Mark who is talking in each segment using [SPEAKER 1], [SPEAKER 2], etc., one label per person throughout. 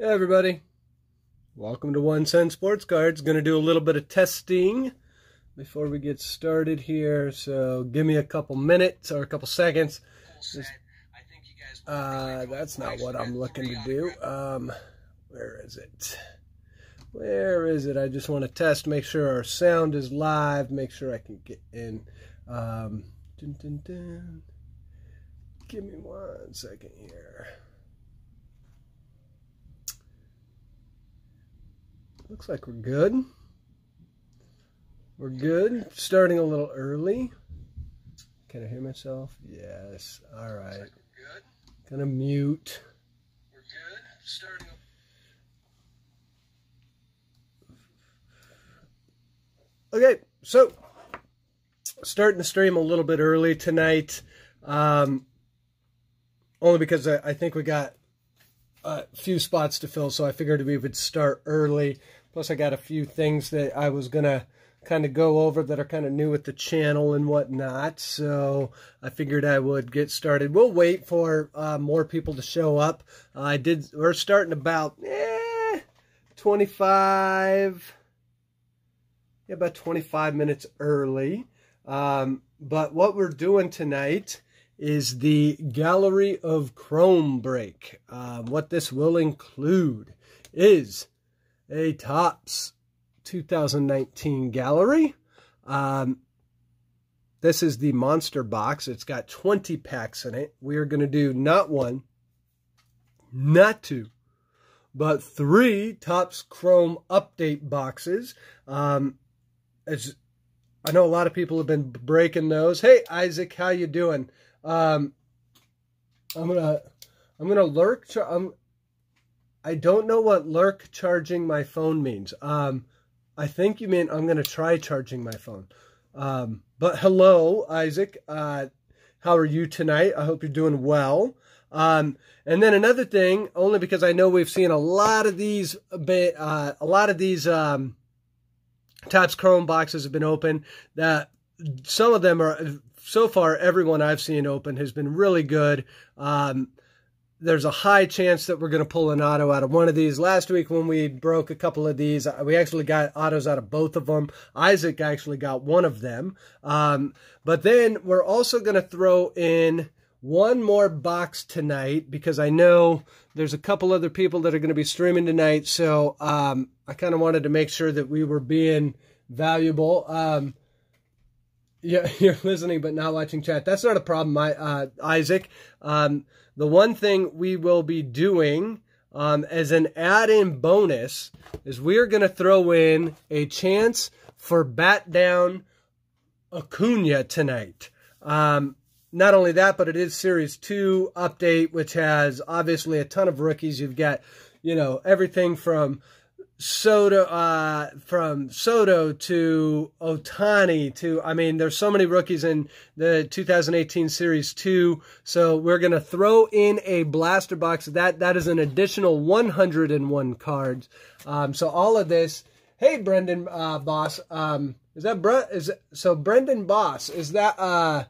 [SPEAKER 1] Hey everybody, welcome to One Cent Sports Cards. Going to do a little bit of testing before we get started here. So give me a couple minutes or a couple seconds. uh, that's not what I'm looking to do. Um, where is it? Where is it? I just want to test, make sure our sound is live, make sure I can get in. Um, dun, dun, dun. Give me one second here. Looks like we're good. We're good. Starting a little early. Can I hear myself? Yes. All right. Like Gonna mute. We're good. Starting. Okay, so starting the stream a little bit early tonight, um, only because I, I think we got a few spots to fill, so I figured we would start early. Plus, I got a few things that I was going to kind of go over that are kind of new with the channel and whatnot. So I figured I would get started. We'll wait for uh, more people to show up. Uh, I did. We're starting about eh, 25, yeah, about 25 minutes early. Um, but what we're doing tonight is the Gallery of Chrome break. Uh, what this will include is a Topps 2019 gallery. Um, this is the monster box. It's got 20 packs in it. We are going to do not one, not two, but three Topps Chrome update boxes. Um, as I know a lot of people have been breaking those. Hey, Isaac, how you doing? Um, I'm gonna I'm gonna lurk. I'm I don't know what lurk charging my phone means. Um, I think you mean I'm going to try charging my phone. Um, but hello, Isaac. Uh, how are you tonight? I hope you're doing well. Um, and then another thing, only because I know we've seen a lot of these, uh, a lot of these um, Chrome boxes have been open. That some of them are so far. Everyone I've seen open has been really good. Um, there's a high chance that we're going to pull an auto out of one of these. Last week when we broke a couple of these, uh, we actually got autos out of both of them. Isaac actually got one of them. Um, but then we're also going to throw in one more box tonight because I know there's a couple other people that are going to be streaming tonight. So um, I kind of wanted to make sure that we were being valuable. Um, yeah, you're listening but not watching chat. That's not a problem, I, uh, Isaac. Um, the one thing we will be doing um, as an add-in bonus is we are going to throw in a chance for bat down Acuna tonight. Um, not only that, but it is Series 2 update, which has obviously a ton of rookies. You've got, you know, everything from Soto, uh, from Soto to Ohtani to, I mean, there's so many rookies in the 2018 Series too. So we're going to throw in a blaster box. That, that is an additional 101 cards. Um, so all of this, hey, Brendan, uh, boss, um, is that, Bre is, so Brendan Boss, is that, uh,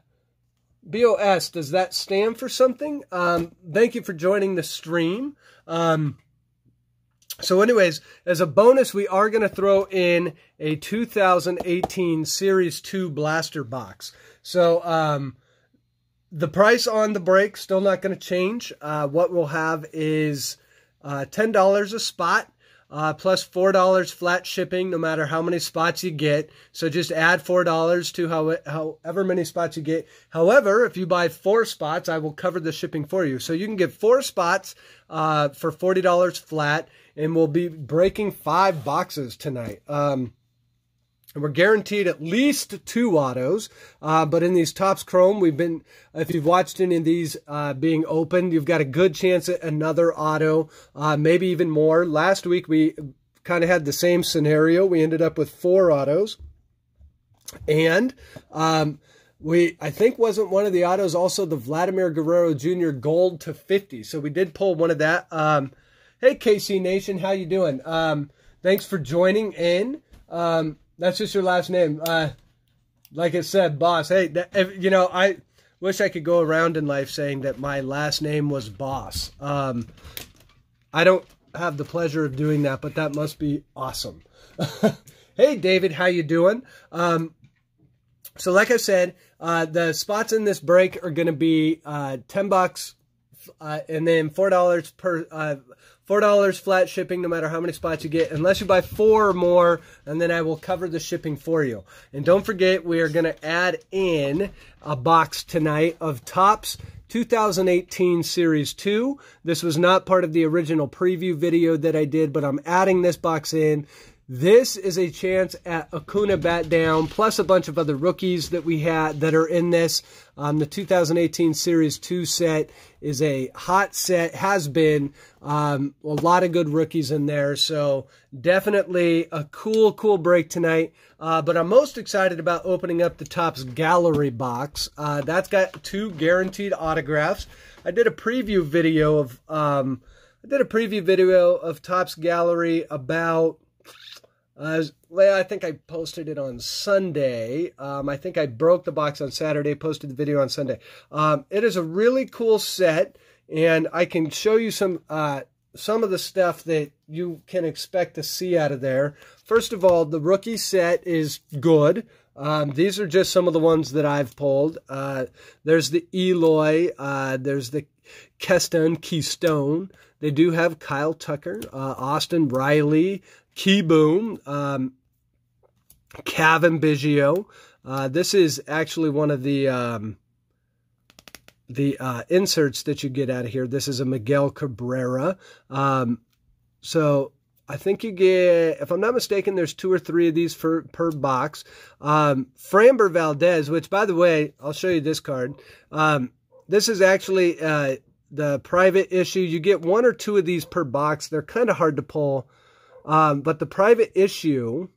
[SPEAKER 1] BOS, does that stand for something? Um, thank you for joining the stream. Um, so anyways, as a bonus, we are going to throw in a 2018 Series 2 blaster box. So um, the price on the break still not going to change. Uh, what we'll have is uh, $10 a spot. Uh, plus $4 flat shipping no matter how many spots you get. So just add $4 to how, however many spots you get. However, if you buy four spots, I will cover the shipping for you. So you can get four spots uh, for $40 flat and we'll be breaking five boxes tonight. Um, we're guaranteed at least two autos, uh, but in these Topps Chrome, we've been, if you've watched any of these uh, being opened, you've got a good chance at another auto, uh, maybe even more. Last week, we kind of had the same scenario. We ended up with four autos. And um, we, I think, wasn't one of the autos also the Vladimir Guerrero Jr. Gold to 50. So we did pull one of that. Um, Hey, KC Nation, how you doing? Um, thanks for joining in. Um, that's just your last name. Uh, like I said, boss. Hey, that, if, you know, I wish I could go around in life saying that my last name was boss. Um, I don't have the pleasure of doing that, but that must be awesome. hey, David, how you doing? Um, so like I said, uh, the spots in this break are going to be uh, 10 bucks uh, and then $4 per uh, $4 flat shipping no matter how many spots you get, unless you buy four or more, and then I will cover the shipping for you. And don't forget, we are going to add in a box tonight of Topps 2018 Series 2. This was not part of the original preview video that I did, but I'm adding this box in this is a chance at Acuna bat down, plus a bunch of other rookies that we had that are in this. Um, the 2018 Series 2 set is a hot set, has been um, a lot of good rookies in there. So definitely a cool, cool break tonight. Uh, but I'm most excited about opening up the Topps Gallery box. Uh, that's got two guaranteed autographs. I did a preview video of um, I did a preview video of Topps Gallery about uh, I think I posted it on Sunday. Um, I think I broke the box on Saturday, posted the video on Sunday. Um, it is a really cool set, and I can show you some uh, some of the stuff that you can expect to see out of there. First of all, the rookie set is good. Um, these are just some of the ones that I've pulled. Uh, there's the Eloy. Uh, there's the Keston Keystone. They do have Kyle Tucker, uh, Austin Riley, Kieboom, um, Cavan Biggio. Uh, this is actually one of the um, the uh, inserts that you get out of here. This is a Miguel Cabrera. Um, so I think you get, if I'm not mistaken, there's two or three of these for, per box. Um, Framber Valdez, which by the way, I'll show you this card. Um, this is actually uh, the private issue. You get one or two of these per box. They're kind of hard to pull. Um, but the private issue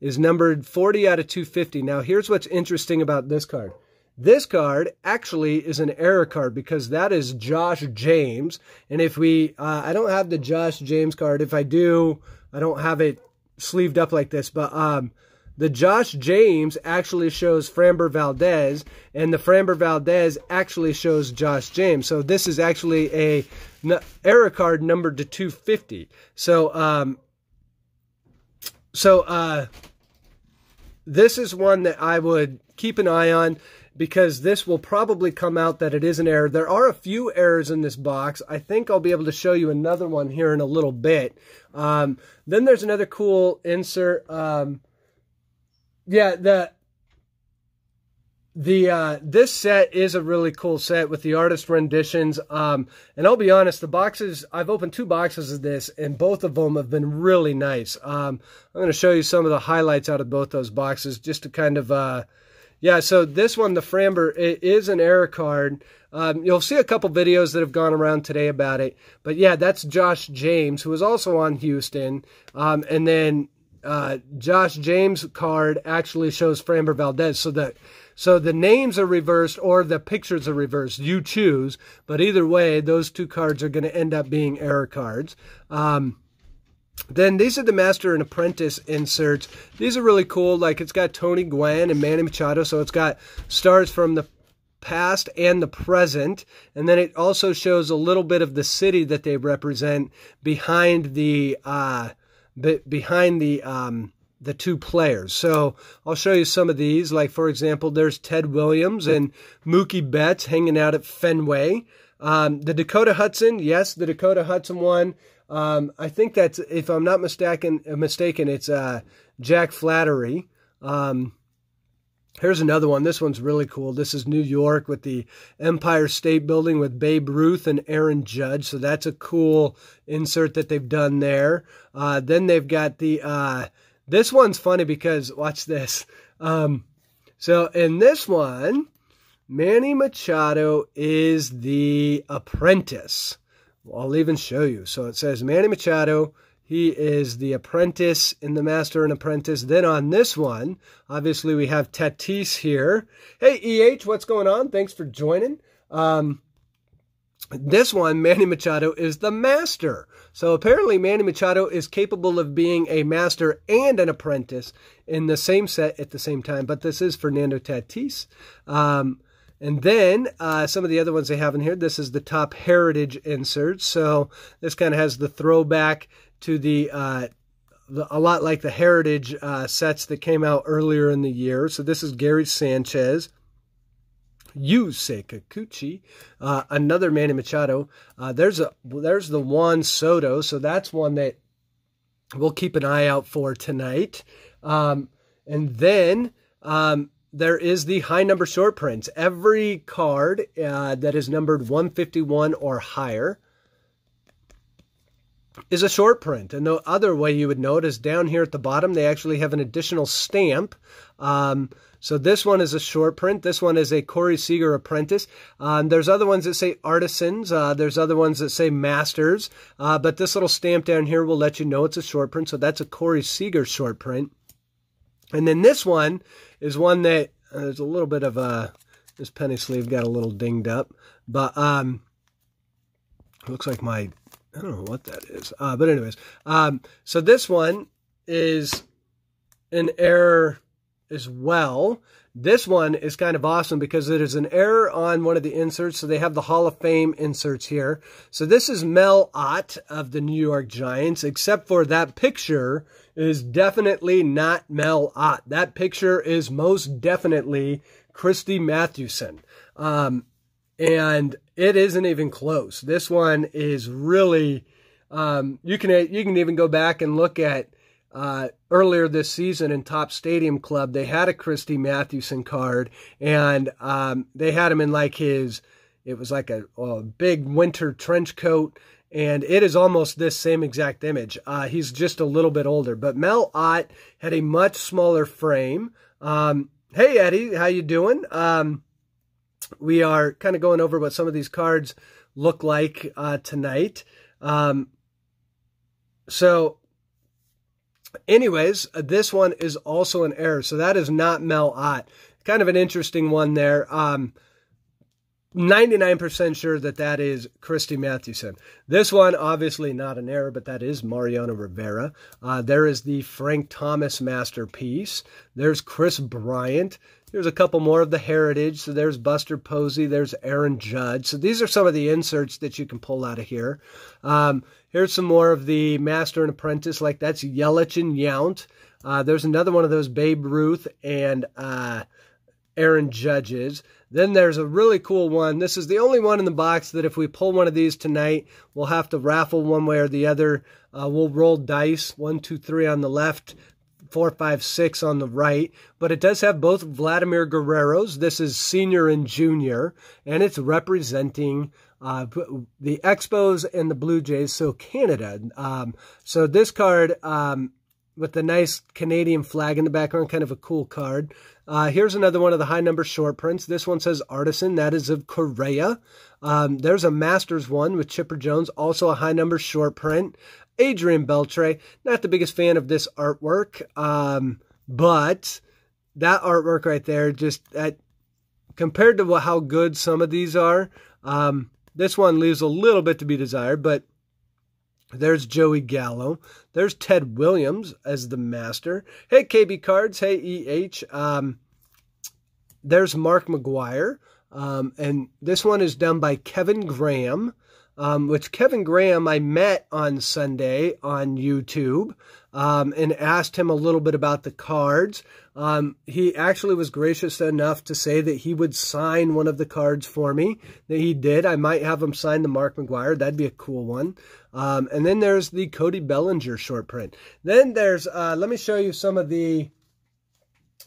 [SPEAKER 1] is numbered 40 out of 250. Now, here's what's interesting about this card. This card actually is an error card because that is Josh James. And if we, uh, I don't have the Josh James card. If I do, I don't have it sleeved up like this. But um, the Josh James actually shows Framber Valdez, and the Framber Valdez actually shows Josh James. So this is actually a error card numbered to 250. So, um, so uh, this is one that I would keep an eye on because this will probably come out that it is an error. There are a few errors in this box. I think I'll be able to show you another one here in a little bit. Um, then there's another cool insert. Um, yeah, the the uh, this set is a really cool set with the artist renditions. Um, and I'll be honest, the boxes I've opened two boxes of this, and both of them have been really nice. Um, I'm going to show you some of the highlights out of both those boxes, just to kind of uh, yeah. So this one, the Framber, it is an error card. Um, you'll see a couple videos that have gone around today about it, but yeah, that's Josh James, who is also on Houston, um, and then uh, Josh James card actually shows Framber Valdez. So the so the names are reversed or the pictures are reversed. You choose, but either way, those two cards are going to end up being error cards. Um, then these are the Master and Apprentice inserts. These are really cool. Like it's got Tony Gwynn and Manny Machado, so it's got stars from the past and the present. And then it also shows a little bit of the city that they represent behind the uh, behind the um, the two players. So I'll show you some of these. Like for example, there's Ted Williams and Mookie Betts hanging out at Fenway. Um, the Dakota Hudson, yes, the Dakota Hudson one. Um, I think that's if I'm not mistaken, mistaken, it's uh, Jack Flaherty. Um, Here's another one. This one's really cool. This is New York with the Empire State Building with Babe Ruth and Aaron Judge. So that's a cool insert that they've done there. Uh, then they've got the, uh, this one's funny because, watch this. Um, so in this one, Manny Machado is the apprentice. Well, I'll even show you. So it says Manny Machado he is the apprentice in the Master and Apprentice. Then on this one, obviously we have Tatis here. Hey, EH, what's going on? Thanks for joining. Um, this one, Manny Machado, is the master. So apparently, Manny Machado is capable of being a master and an apprentice in the same set at the same time. But this is Fernando Tatis. Um, And then uh, some of the other ones they have in here, this is the Topps heritage insert. So this kind of has the throwback to the, uh, the, a lot like the heritage uh, sets that came out earlier in the year. So this is Gary Sanchez. Yusei Kikuchi, uh, another Manny Machado. Uh, there's a there's the Juan Soto, so that's one that we'll keep an eye out for tonight. Um, and then um, there is the high number short prints. Every card uh, that is numbered 151 or higher is a short print. And the other way you would is down here at the bottom, they actually have an additional stamp. Um, so this one is a short print. This one is a Corey Seager apprentice. Um, there's other ones that say artisans. Uh, there's other ones that say masters. Uh, but this little stamp down here will let you know it's a short print. So that's a Corey Seager short print. And then this one is one that uh, there's a little bit of a, this penny sleeve got a little dinged up. But um, looks like my I don't know what that is. Uh, but anyways, um, so this one is an error as well. This one is kind of awesome because it is an error on one of the inserts. So they have the Hall of Fame inserts here. So this is Mel Ott of the New York Giants, except for that picture is definitely not Mel Ott. That picture is most definitely Christy Mathewson. Um, and it isn't even close. This one is really um, you can you can even go back and look at uh, earlier this season in Topps Stadium Club. They had a Christy Mathewson card, and um, they had him in like his it was like a, a, big winter trench coat. And it is almost this same exact image. Uh, he's just a little bit older, but Mel Ott had a much smaller frame. Um, hey Eddie, how you doing? Um, we are kind of going over what some of these cards look like uh, tonight. Um, so, anyways, this one is also an error. So that is not Mel Ott. Kind of an interesting one there. Um, 99% sure that that is Christy Mathewson. This one, obviously not an error, but that is Mariano Rivera. Uh, there is the Frank Thomas masterpiece. There's Kris Bryant. There's a couple more of the heritage. So there's Buster Posey. There's Aaron Judge. So these are some of the inserts that you can pull out of here. Um, here's some more of the Master and Apprentice. Like that's Yelich and Yount. Uh, there's another one of those Babe Ruth and uh, Aaron Judges. Then there's a really cool one. This is the only one in the box that if we pull one of these tonight, we'll have to raffle one way or the other. Uh, we'll roll dice, one, two, three on the left, four, five, six on the right. But it does have both Vladimir Guerreros. This is senior and junior, and it's representing uh, the Expos and the Blue Jays, so Canada. Um, so this card um, with the nice Canadian flag in the background, kind of a cool card. Uh, here's another one of the high number short prints. This one says Artisan. That is of Correa. Um, there's a Masters one with Chipper Jones, also a high number short print. Adrian Beltre. Not the biggest fan of this artwork, um, but that artwork right there, just that compared to how good some of these are, um, this one leaves a little bit to be desired. But there's Joey Gallo. There's Ted Williams as the master. Hey, KB Cards. Hey, EH. Um, there's Mark McGwire. Um, and this one is done by Kevin Graham um, which Kevin Graham I met on Sunday on YouTube um, and asked him a little bit about the cards. Um, he actually was gracious enough to say that he would sign one of the cards for me. That he did. I might have him sign the Mark McGwire. That'd be a cool one. Um, and then there's the Cody Bellinger short print. Then there's, uh, let me show you some of the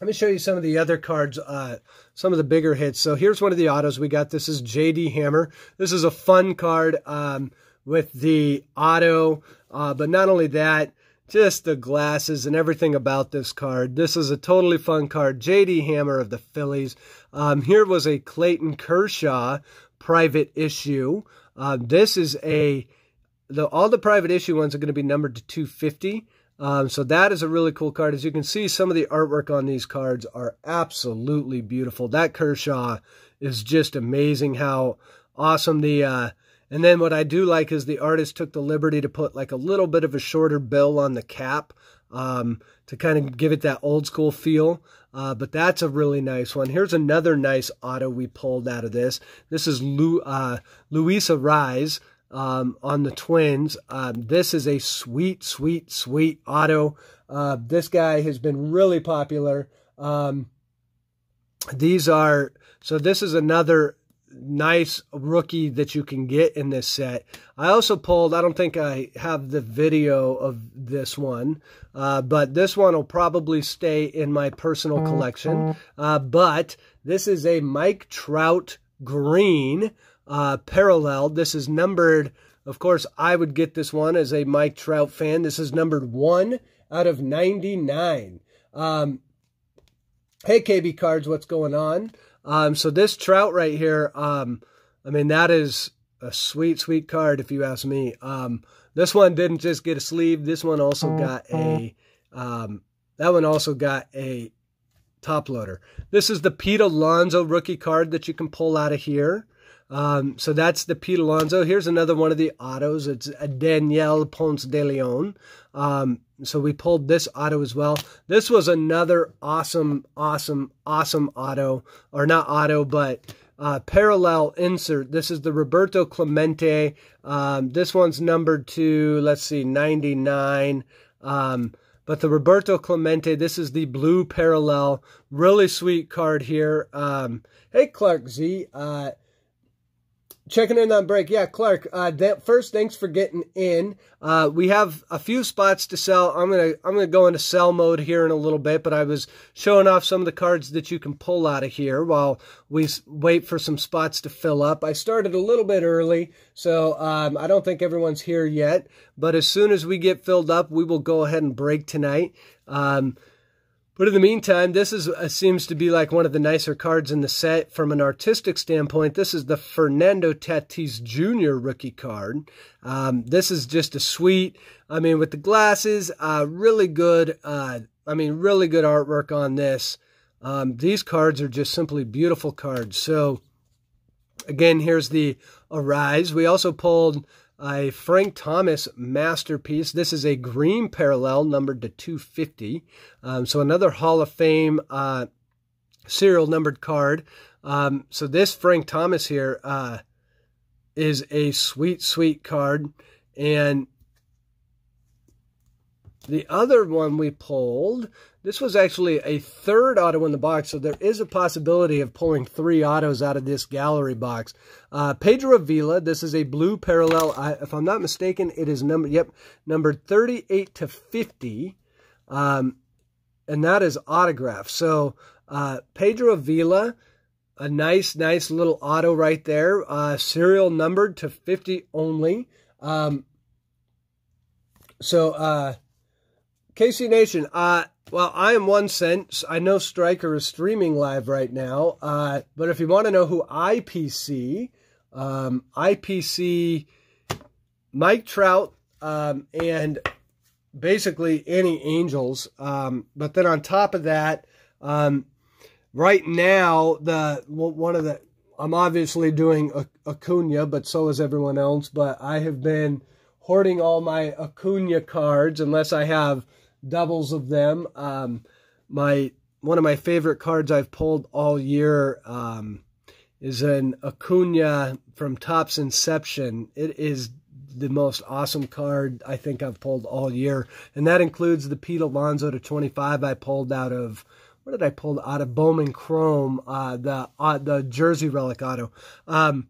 [SPEAKER 1] let me show you some of the other cards, uh, some of the bigger hits. So here's one of the autos we got. This is JD Hammer. This is a fun card um, with the auto, uh, but not only that, just the glasses and everything about this card. This is a totally fun card. JD Hammer of the Phillies. Um, here was a Clayton Kershaw private issue. Uh, this is a the all the private issue ones are going to be numbered to 250. Um, so that is a really cool card. As you can see, some of the artwork on these cards are absolutely beautiful. That Kershaw is just amazing how awesome the... Uh, and then what I do like is the artist took the liberty to put like a little bit of a shorter bill on the cap. um, to kind of give it that old school feel. Uh, but that's a really nice one. Here's another nice auto we pulled out of this. This is Lu, uh, Luis Arraez um, on the Twins. Um, this is a sweet, sweet, sweet auto. Uh, this guy has been really popular. Um, these are, so this is another nice rookie that you can get in this set. I also pulled, I don't think I have the video of this one, uh, but this one will probably stay in my personal collection. Uh, but this is a Mike Trout green uh, parallel. This is numbered, of course, I would get this one as a Mike Trout fan. This is numbered 1 out of 99. Um, hey, KB Cards, what's going on? Um, so this trout right here, um, I mean, that is a sweet, sweet card if you ask me. Um, this one didn't just get a sleeve. This one also got a, um, that one also got a top loader. This is the Pete Alonso rookie card that you can pull out of here. Um, so that's the Pete Alonso. Here's another one of the autos. It's a Daniel Ponce de Leon. Um, so we pulled this auto as well. This was another awesome, awesome, awesome auto, or not auto, but uh, parallel insert. This is the Roberto Clemente. Um, this one's numbered to, let's see, 99. Um, but the Roberto Clemente, this is the blue parallel. Really sweet card here. Um, hey, Clark Z. Uh, Checking in on break. Yeah, Clark. Uh, first, thanks for getting in. Uh, we have a few spots to sell. I'm gonna I'm gonna go into sell mode here in a little bit, but I was showing off some of the cards that you can pull out of here while we wait for some spots to fill up. I started a little bit early, so um, I don't think everyone's here yet. But as soon as we get filled up, we will go ahead and break tonight. Um, but in the meantime, this is uh, seems to be like one of the nicer cards in the set from an artistic standpoint. This is the Fernando Tatis Jr. rookie card. Um, this is just a sweet, I mean, with the glasses, uh, really good, uh, I mean, really good artwork on this. Um, these cards are just simply beautiful cards. So, again, here's the Arraez. We also pulled a Frank Thomas masterpiece. This is a green parallel numbered to 250. Um, so another Hall of Fame uh, serial numbered card. Um, so this Frank Thomas here uh, is a sweet, sweet card. And the other one we pulled this was actually a third auto in the box, so there is a possibility of pulling three autos out of this gallery box. Uh, Pedro Avila, this is a blue parallel. I, if I'm not mistaken, it is number yep, numbered 38 to 50, um, and that is autograph. So uh, Pedro Avila, a nice, nice little auto right there. Uh, serial numbered to 50 only. Um, so, uh, KC Nation, uh, well, I am one cent. I know Striker is streaming live right now, uh, but if you want to know who IPC, um, IPC, Mike Trout, um, and basically any Angels. Um, but then on top of that, um, right now the one of the I'm obviously doing Acuna, but so is everyone else. But I have been hoarding all my Acuna cards unless I have doubles of them. Um, my one of my favorite cards I've pulled all year um, is an Acuna from Topps Inception. It is the most awesome card I think I've pulled all year, and that includes the Pete Alonso to 25 I pulled out of. What did I pull out of Bowman Chrome? Uh, the uh, the Jersey Relic Auto. Um,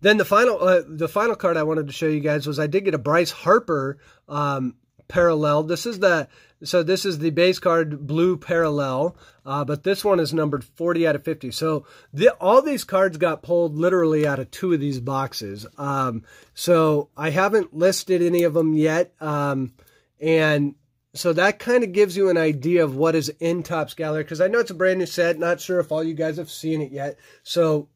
[SPEAKER 1] then the final uh, the final card I wanted to show you guys was I did get a Bryce Harper um, parallel. This is the so this is the base card blue parallel, uh, but this one is numbered 40 out of 50. So the, all these cards got pulled literally out of two of these boxes. Um, so I haven't listed any of them yet, um, and so that kind of gives you an idea of what is in Topps Gallery because I know it's a brand new set. Not sure if all you guys have seen it yet. So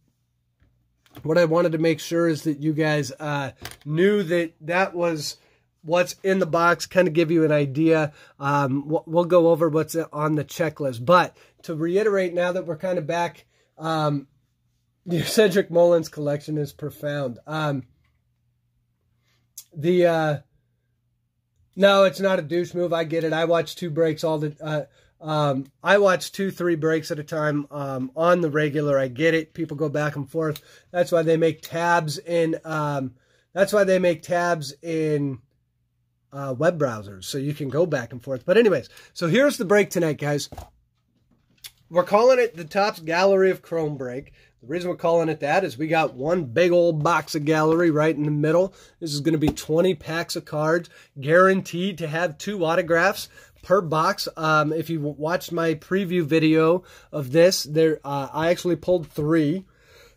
[SPEAKER 1] what I wanted to make sure is that you guys uh, knew that that was what's in the box, kind of give you an idea. Um, we'll go over what's on the checklist. But to reiterate, now that we're kind of back, um, Cedric Mullins collection is profound. Um, the uh, No, it's not a douche move. I get it. I watch two breaks all the. Uh, um, I watch two, three breaks at a time um, on the regular. I get it. People go back and forth. That's why they make tabs in. Um, that's why they make tabs in uh, web browsers, so you can go back and forth. But anyways, so here's the break tonight, guys. We're calling it the Topps Gallery of Chrome break. The reason we're calling it that is we got one big old box of gallery right in the middle. This is going to be 20 packs of cards, guaranteed to have two autographs per box. Um, if you watched my preview video of this, there uh, I actually pulled three.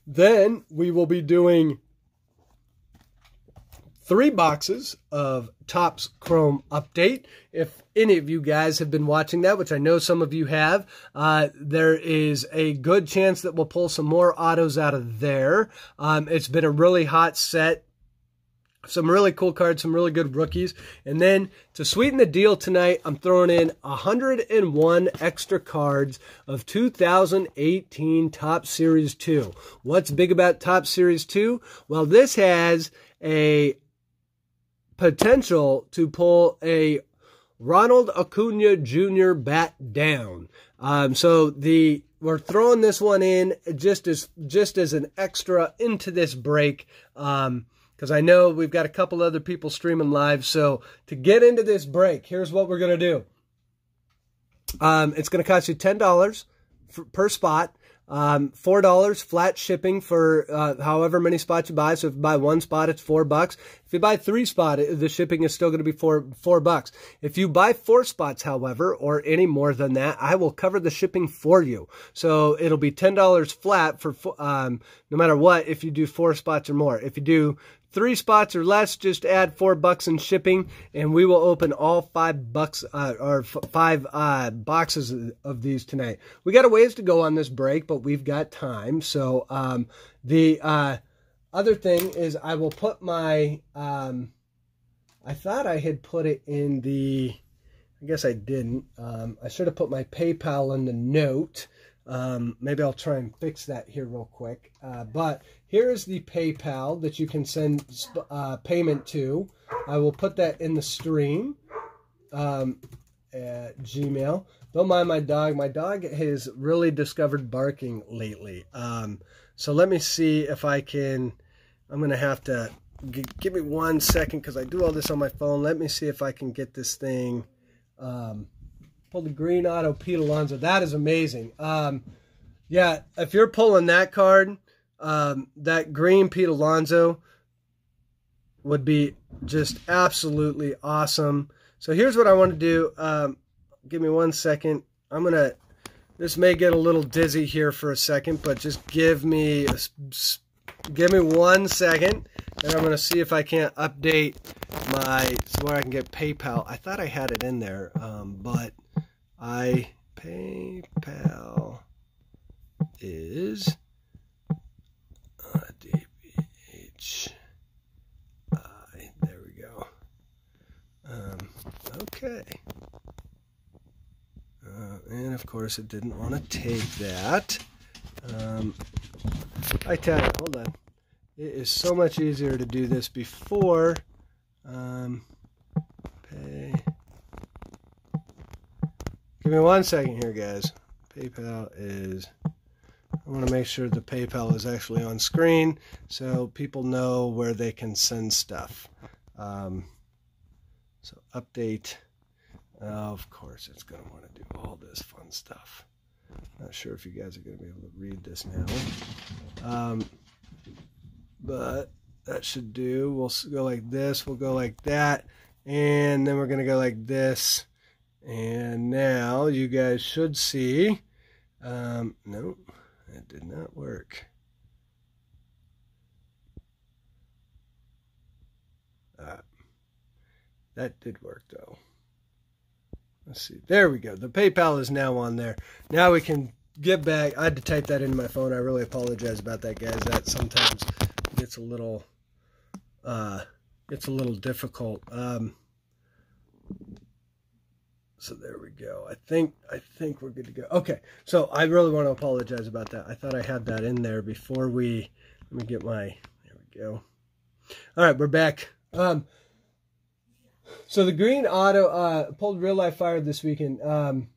[SPEAKER 1] Then we will be doing three boxes of Topps Chrome Update. If any of you guys have been watching that, which I know some of you have, uh, there is a good chance that we'll pull some more autos out of there. Um, it's been a really hot set. Some really cool cards, some really good rookies. And then to sweeten the deal tonight, I'm throwing in 101 extra cards of 2018 Topps Series 2. What's big about Topps Series 2? Well, this has a potential to pull a Ronald Acuna Jr. bat down. Um, so the we're throwing this one in just as just as an extra into this break. Um, because I know we've got a couple other people streaming live. So to get into this break, here's what we're gonna do. Um, it's gonna cost you ten dollars per spot. Um, four dollars flat shipping for uh, however many spots you buy. So if you buy one spot, it's four bucks. If you buy three spot, the shipping is still going to be four four bucks. If you buy four spots, however, or any more than that, I will cover the shipping for you. So it'll be ten dollars flat for um, no matter what. If you do four spots or more, if you do three spots or less, just add four bucks in shipping, and we will open all five bucks uh, or five uh, boxes of these tonight. We got a ways to go on this break, but we've got time. So um, the uh, other thing is, I will put my. Um, I thought I had put it in the. I guess I didn't. Um, I should have put my PayPal in the note. Um, maybe I'll try and fix that here real quick. Uh, but here is the PayPal that you can send uh, payment to. I will put that in the stream um, at Gmail. Don't mind my dog. My dog has really discovered barking lately. Um, so let me see if I can. I'm going to have to give me one second because I do all this on my phone. Let me see if I can get this thing. Um, pull the green auto Pete Alonso. That is amazing. Um, yeah, if you're pulling that card, um, that green Pete Alonso would be just absolutely awesome. So here's what I want to do. Um, give me one second. I'm going to, this may get a little dizzy here for a second, but just give me, a, give me one second. And I'm going to see if I can't update my, where I can get PayPal. I thought I had it in there, um, but I, PayPal is DBH. there we go. Um, okay. Uh, and of course, it didn't want to take that. Um, I tell you, hold on. It is so much easier to do this before um, pay. Give me one second here, guys. PayPal is I want to make sure the PayPal is actually on screen so people know where they can send stuff. Um, so update. Uh, of course, it's going to want to do all this fun stuff. Not sure if you guys are going to be able to read this now. Um, but that should do. We'll go like this. We'll go like that. And then we're going to go like this. And now you guys should see. Um, no, that did not work. Uh, that did work though. Let's see. There we go. The PayPal is now on there. Now we can get back. I had to type that into my phone. I really apologize about that, guys. That sometimes gets a little, uh, gets a little difficult. Um, so there we go. I think I think we're good to go. Okay, so I really want to apologize about that. I thought I had that in there before we. Let me get my. There we go. All right, we're back. Um, So the green auto uh, pulled real life fire this weekend. Um,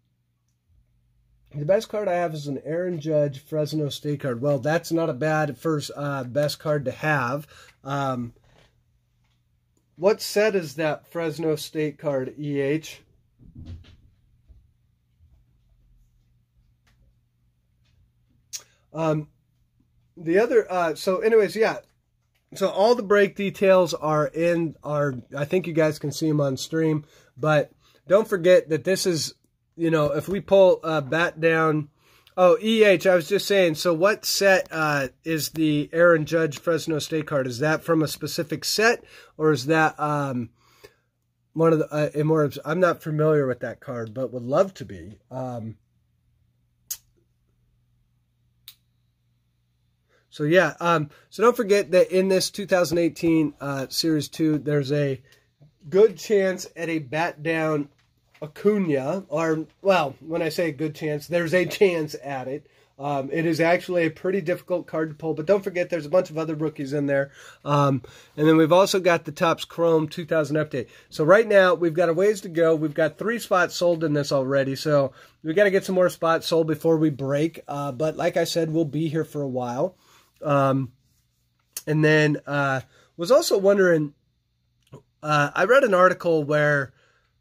[SPEAKER 1] the best card I have is an Aaron Judge Fresno State card. Well, that's not a bad first uh, best card to have. Um, what set is that Fresno State card, EH? Um, the other, uh, so anyways, yeah. So all the break details are in our, I think you guys can see them on stream, but don't forget that this is you know, if we pull uh, bat down, oh, EH, I was just saying, so what set uh, is the Aaron Judge Fresno State card? Is that from a specific set, or is that um, one of the, uh, I'm not familiar with that card, but would love to be. Um, so yeah, um, so don't forget that in this 2018 uh, Series 2, there's a good chance at a bat down Acuna, or, well, when I say a good chance, there's a chance at it. Um, it is actually a pretty difficult card to pull, but don't forget there's a bunch of other rookies in there. Um, and then we've also got the Topps Chrome 2000 update. So right now we've got a ways to go. We've got three spots sold in this already, so we got to get some more spots sold before we break. Uh, but like I said, we'll be here for a while. Um, and then uh, was also wondering, uh, I read an article where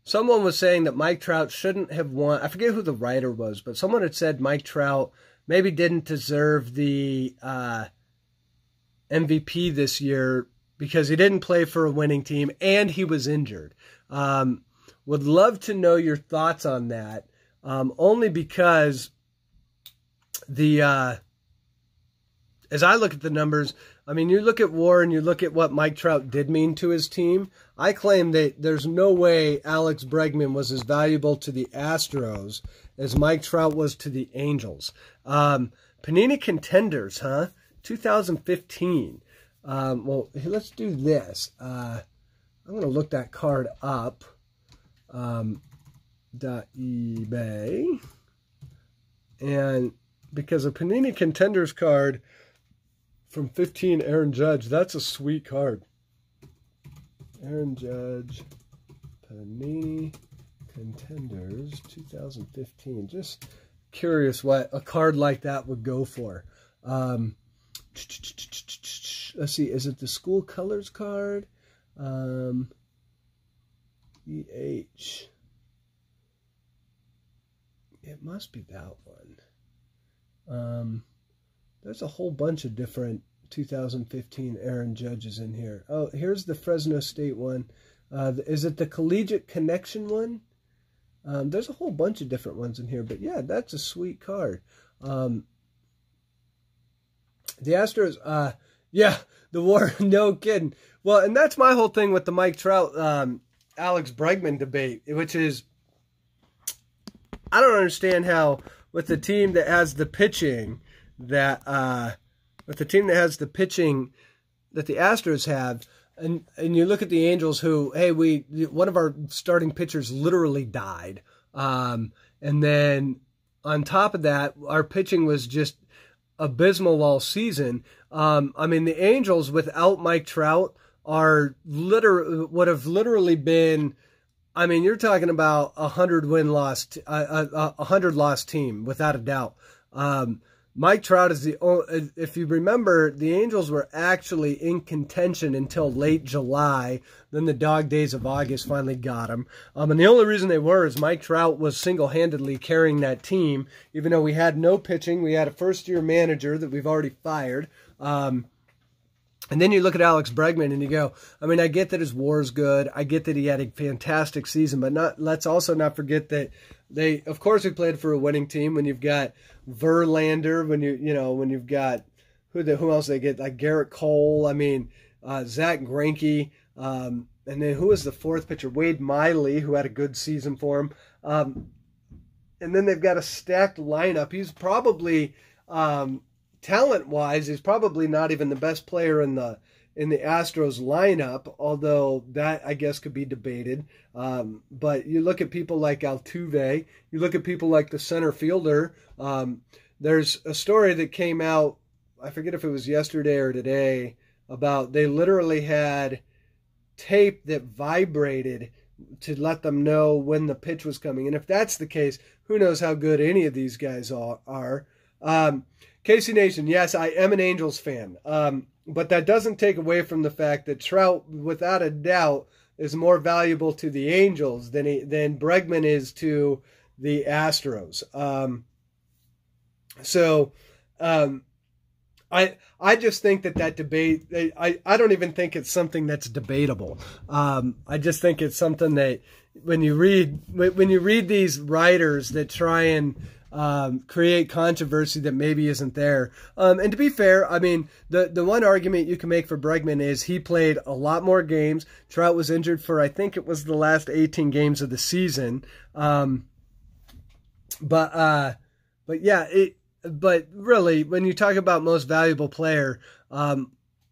[SPEAKER 1] someone was saying that Mike Trout shouldn't have won. I forget who the writer was, but someone had said Mike Trout maybe didn't deserve the uh, MVP this year because he didn't play for a winning team and he was injured. Um, would love to know your thoughts on that, um, only because the uh, as I look at the numbers, I mean, you look at War and you look at what Mike Trout did mean to his team. I claim that there's no way Alex Bregman was as valuable to the Astros as Mike Trout was to the Angels. Um, Panini Contenders, huh? 2015. Um, well, let's do this. Uh, I'm going to look that card up. Um, .eBay. And because a Panini Contenders card from 15, Aaron Judge. That's a sweet card. Aaron Judge, Panini Contenders 2015. Just curious what a card like that would go for. Um, let's see, is it the school colors card? Um, EH. It must be that one. Um, there's a whole bunch of different 2015 Aaron Judges in here. Oh, here's the Fresno State one. Uh, is it the Collegiate Connection one? Um, there's a whole bunch of different ones in here, but yeah, that's a sweet card. Um, the Astros, uh, yeah, the war, no kidding. Well, and that's my whole thing with the Mike Trout, um, Alex Bregman debate, which is, I don't understand how with the team that has the pitching that uh, with the team that has the pitching that the Astros have, and and you look at the Angels, who hey, we one of our starting pitchers literally died, um, and then on top of that, our pitching was just abysmal all season. Um, I mean, the Angels without Mike Trout are liter would have literally been. I mean, you're talking about a hundred win lost, a, a, hundred lost team without a doubt. Um, Mike Trout is the only, if you remember, the Angels were actually in contention until late July. Then the dog days of August finally got them. Um, and the only reason they were is Mike Trout was single handedly carrying that team, even though we had no pitching. We had a first year manager that we've already fired. Um, and then you look at Alex Bregman and you go, I mean, I get that his war is good. I get that he had a fantastic season, but not let's also not forget that they, of course, we played for a winning team. When you've got Verlander, when you you know when you've got who the, who else they get like Gerrit Cole. I mean, uh, Zack Greinke, um, and then who was the fourth pitcher? Wade Miley, who had a good season for him. Um, and then they've got a stacked lineup. He's probably um, talent wise, he's probably not even the best player in the in the Astros lineup, although that I guess could be debated. Um, but you look at people like Altuve, you look at people like the center fielder. Um, there's a story that came out, I forget if it was yesterday or today, about they literally had tape that vibrated to let them know when the pitch was coming. And if that's the case, who knows how good any of these guys are. Um, KC Nation, yes, I am an Angels fan. Um, but that doesn't take away from the fact that Trout, without a doubt, is more valuable to the Angels than he, than Bregman is to the Astros. Um, so, um, I I just think that that debate I I don't even think it's something that's debatable. Um, I just think it's something that when you read when you read these writers that try and um, create controversy that maybe isn't there. Um, and to be fair, I mean, the, the one argument you can make for Bregman is he played a lot more games. Trout was injured for, I think it was the last 18 games of the season. Um, but, uh, but yeah, it, but really, when you talk about most valuable player, um,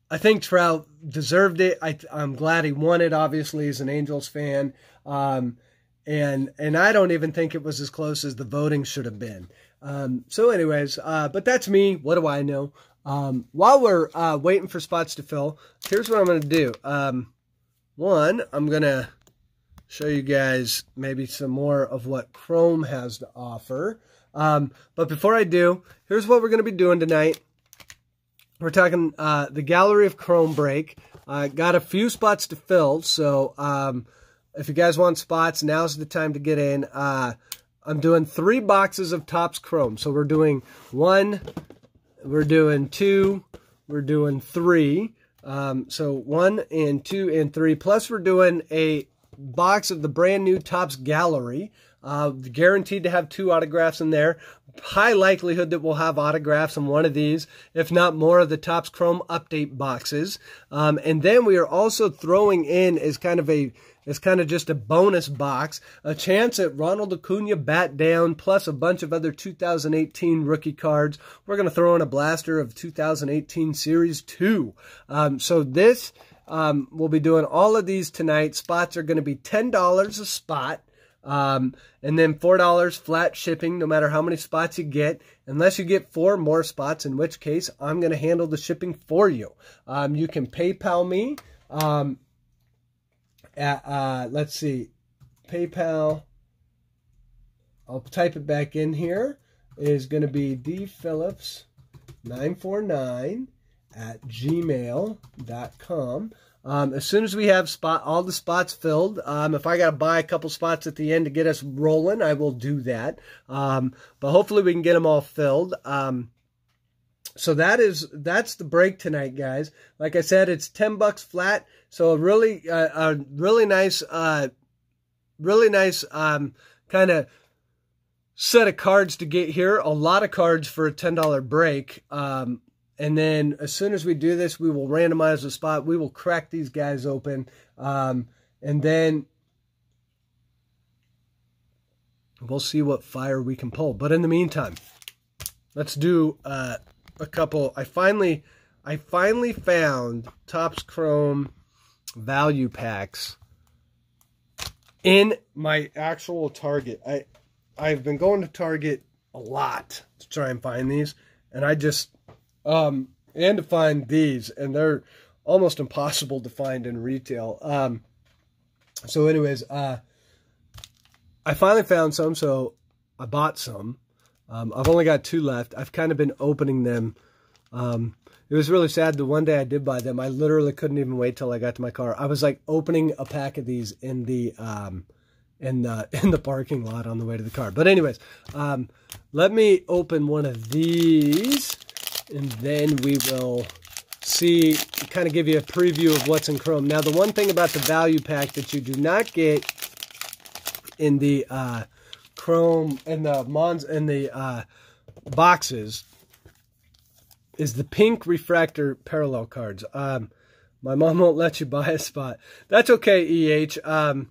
[SPEAKER 1] I think Trout deserved it. I, am glad he won it. Obviously, as an Angels fan, um, and and I don't even think it was as close as the voting should have been. Um, so, anyways, uh, but that's me. What do I know? Um, while we're uh, waiting for spots to fill, here's what I'm going to do. Um, one, I'm going to show you guys maybe some more of what Chrome has to offer. Um, but before I do, here's what we're going to be doing tonight. We're talking uh, the Gallery of Chrome break. I got a few spots to fill, so um, if you guys want spots, now's the time to get in. Uh, I'm doing three boxes of Topps Chrome. So we're doing one, we're doing two, we're doing three. Um, so one and two and three. Plus we're doing a box of the brand new Topps Gallery. Uh, guaranteed to have two autographs in there. High likelihood that we'll have autographs in one of these, if not more of the Topps Chrome update boxes. Um, and then we are also throwing in as kind of a as kind of just a bonus box, a chance at Ronald Acuna bat down, plus a bunch of other 2018 rookie cards. We're going to throw in a blaster of 2018 Series 2. Um, so this, um, we'll be doing all of these tonight. Spots are going to be $10 a spot. Um, and then $4 flat shipping, no matter how many spots you get, unless you get four more spots, in which case I'm going to handle the shipping for you. Um, you can PayPal me um, uh, let's see, PayPal. I'll type it back in here. Is going to be dphillips949 at gmail.com. Um, as soon as we have spot all the spots filled, um, if I got to buy a couple spots at the end to get us rolling, I will do that. Um, but hopefully we can get them all filled. Um, so that is that's the break tonight, guys. Like I said, it's ten bucks flat. So a really uh, a really nice, uh, really nice um, kind of set of cards to get here. A lot of cards for a ten dollar break. Um, and then as soon as we do this, we will randomize the spot. We will crack these guys open. Um, and then we'll see what fire we can pull. But in the meantime, let's do uh, a couple. I finally, I finally found Topps Chrome value packs in my actual Target. I, I've been going to Target a lot to try and find these, and I just um, and to find these, and they're almost impossible to find in retail. Um, so, anyways, uh, I finally found some, so I bought some. Um, I've only got two left. I've kind of been opening them. Um, it was really sad. The one day I did buy them, I literally couldn't even wait till I got to my car. I was like opening a pack of these in the um, in the in the parking lot on the way to the car. But anyways, um, let me open one of these and then we will see, kind of give you a preview of what's in Chrome. Now, the one thing about the value pack that you do not get in the uh, Chrome and the Mons and the uh, boxes is the pink refractor parallel cards. Um, my mom won't let you buy a spot. That's okay, EH. Um,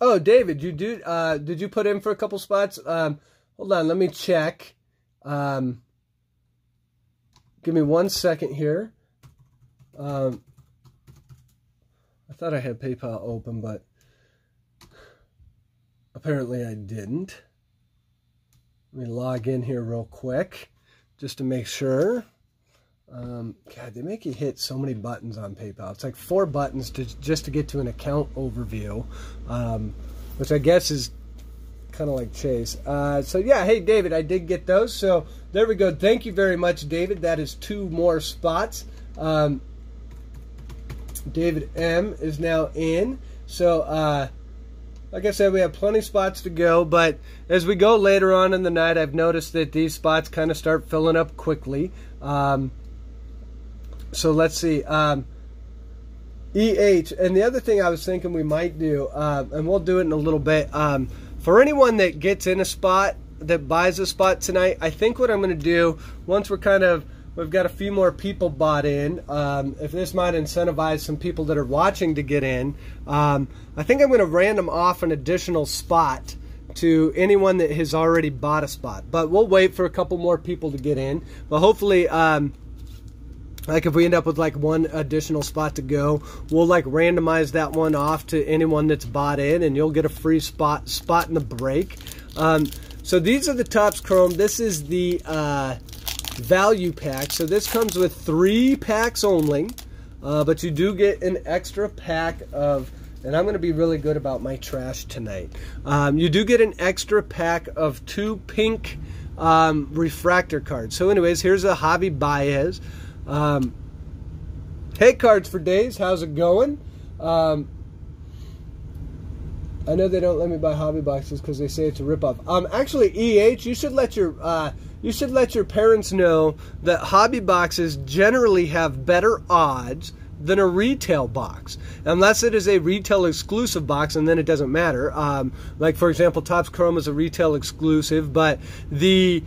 [SPEAKER 1] oh, David, you do. Uh, did you put in for a couple spots? Um, Hold on, let me check. Um, give me one second here. Um, I thought I had PayPal open, but apparently I didn't. Let me log in here real quick just to make sure. Um, God, they make you hit so many buttons on PayPal. It's like four buttons to just to get to an account overview, um, which I guess is kind of like Chase. Uh, so yeah, hey David, I did get those. So there we go. Thank you very much, David. That is two more spots. Um, David M is now in. So uh, like I said, we have plenty spots to go, but as we go later on in the night, I've noticed that these spots kind of start filling up quickly. Um, so let's see. Um, EH, and the other thing I was thinking we might do, uh, and we'll do it in a little bit. Um, for anyone that gets in a spot, that buys a spot tonight, I think what I'm going to do, once we're kind of, we've got a few more people bought in, um, if this might incentivize some people that are watching to get in, um, I think I'm going to random off an additional spot to anyone that has already bought a spot. But we'll wait for a couple more people to get in. But hopefully, um, like if we end up with like one additional spot to go we'll like randomize that one off to anyone that's bought in and you'll get a free spot spot in the break um, so these are the Topps Chrome this is the uh, value pack so this comes with three packs only uh, but you do get an extra pack of and I'm going to be really good about my trash tonight um, you do get an extra pack of two pink um, refractor cards so anyways here's a Javi Baez um, hey, Cards for Days, how's it going? Um, I know they don't let me buy hobby boxes because they say it's a ripoff. Um, actually, EH, you should let your uh, you should let your parents know that hobby boxes generally have better odds than a retail box, unless it is a retail exclusive box, and then it doesn't matter. Um, like for example, Topps Chrome is a retail exclusive, but the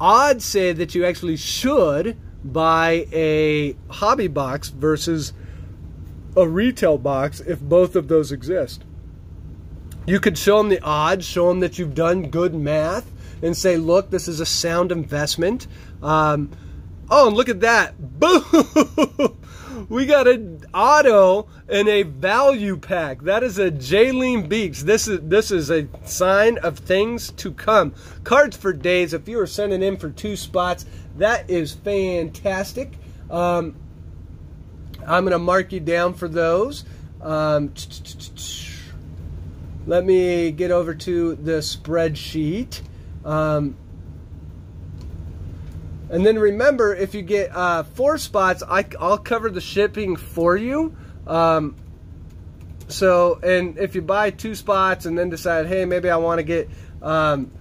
[SPEAKER 1] odds say that you actually should buy a hobby box versus a retail box if both of those exist. You could show them the odds, show them that you've done good math, and say, look, this is a sound investment. Um, oh, and look at that. Boom! we got an auto and a value pack. That is a Jalen Beeks. This is this is a sign of things to come. Cards for days. If you are sending in for two spots, that is fantastic. Um, I'm going to mark you down for those. Um, let me get over to the spreadsheet. Um, and then remember, if you get uh, four spots, I, will cover the shipping for you. Um, so, and if you buy two spots and then decide, hey, maybe I want to get um,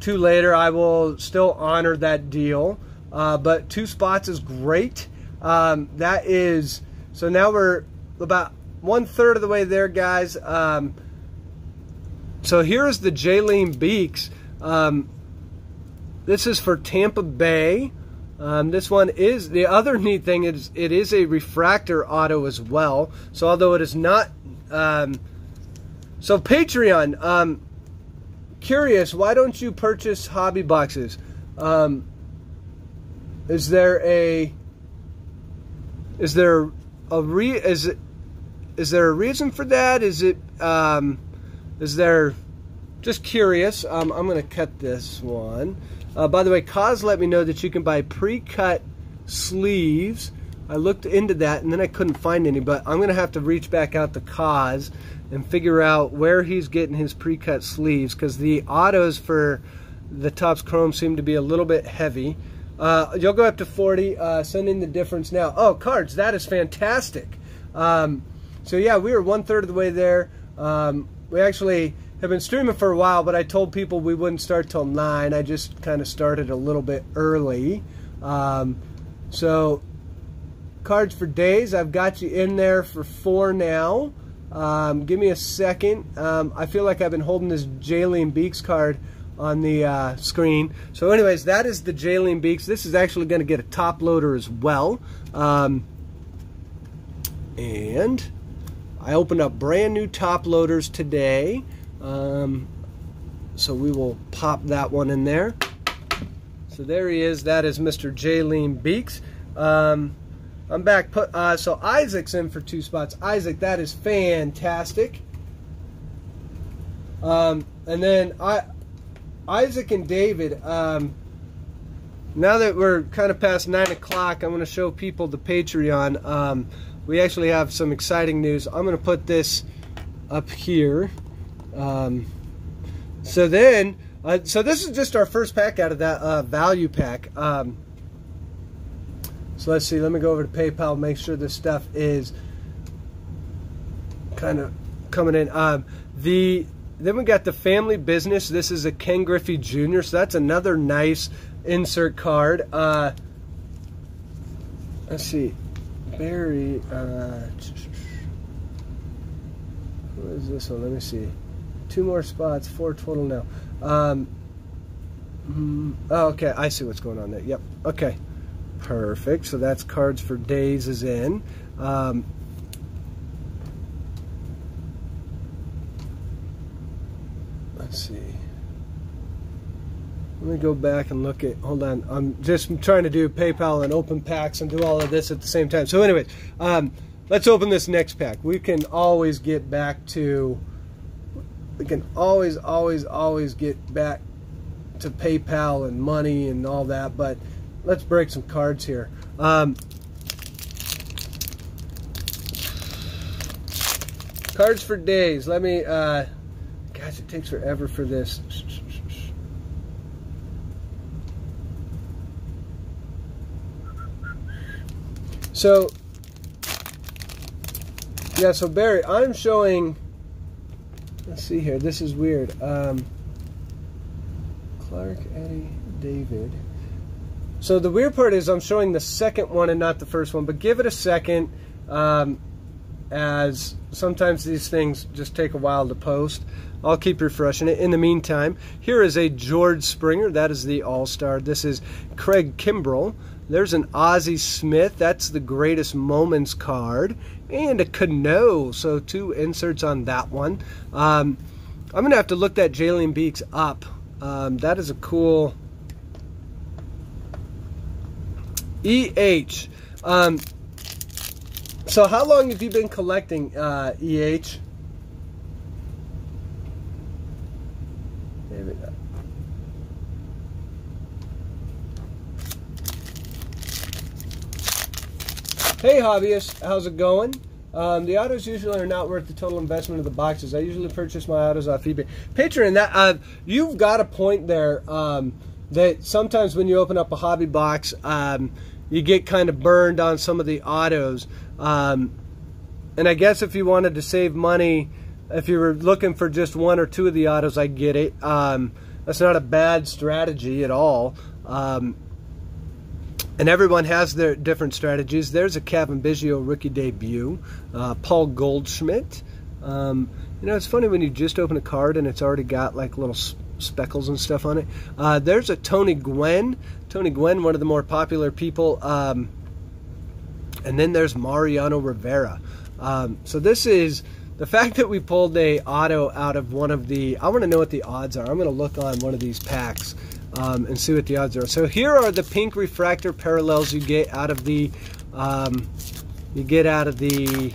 [SPEAKER 1] two later, I will still honor that deal. Uh, but two spots is great. Um, that is, so now we're about one third of the way there, guys. Um, so here's the Jalen Beeks. Um, this is for Tampa Bay. Um, this one is, the other neat thing is it is a refractor auto as well. So although it is not, um, so Patreon, um, curious, why don't you purchase hobby boxes? Um, is there a is there a re is it is there a reason for that? Is it um, is there just curious? Um, I'm going to cut this one. Uh, by the way, Cause let me know that you can buy pre-cut sleeves. I looked into that and then I couldn't find any, but I'm going to have to reach back out to Cause and figure out where he's getting his pre-cut sleeves because the autos for the Topps Chrome seem to be a little bit heavy. Uh, you'll go up to 40, uh, send in the difference now. Oh, cards, that is fantastic. Um, so yeah, we were one third of the way there. Um, we actually have been streaming for a while, but I told people we wouldn't start till 9. I just kind of started a little bit early. Um, so, cards for days, I've got you in there for 4 now. Um, give me a second. Um, I feel like I've been holding this Jalen Beeks card on the uh, screen. So anyways, that is the Jalen Beeks. This is actually going to get a top loader as well. Um, and I opened up brand new top loaders today. Um, so we will pop that one in there. So there he is. That is Mr. Jalen Beeks. Um, I'm back. Put, uh, so Isaac's in for two spots. Isaac, that is fantastic. Um, and then I, Isaac and David, um, now that we're kind of past 9 o'clock, I'm going to show people the Patreon. Um, we actually have some exciting news. I'm going to put this up here. Um, so then, uh, so this is just our first pack out of that uh, value pack. Um, so let's see, let me go over to PayPal, make sure this stuff is kind of coming in. Um, the Then we got the family business. This is a Ken Griffey Jr., so that's another nice insert card. Uh, let's see, Barry, uh, what is this one? Let me see. Two more spots, four total now. Um, oh, okay, I see what's going on there. Yep, okay. Perfect. So that's cards for days is in. Um, let's see. Let me go back and look at, hold on, I'm just trying to do PayPal and open packs and do all of this at the same time. So anyways, um, let's open this next pack. We can always get back to, we can always, always, always get back to PayPal and money and all that, but let's break some cards here. Um, cards for days. Let me, uh, gosh, it takes forever for this. So, yeah, so Barry, I'm showing, let's see here, this is weird. Um, Clark, Eddie, David. So the weird part is I'm showing the second one and not the first one, but give it a second um, as sometimes these things just take a while to post. I'll keep refreshing it. In the meantime, here is a George Springer. That is the All-Star. This is Craig Kimbrel. There's an Ozzie Smith. That's the greatest moments card. And a Cano. So two inserts on that one. Um, I'm going to have to look that Jalen Beeks up. Um, that is a cool... EH. Um, so how long have you been collecting uh, EH? Hey hobbyist, how's it going? Um, the autos usually are not worth the total investment of the boxes. I usually purchase my autos off eBay. Patreon, that uh, you've got a point there. Um, that sometimes when you open up a hobby box, um, you get kind of burned on some of the autos. Um, and I guess if you wanted to save money, if you were looking for just one or two of the autos, I get it. Um, that's not a bad strategy at all. Um, and everyone has their different strategies. There's a Cavan Biggio rookie debut. Uh, Paul Goldschmidt. Um, you know, it's funny when you just open a card and it's already got like little speckles and stuff on it. Uh, there's a Tony Gwynn. Tony Gwynn, one of the more popular people. Um, and then there's Mariano Rivera. Um, so this is the fact that we pulled a auto out of one of the. I want to know what the odds are. I'm going to look on one of these packs um, and see what the odds are. So here are the pink refractor parallels you get out of the um, you get out of the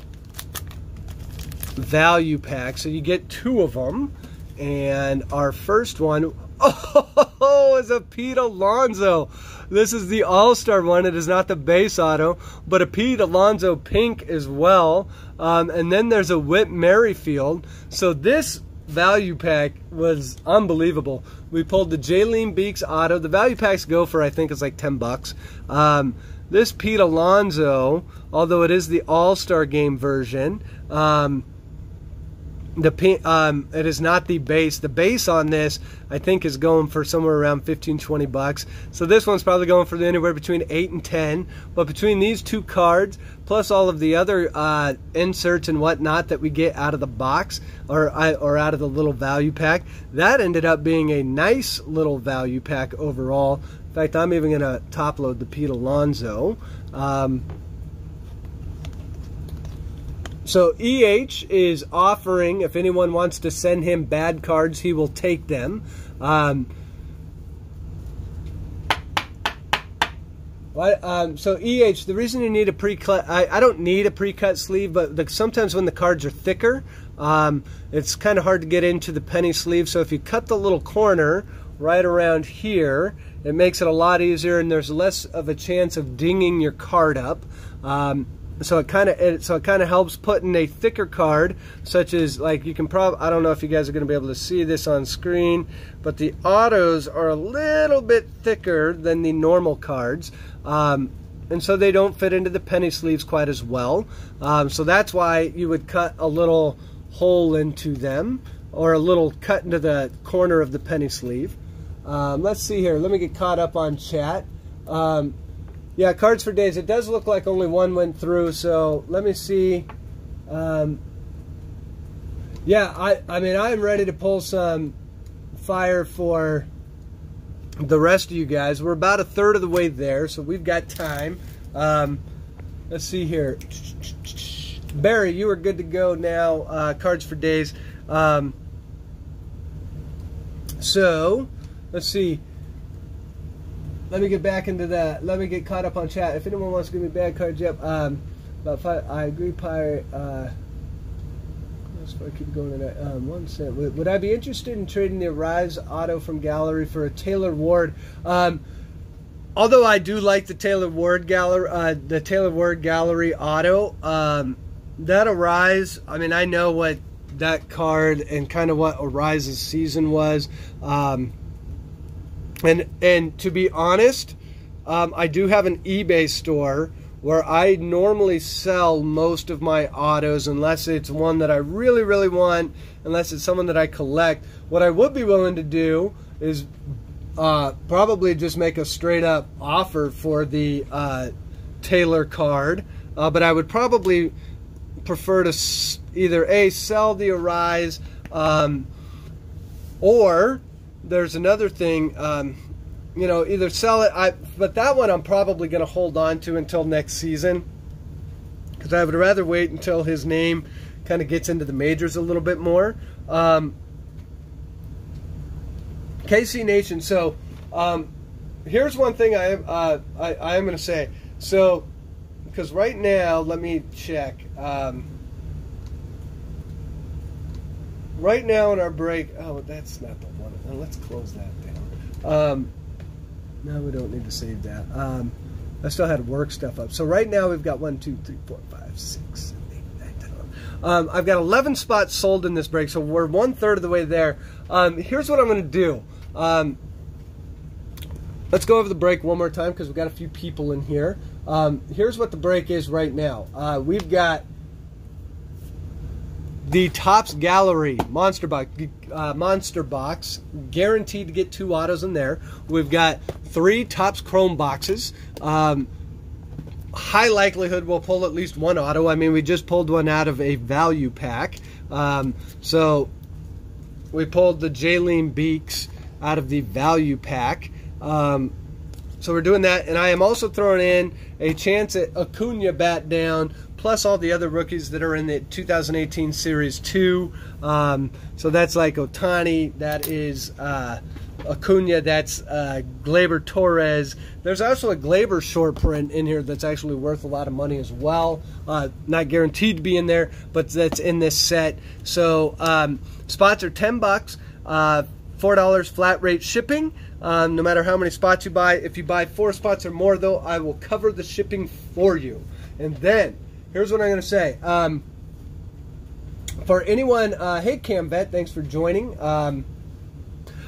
[SPEAKER 1] value pack. So you get two of them, and our first one oh is a Pete Alonso. This is the All-Star one. It is not the base auto, but a Pete Alonso pink as well. Um, and then there's a Whit Merrifield. So this value pack was unbelievable. We pulled the Jalen Beeks auto. The value packs go for I think it's like 10 bucks. Um, this Pete Alonso, although it is the All-Star game version, um, the um, it is not the base. The base on this, I think, is going for somewhere around 15, 20 bucks. So this one's probably going for anywhere between 8 and 10. But between these two cards, plus all of the other uh, inserts and whatnot that we get out of the box or, uh, or out of the little value pack, that ended up being a nice little value pack overall. In fact, I'm even going to top load the Pete Alonso. Um, so EH is offering, if anyone wants to send him bad cards, he will take them. Um, um, so EH, the reason you need a pre-cut, I, I don't need a pre-cut sleeve, but the, sometimes when the cards are thicker, um, it's kind of hard to get into the penny sleeve. So if you cut the little corner right around here, It makes it a lot easier, and there's less of a chance of dinging your card up. Um, so it kind of so it kind of helps putting a thicker card such as like you can probably I don't know if you guys are going to be able to see this on screen but the autos are a little bit thicker than the normal cards um, and so they don't fit into the penny sleeves quite as well um, so that's why you would cut a little hole into them or a little cut into the corner of the penny sleeve um, let's see here let me get caught up on chat um, yeah, Cards for Days. It does look like only one went through, so let me see. Um, yeah, I, I mean, I'm ready to pull some fire for the rest of you guys. We're about a third of the way there, so we've got time. Um, let's see here. Barry, you are good to go now. Uh, cards for Days. Um, so, let's see let me get back into that. Let me get caught up on chat. If anyone wants to give me bad cards, yep. Um, five, I agree, Pirate. Uh, let's keep going to that. Um, one cent. Would, would, I be interested in trading the Arraez Auto from Gallery for a Taylor Ward? Um, although I do like the Taylor Ward Gallery, uh, the Taylor Ward Gallery Auto, um, that Arraez. I mean, I know what that card and kind of what Arraez's season was. Um, and and to be honest, um, I do have an eBay store where I normally sell most of my autos unless it's one that I really really want, unless it's someone that I collect. What I would be willing to do is uh, probably just make a straight up offer for the uh, Taylor card, uh, but I would probably prefer to either a sell the Arraez um, or there's another thing. Um, you know, either sell it. I but that one I'm probably going to hold on to until next season because I would rather wait until his name kind of gets into the majors a little bit more. Um, KC Nation. So um, here's one thing I uh, I, I am going to say. So because right now, let me check. Um, right now in our break, oh, that's not the one. let's close that down. Um, no, we don't need to save that. Um, I still had work stuff up. So right now we've got one, two, three, four, five, six, seven, eight, nine, ten, eleven. Um, I've got 11 spots sold in this break, so we're one third of the way there. Um, here's what I'm going to do. Um, let's go over the break one more time because we've got a few people in here. Um, here's what the break is right now. Uh, we've got the Topps Gallery Monster Box, uh, Monster Box, guaranteed to get two autos in there. We've got three Topps Chrome boxes. Um, high likelihood we'll pull at least one auto. I mean, we just pulled one out of a value pack. Um, so we pulled the Jalen Beeks out of the value pack. Um, so we're doing that, and I am also throwing in a chance at Acuna bat down plus all the other rookies that are in the 2018 Series 2. Um, so that's like Ohtani, that is uh, Acuna, that's uh, Gleyber Torres. There's also a Gleyber short print in here that's actually worth a lot of money as well. Uh, not guaranteed to be in there, but that's in this set. So um, spots are 10 bucks, uh, $4 flat rate shipping. Um, no matter how many spots you buy. If you buy four spots or more, though, I will cover the shipping for you. And then here's what I'm going to say. Um, for anyone, uh, hey Cam Vet, thanks for joining. Um,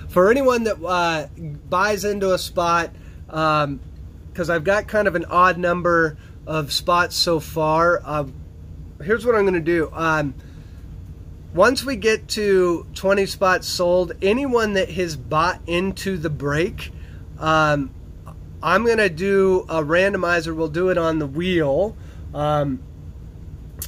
[SPEAKER 1] for anyone that uh, buys into a spot, because um, I've got kind of an odd number of spots so far, uh, here's what I'm going to do. Um, once we get to 20 spots sold, anyone that has bought into the break, um, I'm going to do a randomizer. We'll do it on the wheel. Um,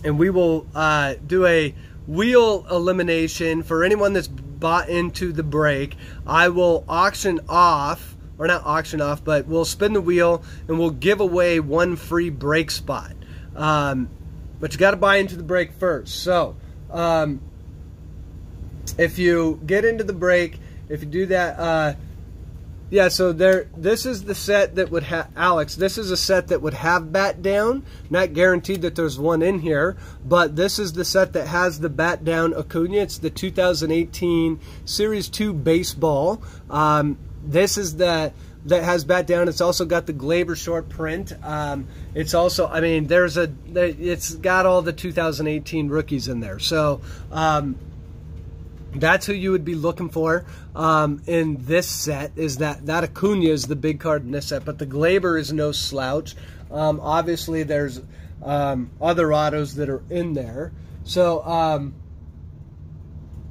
[SPEAKER 1] and we will uh, do a wheel elimination for anyone that's bought into the break. I will auction off, or not auction off, but we'll spin the wheel and we'll give away one free break spot. Um, but you got to buy into the break first. So um, if you get into the break, if you do that, uh, yeah, so there. This is the set that would have Alex. This is a set that would have bat down. Not guaranteed that there's one in here, but this is the set that has the bat down Acuna. It's the 2018 Series Two baseball. Um, this is the that has bat down. It's also got the Gleyber short print. Um, it's also, I mean, there's a, it's got all the 2018 rookies in there. So um, that's who you would be looking for um, in this set. Is that that Acuna is the big card in this set, but the Gleyber is no slouch. Um, obviously, there's um, other autos that are in there. So um,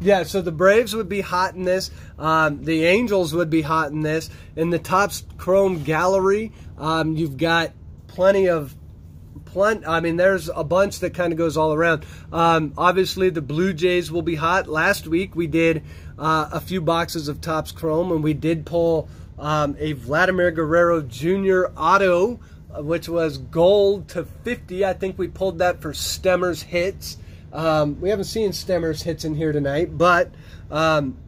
[SPEAKER 1] yeah, so the Braves would be hot in this. Um, the Angels would be hot in this. In the Topps Chrome Gallery, um, you've got plenty of plenty. I mean, there's a bunch that kind of goes all around. Um, obviously, the Blue Jays will be hot. Last week we did uh, a few boxes of Topps Chrome, and we did pull um, a Vladimir Guerrero Jr. auto, uh, which was gold to 50. I think we pulled that for Stemmers hits. Um, we haven't seen Stemmers hits in here tonight, but um,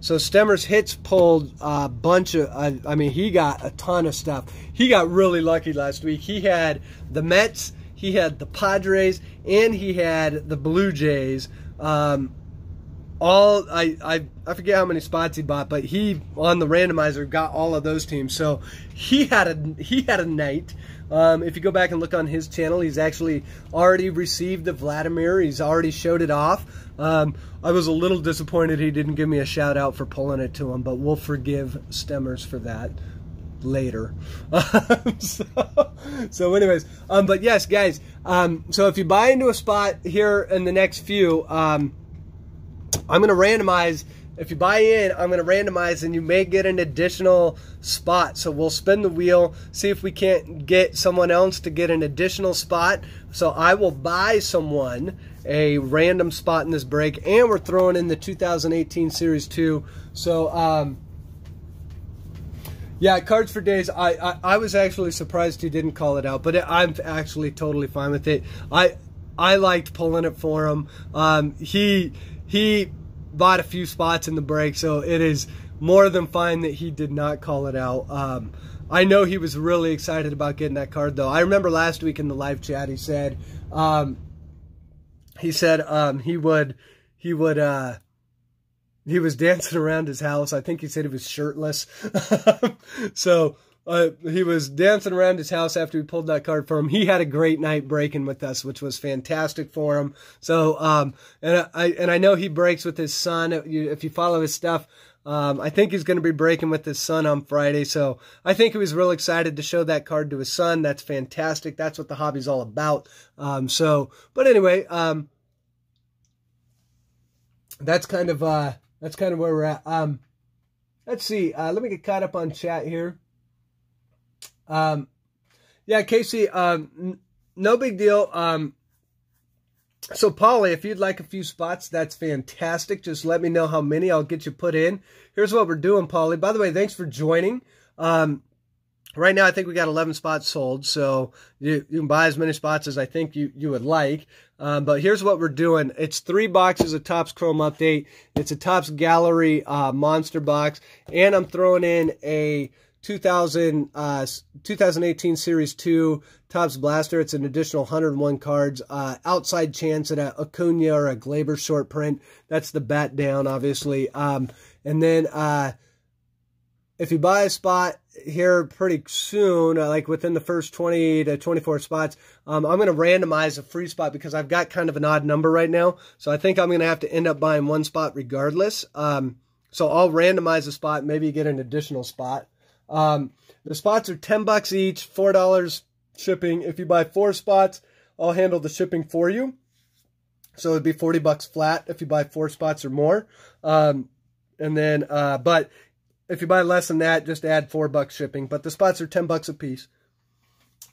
[SPEAKER 1] so Stemmers hits pulled a bunch of. I, mean, he got a ton of stuff. He got really lucky last week. He had the Mets, he had the Padres, and he had the Blue Jays. Um, all I, I I forget how many spots he bought, but he on the randomizer got all of those teams. So he had a he had a night. Um, if you go back and look on his channel, he's actually already received the Vladimir. He's already showed it off. Um, I was a little disappointed he didn't give me a shout out for pulling it to him, but we'll forgive Stemmers for that later. so, so, anyways, um, but yes, guys. Um, so if you buy into a spot here in the next few, um, I'm going to randomize if you buy in, I'm going to randomize and you may get an additional spot. So we'll spin the wheel, see if we can't get someone else to get an additional spot. So I will buy someone a random spot in this break and we're throwing in the 2018 Series 2. So, um, yeah, Cards for Days. I, I, I was actually surprised he didn't call it out, but I'm actually totally fine with it. I I liked pulling it for him. Um, he he bought a few spots in the break, so it is more than fine that he did not call it out. Um, I know he was really excited about getting that card, though. I remember last week in the live chat, he said, um, he said um, he would, he would, uh, he was dancing around his house. I think he said he was shirtless. so uh, he was dancing around his house after we pulled that card for him. He had a great night breaking with us, which was fantastic for him. So, um, and I and I know he breaks with his son. If you follow his stuff, um, I think he's going to be breaking with his son on Friday. So I think he was real excited to show that card to his son. That's fantastic. That's what the hobby's all about. Um, so, but anyway, um, that's kind of uh, that's kind of where we're at. Um, let's see. Uh, let me get caught up on chat here. Um, yeah, Casey, um, no big deal. Um, so, Polly, if you'd like a few spots, that's fantastic. Just let me know how many. I'll get you put in. Here's what we're doing, Polly. By the way, thanks for joining. Um, right now, I think we got 11 spots sold, so you, you can buy as many spots as I think you, you would like. Um, but here's what we're doing. It's three boxes of Topps Chrome Update. It's a Topps Gallery uh, Monster Box, and I'm throwing in a 2000, uh, 2018 Series 2 Topps Blaster. It's an additional 101 cards. Uh, outside chance at a Acuna or a Gleyber short print. That's the bat down, obviously. Um, and then uh, if you buy a spot here pretty soon, uh, like within the first 20 to 24 spots, um, I'm going to randomize a free spot because I've got kind of an odd number right now. So I think I'm going to have to end up buying one spot regardless. Um, so I'll randomize a spot, maybe get an additional spot. Um, the spots are 10 bucks each, $4 shipping. If you buy four spots, I'll handle the shipping for you. So it'd be 40 bucks flat if you buy four spots or more. Um, and then, uh, but if you buy less than that, just add four bucks shipping. But the spots are 10 bucks a piece.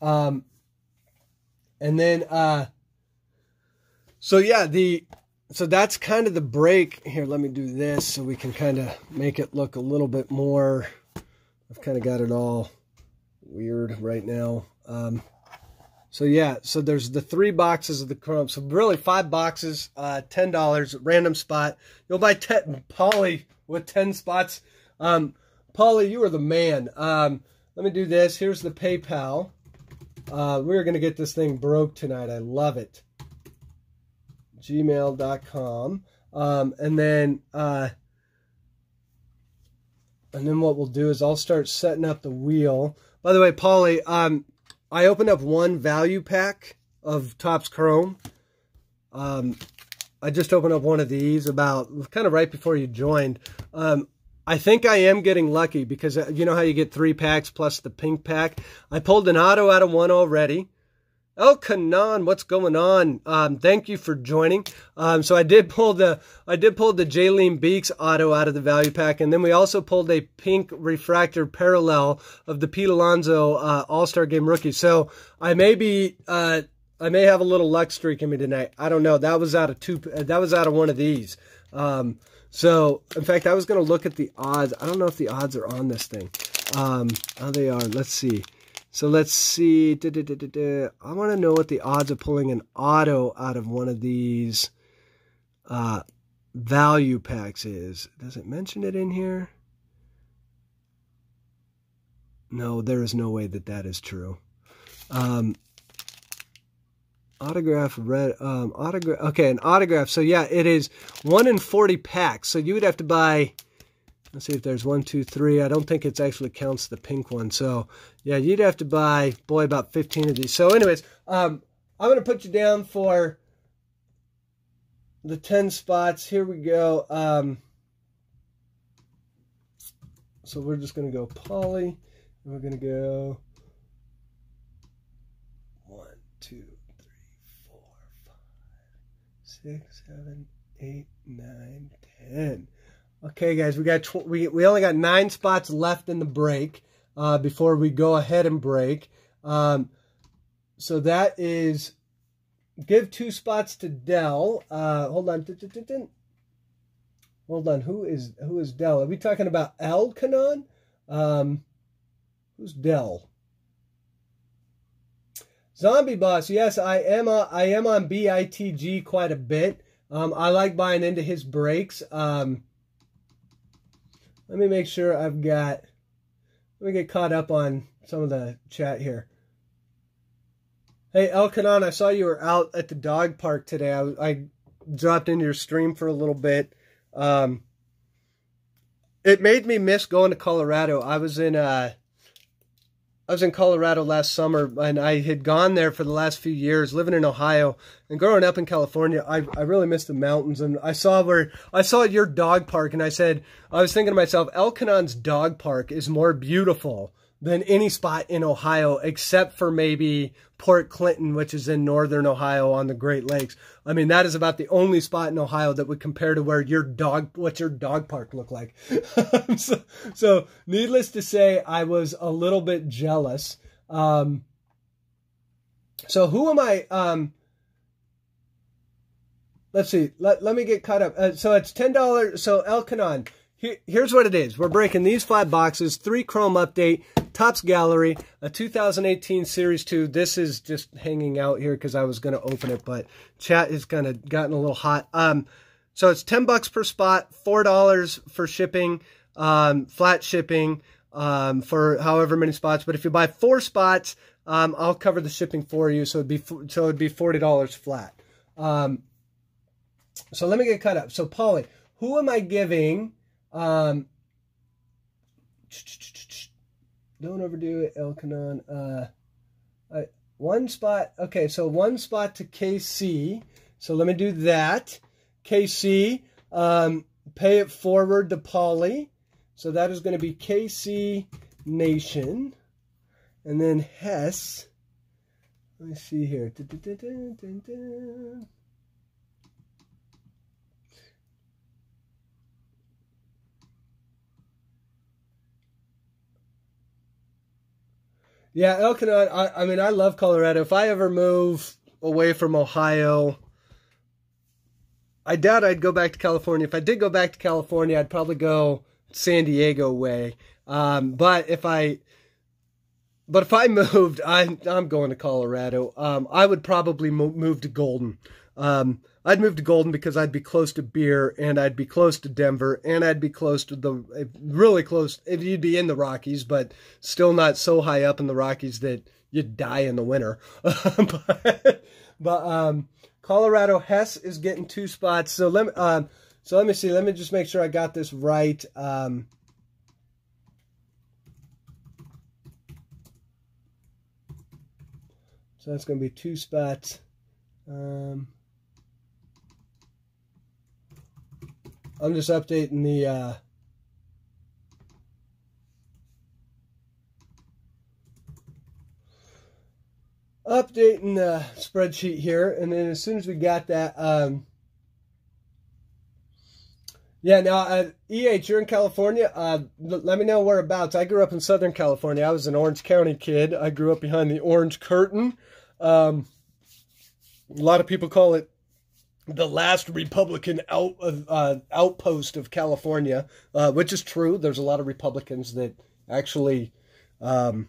[SPEAKER 1] Um, and then, uh, so yeah, the, so that's kind of the break. Here, let me do this so we can kind of make it look a little bit more I've kind of got it all weird right now. Um, so yeah, so there's the three boxes of the Chrome. So really five boxes, uh, $10, random spot. You'll buy 10, Polly with 10 spots. Um, Polly, you are the man. Um, let me do this. Here's the PayPal. Uh, we're going to get this thing broke tonight. I love it. Gmail.com. Um, and then, uh, And then what we'll do is I'll start setting up the wheel. By the way, Polly, um, I opened up one value pack of Topps Chrome. Um, I just opened up one of these about kind of right before you joined. Um, I think I am getting lucky because uh, you know how you get three packs plus the pink pack. I pulled an auto out of one already. El Kanan, what's going on? Um, thank you for joining. Um, so I did pull the I did pull the Jalen Beeks auto out of the value pack, and then we also pulled a pink refractor parallel of the Pete Alonso uh, All Star Game rookie. So I may be uh, I may have a little luck streak in me tonight. I don't know. That was out of two. That was out of one of these. Um, so in fact, I was going to look at the odds. I don't know if the odds are on this thing. Um, oh, they are. Let's see. So let's see. Da, da, da, I want to know what the odds of pulling an auto out of one of these uh, value packs is. Does it mention it in here? No, there is no way that that is true. Um, autograph red um autograph okay an autograph so yeah it is one in 40 packs so you would have to buy Let's see if there's one, two, three. I don't think it actually counts the pink one. So, yeah, you'd have to buy, boy, about 15 of these. So, anyways, um, I'm going to put you down for the 10 spots. Here we go. Um, so, we're just going to go poly. And we're going to go one, two, three, four, five, six, seven, eight, nine, ten. Okay, guys, we got we we only got nine spots left in the break uh, before we go ahead and break. Um, so that is give two spots to Dell. Uh, hold on, hold on. Who is who is Dell? Are we talking about El Canon? Um, who's Dell? Zombie Boss. Yes, I am. A, I am on BITG quite a bit. Um, I like buying into his breaks. Um, let me make sure I've got, let me get caught up on some of the chat here. Hey, Elkanon, I saw you were out at the dog park today. I, I dropped into your stream for a little bit. Um, it made me miss going to Colorado. I was in uh, I was in Colorado last summer, and I had gone there for the last few years, living in Ohio and growing up in California. I, I really miss the mountains, and I saw where I saw your dog park, and I said I was thinking to myself, Elkanon's dog park is more beautiful than any spot in Ohio, except for maybe Port Clinton, which is in northern Ohio on the Great Lakes. I mean, that is about the only spot in Ohio that would compare to where your dog, what's your dog park look like. so, so, needless to say, I was a little bit jealous. Um, so who am I? Um, let's see. Let, let me get caught up. Uh, so it's $10. So Elkanon, here, here's what it is. We're breaking these five boxes, three Chrome Update, Topps Gallery, a 2018 Series 2. This is just hanging out here because I was going to open it, but chat has kind of gotten a little hot. Um, so it's 10 bucks per spot, $4 for shipping, um, flat shipping um, for however many spots. But if you buy four spots, um, I'll cover the shipping for you. So it'd be so it'd be forty dollars flat. Um, so let me get cut up. So Polly, who am I giving? Um, don't overdo it, Elkanon. Uh, one spot. Okay, so one spot to KC. So let me do that. KC, um, pay it forward to Polly. So that is going to be KC Nation. And then Hess. Let me see here. Yeah, Elkanah, I, I mean, I love Colorado. If I ever move away from Ohio, I doubt I'd go back to California. If I did go back to California, I'd probably go San Diego way. Um, but if I, but if I moved, I, I'm going to Colorado. Um, I would probably move to Golden. Um, I'd move to Golden because I'd be close to beer and I'd be close to Denver and I'd be close to the really close. If you'd be in the Rockies, but still not so high up in the Rockies that you'd die in the winter. but, but um, Colorado Hess is getting two spots. So let me um, so let me see. Let me just make sure I got this right. Um, so that's going to be two spots. Um, I'm just updating the uh, updating the spreadsheet here, and then as soon as we got that, um, yeah, now, uh, EH, you're in California. Uh, let me know whereabouts. I grew up in Southern California. I was an Orange County kid. I grew up behind the Orange Curtain. Um, a lot of people call it the last Republican out, uh, outpost of California, uh, which is true. There's a lot of Republicans that actually um,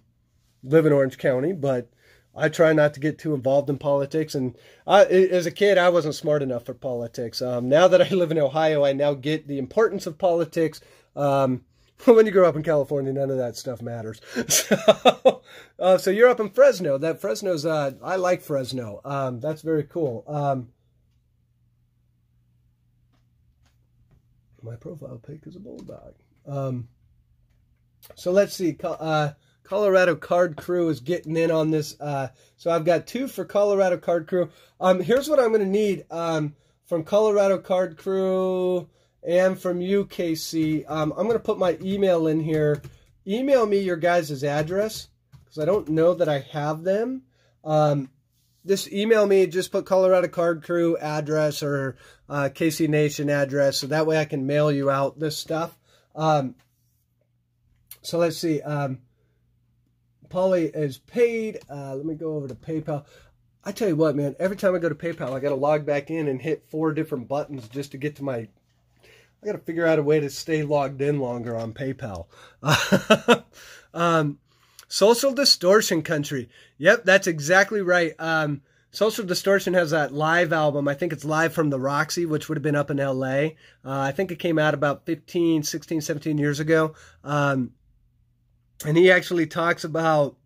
[SPEAKER 1] live in Orange County, but I try not to get too involved in politics. And I, as a kid, I wasn't smart enough for politics. Um, now that I live in Ohio, I now get the importance of politics. Um, when you grow up in California, none of that stuff matters. So, uh, so you're up in Fresno. That Fresno's, uh, I like Fresno. Um, that's very cool. My profile pic is a bulldog. Um, so let's see. Uh, Colorado Card Crew is getting in on this. Uh, so I've got two for Colorado Card Crew. Um, here's what I'm going to need um, from Colorado Card Crew and from UKC. Um, I'm going to put my email in here. Email me your guys' address because I don't know that I have them. Um, just email me. Just put Colorado Card Crew address or uh, KC Nation address so that way I can mail you out this stuff. Um, so let's see. Um, Polly is paid. Uh, let me go over to PayPal. I tell you what, man, every time I go to PayPal, I got to log back in and hit four different buttons just to get to my. I got to figure out a way to stay logged in longer on PayPal. um, Social Distortion Country. Yep, that's exactly right. Um, Social Distortion has that live album. I think it's live from the Roxy, which would have been up in LA. Uh, I think it came out about 15, 16, 17 years ago. Um, and he actually talks about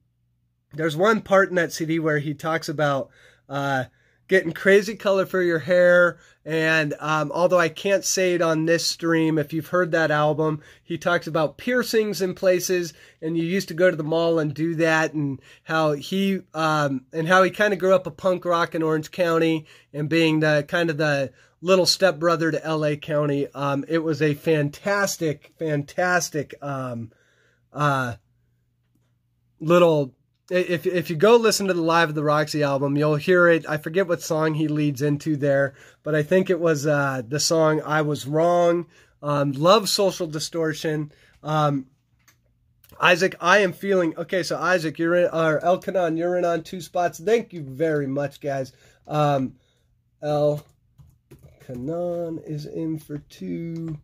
[SPEAKER 1] there's one part in that CD where he talks about uh, getting crazy color for your hair. And um, although I can't say it on this stream, if you've heard that album, he talks about piercings in places, and you used to go to the mall and do that, and how he um, and how he kind of grew up a punk rock in Orange County, and being the kind of the little stepbrother to L.A. County. Um, it was a fantastic, fantastic. Um, uh, little if if you go listen to the live of the Roxy album, you'll hear it. I forget what song he leads into there, but I think it was uh, the song "I Was Wrong." Um, love social distortion. Um, Isaac, I am feeling okay. So Isaac, you're in, or El Canon, you're in on two spots. Thank you very much, guys. Um, El is in for two.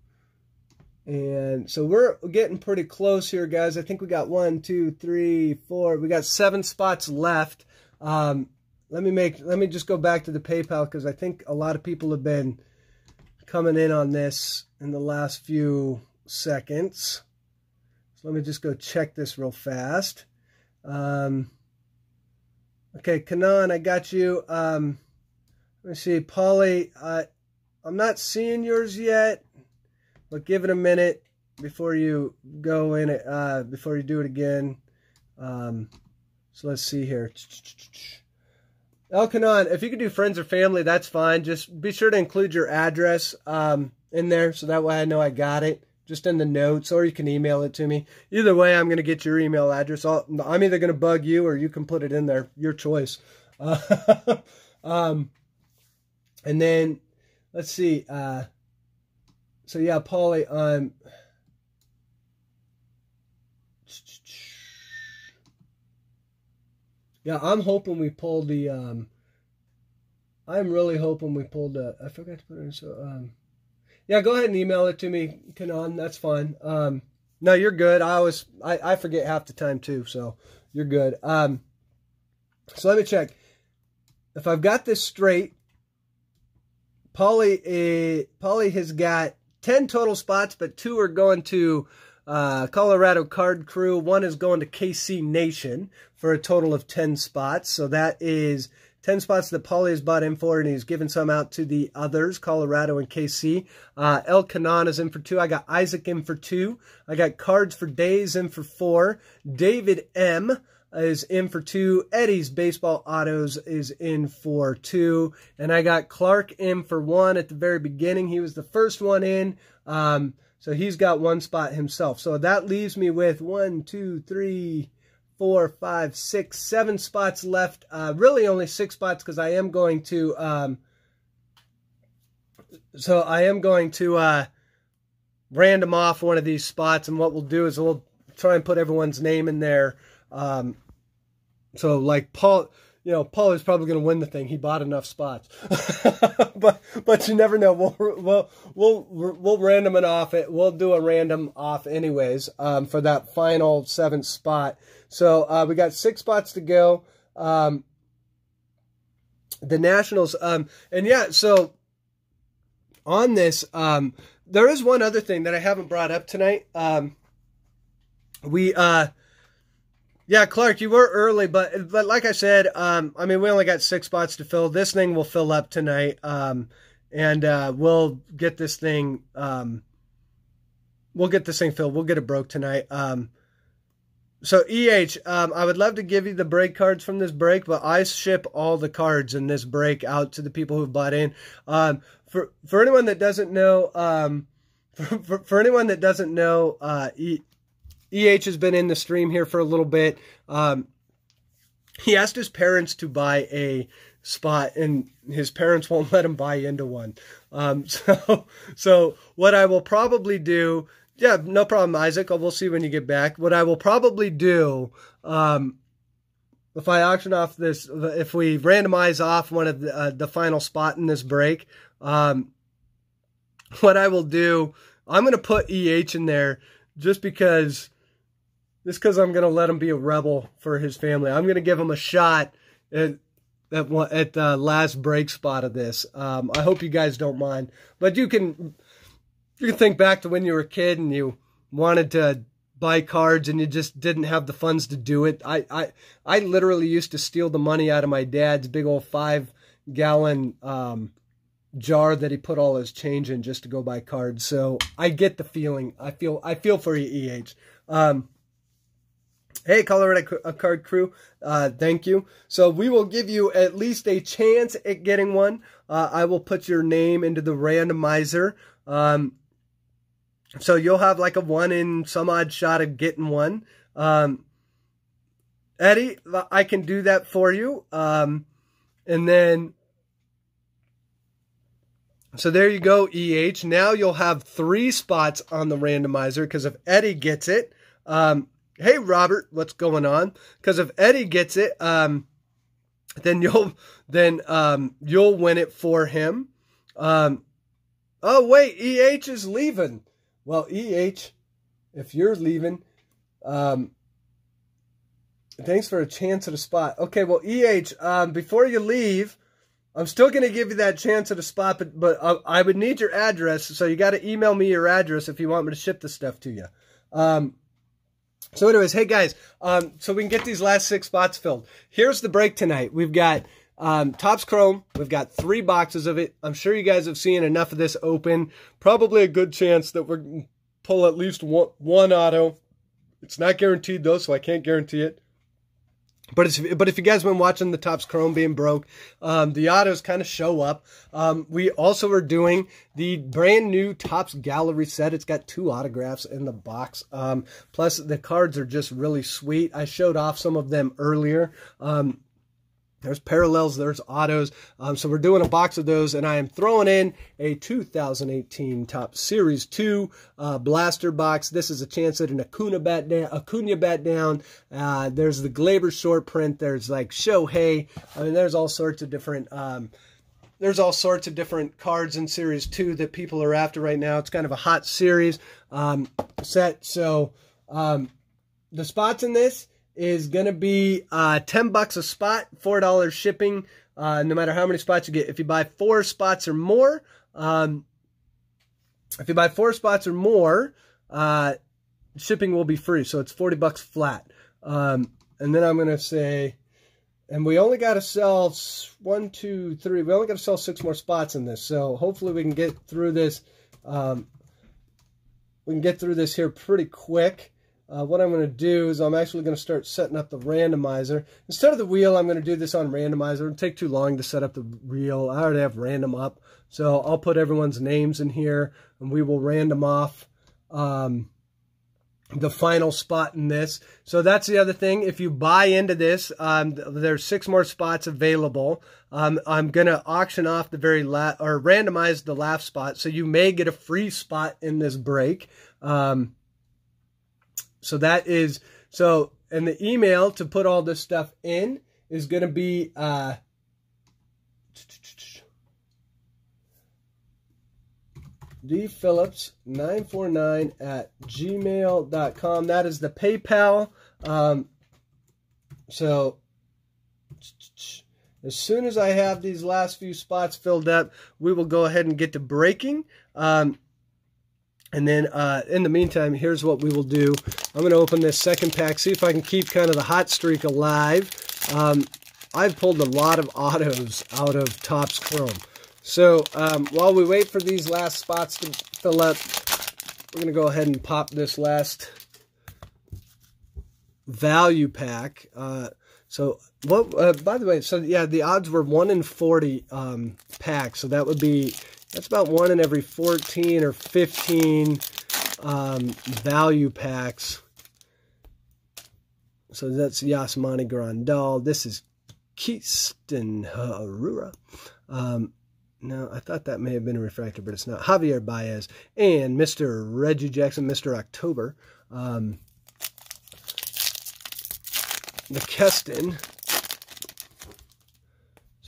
[SPEAKER 1] And so we're getting pretty close here, guys. I think we got one, two, three, four. We got seven spots left. Um, let me make. Let me just go back to the PayPal because I think a lot of people have been coming in on this in the last few seconds. So let me just go check this real fast. Um, okay, Kanan, I got you. Um, let me see, Polly. Uh, I'm not seeing yours yet. But give it a minute before you go in it, uh, before you do it again. Um, so let's see here. Elkanon, if you could do friends or family, that's fine. Just be sure to include your address um, in there so that way I know I got it. Just in the notes, or you can email it to me. Either way, I'm going to get your email address. i am either going to bug you or you can put it in there. Your choice. Uh, um, and then, let's see. Uh, so yeah, Paulie, um, yeah, I'm hoping we pulled the, um, I'm really hoping we pulled the, I forgot to put it in, so, um, yeah, go ahead and email it to me, Kanan, that's fine. Um, no, you're good. I always, I, I forget half the time too, so you're good. Um, so let me check. If I've got this straight, Polly, uh, Polly has got 10 total spots, but two are going to uh, Colorado Card Crew. One is going to KC Nation for a total of 10 spots. So that is 10 spots that Paulie has bought in for, and he's given some out to the others, Colorado and KC. Uh, El Canan is in for two. I got Isaac in for two. I got Cards for Days in for four. David M. is in for two. Eddie's baseball autos is in for two. And I got Clark in for one at the very beginning. He was the first one in. Um, so he's got one spot himself. So that leaves me with one, two, three, four, five, six, seven spots left. Uh, really only six spots because I am going to, um, so I am going to uh, random off one of these spots. And what we'll do is we'll try and put everyone's name in there. Um, so like Paul, you know, Paul is probably going to win the thing. He bought enough spots, but but you never know. We'll we'll we'll we'll random it off. It we'll do a random off anyways um, for that final seventh spot. So uh, we got six spots to go. Um, the Nationals, um, and yeah, so on this, um, there is one other thing that I haven't brought up tonight. Um, we uh yeah, Clark, you were early, but but like I said, um, I mean, we only got six spots to fill. This thing will fill up tonight, um, and uh, we'll get this thing. Um, we'll get this thing filled. We'll get it broke tonight. Um, so EH, um, I would love to give you the break cards from this break, but I ship all the cards in this break out to the people who bought in. Um, for for anyone that doesn't know, um, for, for, for anyone that doesn't know, uh, e, EH has been in the stream here for a little bit. Um, he asked his parents to buy a spot, and his parents won't let him buy into one. Um, so, so what I will probably do, yeah, no problem, Isaac. We'll see when you get back. What I will probably do, um, if I auction off this, if we randomize off one of the, uh, the final spot in this break, um, what I will do, I'm going to put EH in there just because just because I'm going to let him be a rebel for his family. I'm going to give him a shot at at, at the last break spot of this. Um, I hope you guys don't mind, but you can you can think back to when you were a kid and you wanted to buy cards and you just didn't have the funds to do it. I I I literally used to steal the money out of my dad's big old five gallon um, jar that he put all his change in just to go buy cards. So I get the feeling. I feel I feel for you, EH. Um, Hey, Colorado Card Crew, uh, thank you. So we will give you at least a chance at getting one. Uh, I will put your name into the randomizer. Um, so you'll have like a one in some odd shot of getting one. Um, Eddie, I can do that for you. Um, and then, so there you go, EH. Now you'll have three spots on the randomizer because if Eddie gets it, um, hey Robert, what's going on? Because if Eddie gets it, um, then you'll then um, you'll win it for him. Um, oh wait, EH is leaving. Well, EH, if you're leaving, um, thanks for a chance at a spot. Okay, well EH, um, before you leave. I'm still going to give you that chance at a spot, but, but uh, I would need your address, so you got to email me your address if you want me to ship the stuff to you. Um, so anyways, hey guys, um, so we can get these last six spots filled. Here's the break tonight. We've got um, Topps Chrome. We've got three boxes of it. I'm sure you guys have seen enough of this open. Probably a good chance that we're pull at least one, one auto. It's not guaranteed though, so I can't guarantee it. But it's, but if you guys been watching the Topps Chrome being broke, um, the autos kind of show up. Um, we also are doing the brand new Topps Gallery set. It's got two autographs in the box. Um, plus the cards are just really sweet. I showed off some of them earlier. Um, there's parallels, there's autos. Um, so we're doing a box of those, and I am throwing in a 2018 Topps Series 2 uh, blaster box. This is a chance at an Acuna bat down. Acuna bat down. Uh, there's the Gleyber short print. There's like Shohei. I mean, there's all sorts of different. Um, there's all sorts of different cards in Series 2 that people are after right now. It's kind of a hot series um, set. So um, the spots in this is going to be uh, 10 bucks a spot, $4 shipping, uh, no matter how many spots you get. If you buy four spots or more, um, if you buy four spots or more, uh, shipping will be free. So it's 40 bucks flat. Um, and then I'm going to say, and we only got to sell one, two, three. We only got to sell six more spots in this. So hopefully we can get through this. Um, we can get through this here pretty quick. Uh, what I'm going to do is I'm actually going to start setting up the randomizer. Instead of the wheel, I'm going to do this on randomizer. It'll take too long to set up the wheel. I already have random up. So I'll put everyone's names in here, and we will random off um, the final spot in this. So that's the other thing. If you buy into this, um, there's six more spots available. Um, I'm going to auction off the very last, or randomize the last spot. So you may get a free spot in this break. Um, so that is, so, and the email to put all this stuff in is going to be, uh, dphillips949 at gmail.com. That is the PayPal. Um, so as soon as I have these last few spots filled up, we will go ahead and get to breaking. Um, and then uh, in the meantime, here's what we will do. I'm going to open this second pack, see if I can keep kind of the hot streak alive. Um, I've pulled a lot of autos out of Topps Chrome. So um, while we wait for these last spots to fill up, we're going to go ahead and pop this last value pack. Uh, so what? Uh, by the way, so yeah, the odds were one in forty um, packs. So that would be that's about one in every fourteen or fifteen um, value packs. So that's Yasmani Grandal. This is Keston Hiura. Um, no, I thought that may have been a refractor, but it's not. Javier Baez and Mr. Reggie Jackson, Mr. October. Um, the Keston.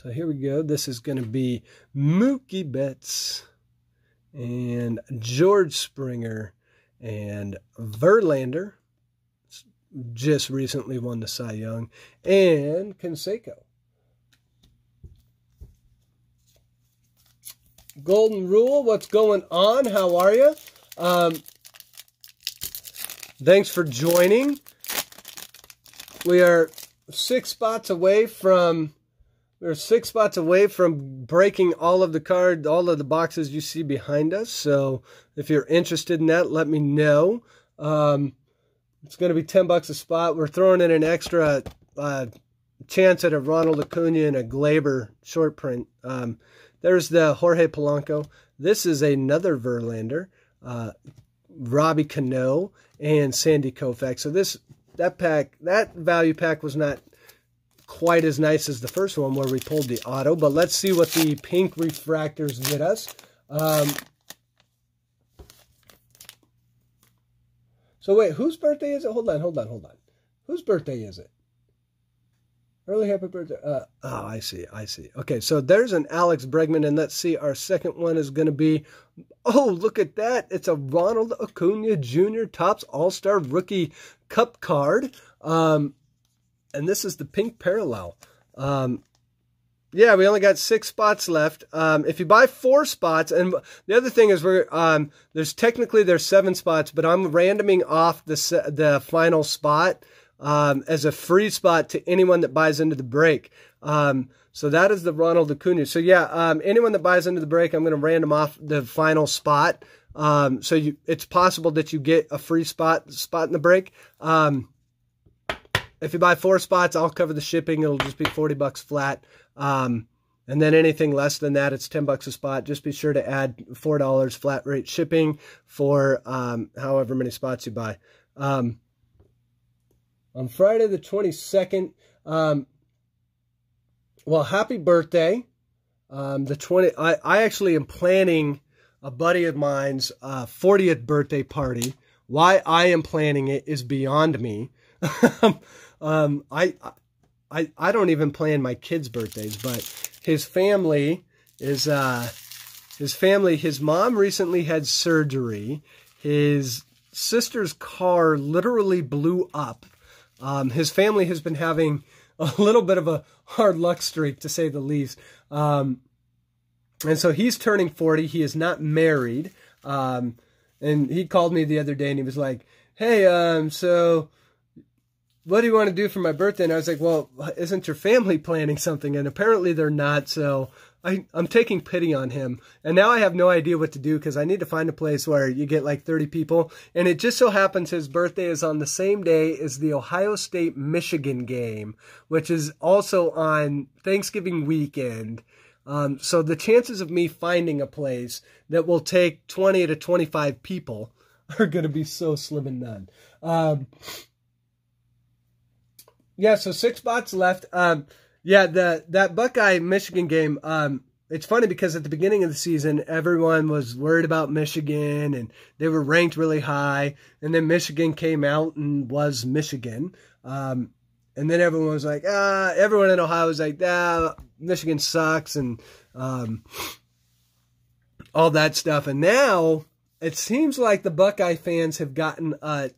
[SPEAKER 1] So here we go. This is going to be Mookie Betts and George Springer and Verlander. Just recently won the Cy Young. And Canseco. Golden Rule, what's going on? How are you? Um, thanks for joining. We are six spots away from we're six spots away from breaking all of the cards, all of the boxes you see behind us. So if you're interested in that, let me know. Um, it's going to be 10 bucks a spot. We're throwing in an extra uh, chance at a Ronald Acuna and a Gleyber short print. Um, there's the Jorge Polanco. This is another Verlander, uh, Robbie Cano, and Sandy Koufax. So this that pack, that value pack was not quite as nice as the first one where we pulled the auto. But let's see what the pink refractors get us. Um, so wait, whose birthday is it? Hold on, hold on, hold on. Whose birthday is it? Early happy birthday. Uh, oh, I see. I see. Okay, so there's an Alex Bregman, and let's see. Our second one is going to be. Oh, look at that! It's a Ronald Acuna Jr. Topps All Star Rookie Cup card, um, and this is the pink parallel. Um, yeah, we only got six spots left. Um, if you buy four spots, and the other thing is we're um, there's technically there's seven spots, but I'm randoming off the the final spot um, as a free spot to anyone that buys into the break. Um, so that is the Ronald Acuna. So yeah, um, anyone that buys into the break, I'm going to random off the final spot. Um, so you, it's possible that you get a free spot spot in the break. Um, if you buy four spots, I'll cover the shipping. It'll just be 40 bucks flat. Um, and then anything less than that, it's 10 bucks a spot. Just be sure to add $4 flat rate shipping for um, however many spots you buy. Um, on Friday the 22nd. Um, well, happy birthday. Um, the 20, I, I actually am planning a buddy of mine's uh, 40th birthday party. Why I am planning it is beyond me. um, I, I, I don't even plan my kids' birthdays, but his family is, uh, his family, his mom recently had surgery. His sister's car literally blew up um, his family has been having a little bit of a hard luck streak, to say the least. Um, and so he's turning 40. He is not married. Um, and he called me the other day and he was like, hey, um, so what do you want to do for my birthday? And I was like, well, isn't your family planning something? And apparently they're not. So I, I'm taking pity on him. And now I have no idea what to do because I need to find a place where you get like 30 people. And it just so happens his birthday is on the same day as the Ohio State Michigan game, which is also on Thanksgiving weekend. Um, so the chances of me finding a place that will take 20 to 25 people are going to be so slim and none. Um, yeah, so six spots left. Um, yeah, the that Buckeye Michigan game. Um, it's funny because at the beginning of the season, everyone was worried about Michigan and they were ranked really high. And then Michigan came out and was Michigan. Um, and then everyone was like, ah, everyone in Ohio was like, ah, Michigan sucks and um, all that stuff. And now it seems like the Buckeye fans have gotten uh,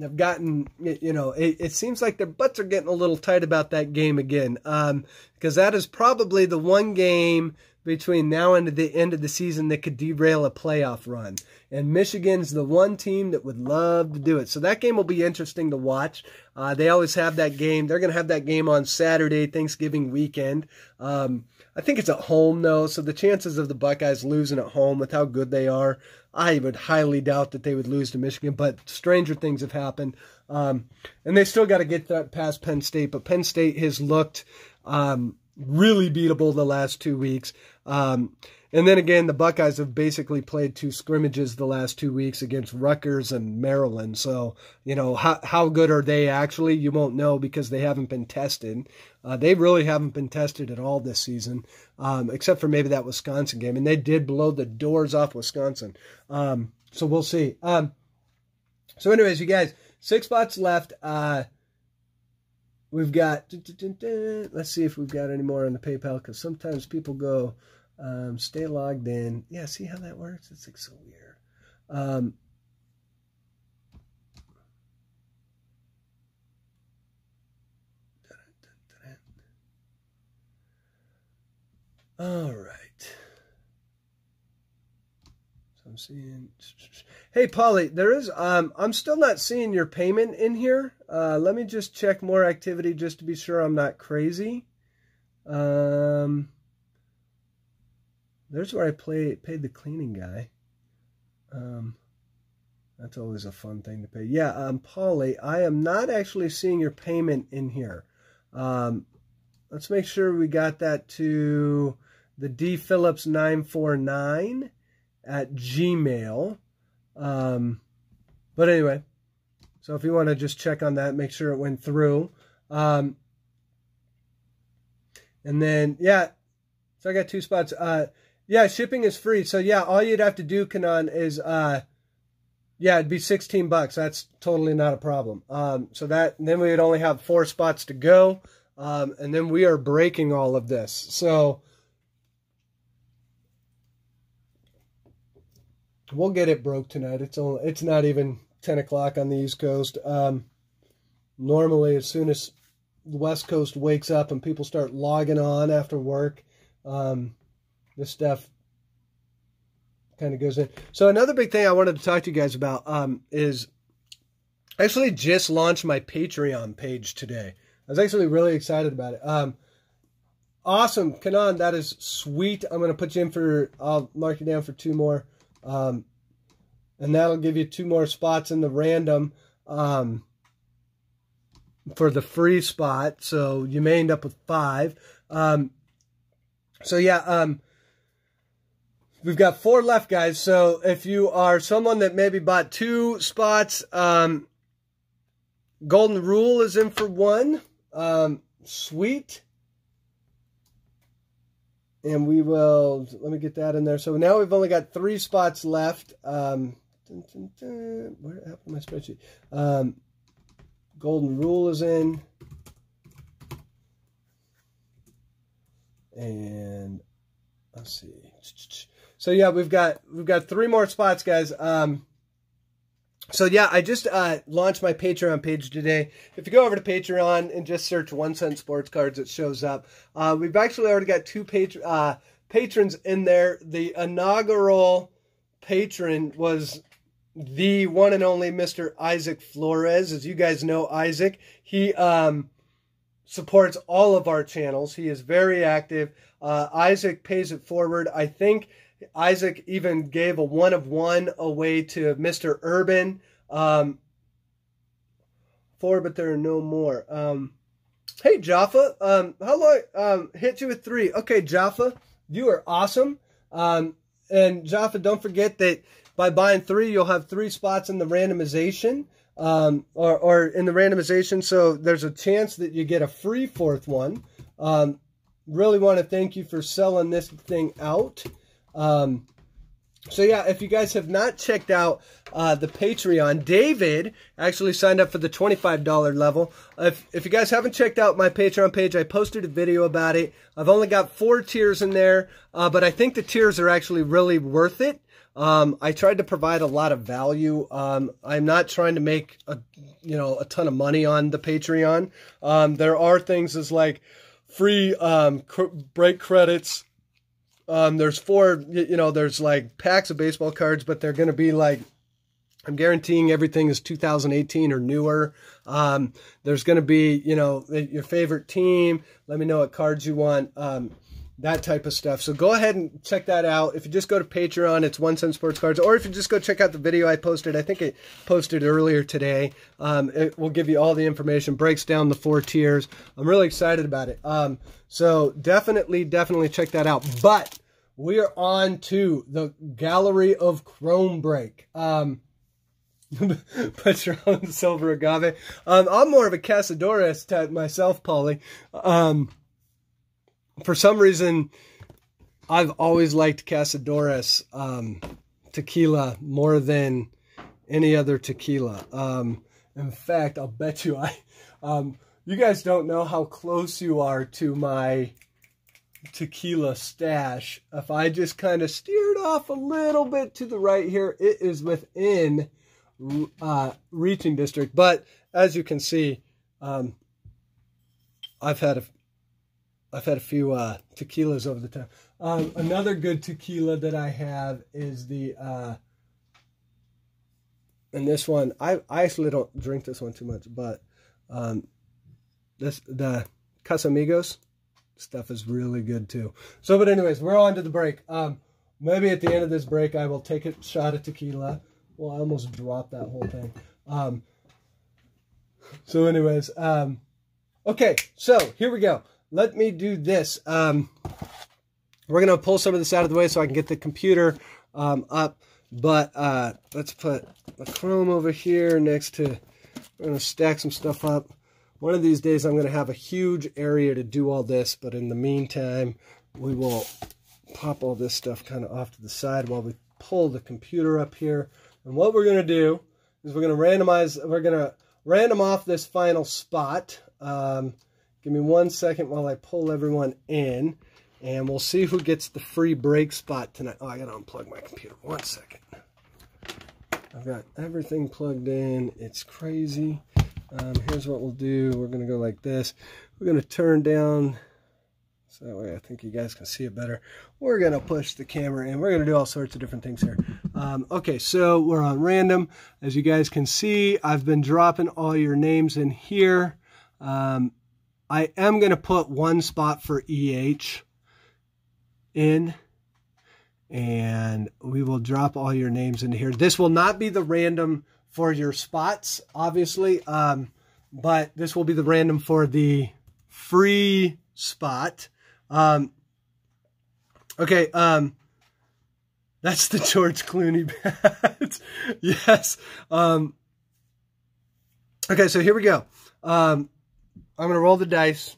[SPEAKER 1] have gotten, you know, it, it, seems like their butts are getting a little tight about that game again. Um, because that is probably the one game between now and the end of the season that could derail a playoff run. And Michigan's the one team that would love to do it. So that game will be interesting to watch. Uh, they always have that game. They're going to have that game on Saturday, Thanksgiving weekend. Um, I think it's at home though, so the chances of the Buckeyes losing at home with how good they are, I would highly doubt that they would lose to Michigan. But stranger things have happened, um, and they still got to get that past Penn State. But Penn State has looked um, really beatable the last two weeks. Um, and then again, the Buckeyes have basically played two scrimmages the last two weeks against Rutgers and Maryland. So, you know, how, how good are they actually? You won't know because they haven't been tested. Uh, they really haven't been tested at all this season, um, except for maybe that Wisconsin game. And they did blow the doors off Wisconsin. Um, so we'll see. Um, so, anyways, you guys, six spots left. Uh, we've got, let's see if we've got any more on the PayPal because sometimes people go, um, stay logged in. Yeah, see how that works? It's like so weird. Um, All right. So I'm seeing. Hey, Polly, there is. Um, I'm still not seeing your payment in here. Uh, let me just check more activity just to be sure I'm not crazy. Um, there's where I play paid the cleaning guy. Um, that's always a fun thing to pay. Yeah, um, Polly, I am not actually seeing your payment in here. Um, let's make sure we got that to the D Phillips 949 at Gmail. Um, but anyway, so if you want to just check on that, make sure it went through. Um, and then, yeah, so I got two spots. Uh, yeah, shipping is free. So yeah, all you'd have to do, Kanan, is uh, yeah, it'd be sixteen bucks. That's totally not a problem. Um, so that then we would only have four spots to go, um, and then we are breaking all of this. So we'll get it broke tonight. It's only it's not even ten o'clock on the East Coast. Um, normally, as soon as the West Coast wakes up and people start logging on after work. Um, this stuff kind of goes in. So another big thing I wanted to talk to you guys about um, is I actually just launched my Patreon page today. I was actually really excited about it. Um, awesome, Kanan, that is sweet. I'm going to put you in for, I'll mark you down for two more. Um, and that'll give you two more spots in the random um, for the free spot. So you may end up with five. Um, so yeah, um, We've got four left, guys. So if you are someone that maybe bought two spots, um, Golden Rule is in for one. Um, sweet. And we will, let me get that in there. So now we've only got three spots left. Um, dun, dun, dun, where happened my spreadsheet? Um, Golden Rule is in. And let's see. So yeah, we've got we've got three more spots, guys. Um, so yeah, I just uh, launched my Patreon page today. If you go over to Patreon and just search One Cent Sports Cards, it shows up. Uh, we've actually already got two uh, patrons in there. The inaugural patron was the one and only Mr. Isaac Flores. As you guys know, Isaac, he um, supports all of our channels. He is very active. Uh, Isaac pays it forward. I think Isaac even gave a one of one away to Mr. Urban. Um, four, but there are no more. Um, hey, Jaffa. Um, long? Um, hit you with three. Okay, Jaffa, you are awesome. Um, and Jaffa, don't forget that by buying three, you'll have three spots in the randomization. Um, or, or in the randomization, so there's a chance that you get a free fourth one. Um, really want to thank you for selling this thing out. Um, so yeah, if you guys have not checked out uh, the Patreon, David actually signed up for the $25 level. If, if you guys haven't checked out my Patreon page, I posted a video about it. I've only got four tiers in there, uh, but I think the tiers are actually really worth it. Um, I tried to provide a lot of value. Um, I'm not trying to make a, you know, a ton of money on the Patreon. Um, there are things as like free um, break credits, um, there's four, you know, there's like packs of baseball cards, but they're going to be like, I'm guaranteeing everything is 2018 or newer. Um, there's going to be, you know, your favorite team. Let me know what cards you want. Um, that type of stuff. So go ahead and check that out. If you just go to Patreon, it's One Cent Sports Cards. Or if you just go check out the video I posted, I think it posted earlier today. Um, it will give you all the information, breaks down the four tiers. I'm really excited about it. Um, so definitely, definitely check that out. But we are on to the Gallery of Chrome Break. Um, Patron Silver Agave. Um, I'm more of a Cazadores type myself, Polly. Um, for some reason, I've always liked Cazadores um, tequila more than any other tequila. Um, in fact, I'll bet you I, um, you guys don't know how close you are to my tequila stash. If I just kind of steered off a little bit to the right here, it is within uh, reaching district. But as you can see, um, I've had a I've had a few uh, tequilas over the time. Um, another good tequila that I have is the, uh, and this one, I, I actually don't drink this one too much, but um, this the Casamigos stuff is really good too. So, but anyways, we're on to the break. Um, maybe at the end of this break, I will take a shot of tequila. Well, I almost dropped that whole thing. Um, so anyways, um, okay, so here we go let me do this. Um, we're going to pull some of this out of the way so I can get the computer um, up. But uh, let's put the Chrome over here next to, we're going to stack some stuff up. One of these days I'm going to have a huge area to do all this, but in the meantime, we will pop all this stuff kind of off to the side while we pull the computer up here. And what we're going to do is we're going to randomize, we're going to random off this final spot. Um, Give me one second while I pull everyone in, and we'll see who gets the free break spot tonight. Oh, I got to unplug my computer. One second. I've got everything plugged in. It's crazy. Um, here's what we'll do. We're going to go like this. We're going to turn down so that way I think you guys can see it better. We're going to push the camera and We're going to do all sorts of different things here. Um, okay, so we're on random. As you guys can see, I've been dropping all your names in here. Um, I am going to put one spot for EH in and we will drop all your names into here. This will not be the random for your spots, obviously, um, but this will be the random for the free spot. Um, okay, um, that's the George Clooney bat. yes. Um, okay, so here we go. Um, I'm going to roll the dice.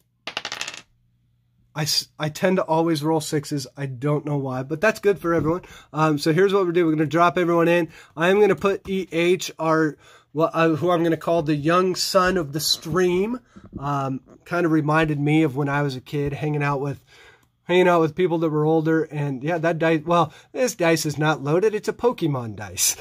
[SPEAKER 1] I, I tend to always roll sixes. I don't know why, but that's good for everyone. Um, so here's what we're doing. We're going to drop everyone in. I'm going to put EH, our, well, uh, who I'm going to call the young son of the stream. Um, kind of reminded me of when I was a kid hanging out with hanging out with people that were older and yeah that dice well this dice is not loaded it's a pokemon dice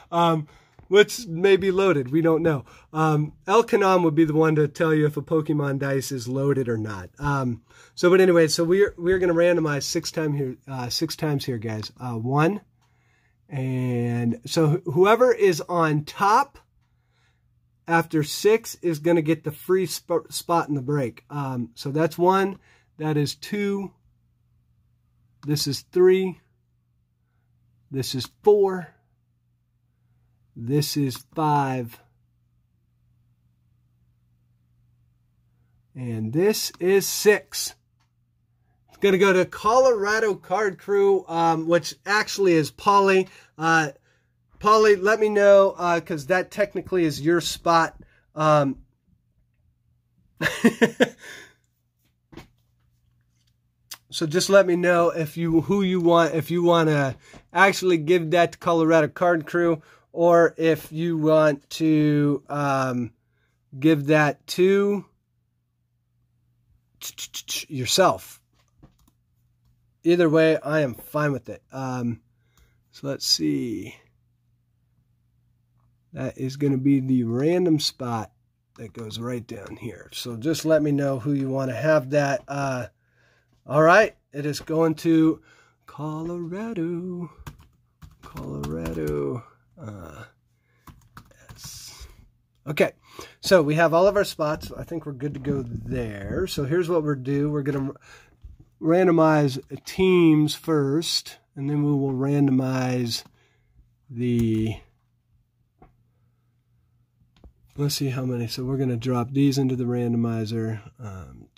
[SPEAKER 1] um, which may be loaded. We don't know. Um, El Kanam would be the one to tell you if a Pokemon dice is loaded or not. Um, so, but anyway, so we're we're going to randomize six time here, uh, six times here, guys. Uh, one, And so whoever is on top after six is going to get the free sp spot in the break. Um, so that's one. That is two. This is three. This is four. This is five. And this is six. It's going to go to Colorado Card Crew, um, which actually is Polly. Uh, Polly, let me know, because uh, that technically is your spot. Um, so just let me know if you who you want, if you want to actually give that to Colorado Card Crew, or if you want to um, give that to yourself. Either way, I am fine with it. Um, so let's see. That is going to be the random spot that goes right down here. So just let me know who you want to have that. Uh, all right, it is going to Colorado. Colorado. Uh, yes. Okay, so we have all of our spots. I think we're good to go there. So here's what we're do. We're going to randomize teams first, and then we will randomize the Let's see how many. So we're going to drop these into the randomizer. Um,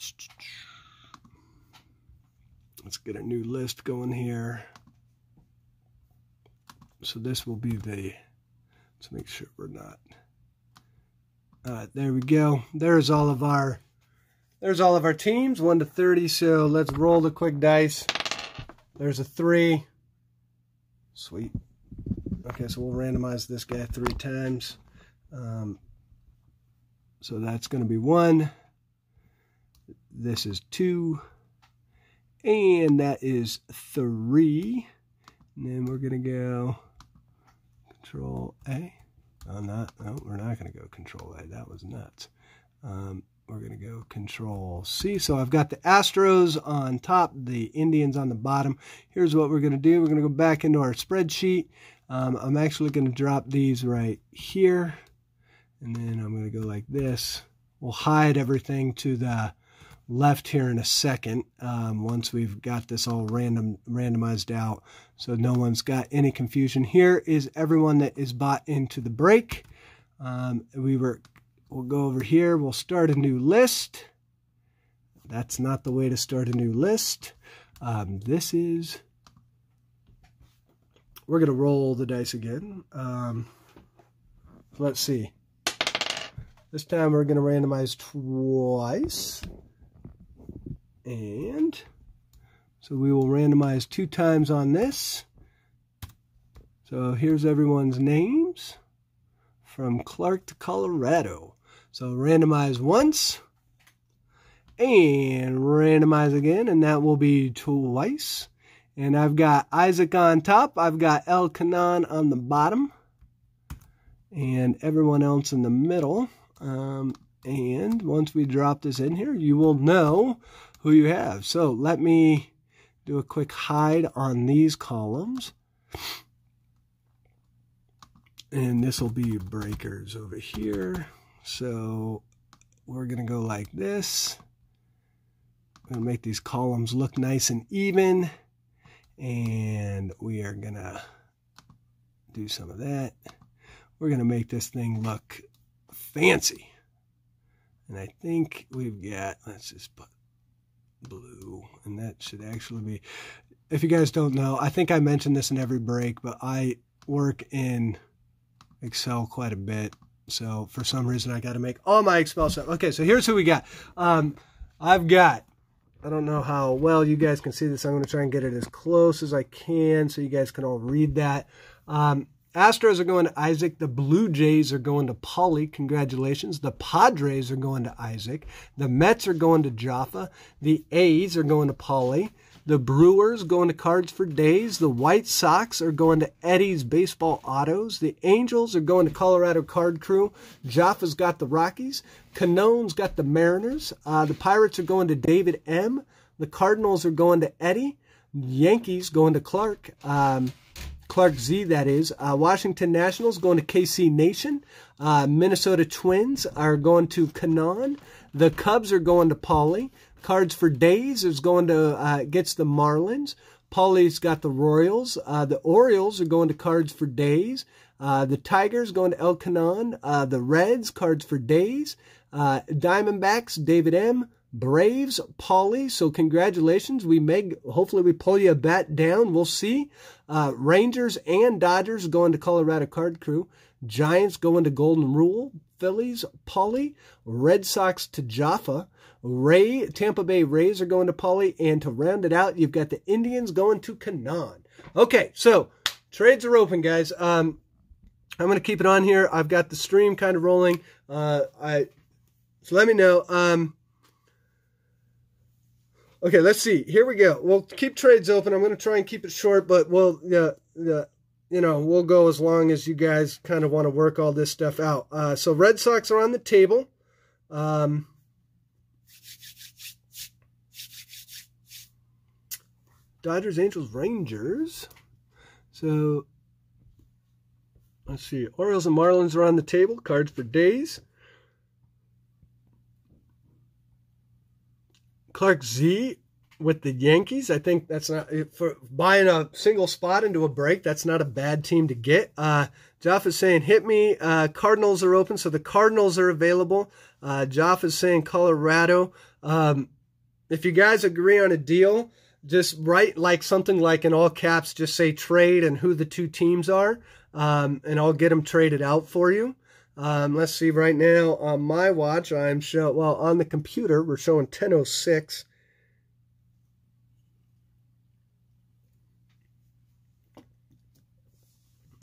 [SPEAKER 1] let's get a new list going here. So this will be the, let's make sure we're not. All right, there we go. There's all of our, there's all of our teams, 1 to 30. So let's roll the quick dice. There's a 3. Sweet. Okay, so we'll randomize this guy three times. Um, so that's going to be 1. This is 2. And that is 3. And then we're going to go Control A. on that. no, we're not going to go Control A. That was nuts. Um, we're going to go Control C. So I've got the Astros on top, the Indians on the bottom. Here's what we're going to do. We're going to go back into our spreadsheet. Um, I'm actually going to drop these right here. And then I'm going to go like this. We'll hide everything to the left here in a second um, once we've got this all random randomized out so no one's got any confusion. Here is everyone that is bought into the break. Um, we were, we'll go over here. We'll start a new list. That's not the way to start a new list. Um, this is, we're going to roll the dice again. Um, let's see. This time we're going to randomize twice. And so we will randomize two times on this. So here's everyone's names from Clark to Colorado. So randomize once and randomize again, and that will be twice. And I've got Isaac on top. I've got El Canon on the bottom. And everyone else in the middle. Um, and once we drop this in here, you will know who you have. So let me do a quick hide on these columns. And this will be breakers over here. So we're going to go like this. I'm going to make these columns look nice and even. And we are going to do some of that. We're going to make this thing look fancy. And I think we've got, let's just put blue, and that should actually be, if you guys don't know, I think I mentioned this in every break, but I work in Excel quite a bit. So for some reason, I got to make all my Excel stuff. Okay, so here's who we got. Um, I've got, I don't know how well you guys can see this. I'm going to try and get it as close as I can so you guys can all read that. Um, Astros are going to Isaac. The Blue Jays are going to Polly. Congratulations. The Padres are going to Isaac. The Mets are going to Jaffa. The A's are going to Polly. The Brewers going to Cards for Days. The White Sox are going to Eddie's Baseball Autos. The Angels are going to Colorado Card Crew. Jaffa's got the Rockies. Canone's got the Mariners. Uh, the Pirates are going to David M. The Cardinals are going to Eddie. Yankees going to Clark. Um, Clark Z, that is. Uh, Washington Nationals going to KC Nation. Uh, Minnesota Twins are going to Canaan. The Cubs are going to Pauley. Cards for Days is going to uh, gets the Marlins. Pauley's got the Royals. Uh, the Orioles are going to Cards for Days. Uh, the Tigers going to El Canon. Uh, the Reds, Cards for Days. Diamondbacks, David M. Braves, Pauley. So congratulations. We may, hopefully we pull you a bat down. We'll see. Uh, Rangers and Dodgers going to Colorado Card Crew. Giants going to Golden Rule. Phillies, Pauley. Red Sox to Jaffa. Ray, Tampa Bay Rays are going to Pauley. And to round it out, you've got the Indians going to Canaan. Okay, so trades are open, guys. Um, I'm going to keep it on here. I've got the stream kind of rolling. Uh, I so let me know. Um, okay, let's see. Here we go. We'll keep trades open. I'm going to try and keep it short, but we'll yeah, yeah, you know we'll go as long as you guys kind of want to work all this stuff out. Uh, so Red Sox are on the table. Um, Dodgers, Angels, Rangers. So let's see. Orioles and Marlins are on the table. Cards for days. Clark Z with the Yankees. I think that's not for buying a single spot into a break. That's not a bad team to get. Uh, Joff is saying hit me. Uh, Cardinals are open, so the Cardinals are available. Uh, Joff is saying Colorado. Um, if you guys agree on a deal, just write like something like in all caps. Just say trade and who the two teams are, um, and I'll get them traded out for you. Um, let's see, right now on my watch, I'm showing, well on the computer we're showing 10:06.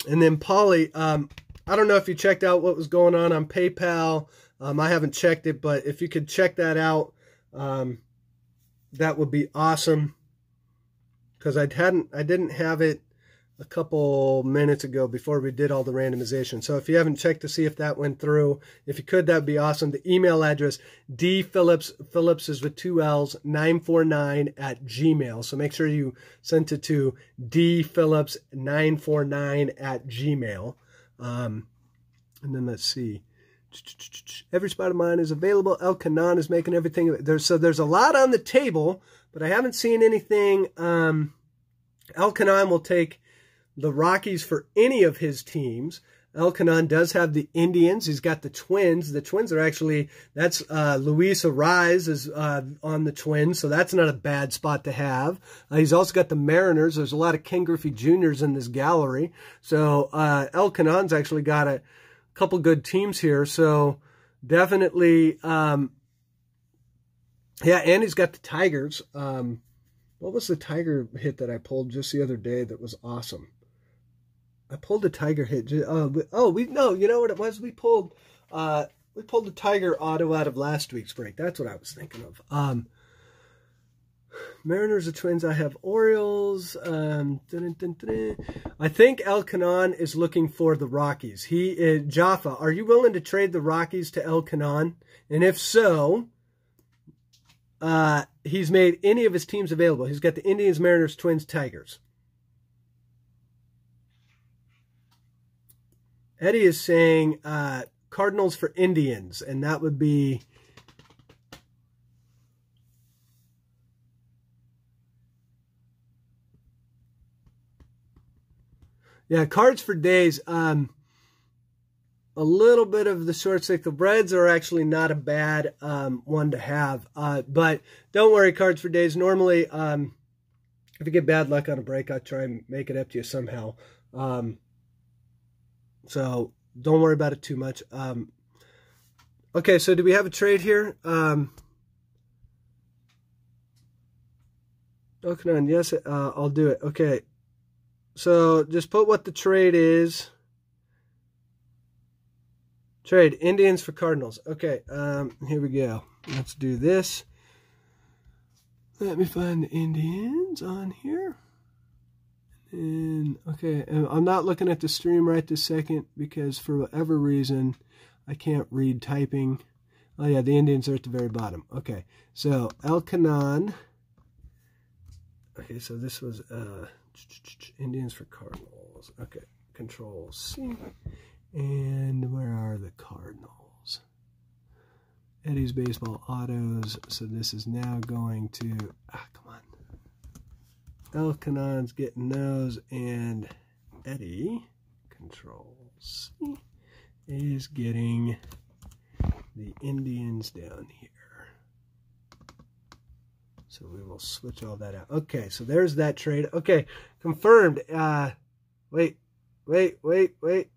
[SPEAKER 1] And then Polly, um, I don't know if you checked out what was going on on PayPal. Um, I haven't checked it, but if you could check that out, um, that would be awesome. Because I hadn't, I didn't have it a couple minutes ago before we did all the randomization. So if you haven't checked to see if that went through, if you could, that'd be awesome. The email address, D Phillips, Phillips is with two L's, 949 at Gmail. So make sure you send it to D Phillips 949 at Gmail. Um, and then let's see. Every spot of mine is available. El Canan is making everything. There's, so there's a lot on the table, but I haven't seen anything. Um, El will take the Rockies for any of his teams. Elkanon does have the Indians. He's got the Twins. The Twins are actually, that's uh, Luis Arraez is uh, on the Twins, so that's not a bad spot to have. Uh, he's also got the Mariners. There's a lot of Ken Griffey Juniors in this gallery. So uh, Elkanon's actually got a couple good teams here. So definitely, um, yeah, and he's got the Tigers. Um, what was the Tiger hit that I pulled just the other day that was awesome? I pulled a tiger hit. Uh, oh, we no, you know what it was? We pulled uh, we pulled the tiger auto out of last week's break. That's what I was thinking of. Um, Mariners are twins. I have Orioles. Um, dun, dun, dun, I think El Canon is looking for the Rockies. He is, Jaffa. Are you willing to trade the Rockies to El Canon? And if so, uh, he's made any of his teams available. He's got the Indians, Mariners, Twins, Tigers. Eddie is saying uh, Cardinals for Indians, and that would be. Yeah, cards for days. Um, a little bit of the short cycle breads are actually not a bad um, one to have. Uh, but don't worry, cards for days. Normally, um, if you get bad luck on a break, I try and make it up to you somehow. Um, so don't worry about it too much. Um, okay, so do we have a trade here? Um, okay, yes, uh, I'll do it. Okay, so just put what the trade is. Trade Indians for Cardinals. Okay, um, here we go. Let's do this. Let me find the Indians on here. And okay, I'm not looking at the stream right this second because for whatever reason I can't read typing. Oh yeah, the Indians are at the very bottom. Okay, so El Canan. Okay, so this was uh, Indians for Cardinals. Okay, Control C. And where are the Cardinals? Eddie's Baseball Autos. So this is now going to, ah. Elkanon's getting those, and Eddie, Control C, is getting the Indians down here. So we will switch all that out. Okay, so there's that trade. Okay, confirmed. Uh, wait, wait, wait, wait.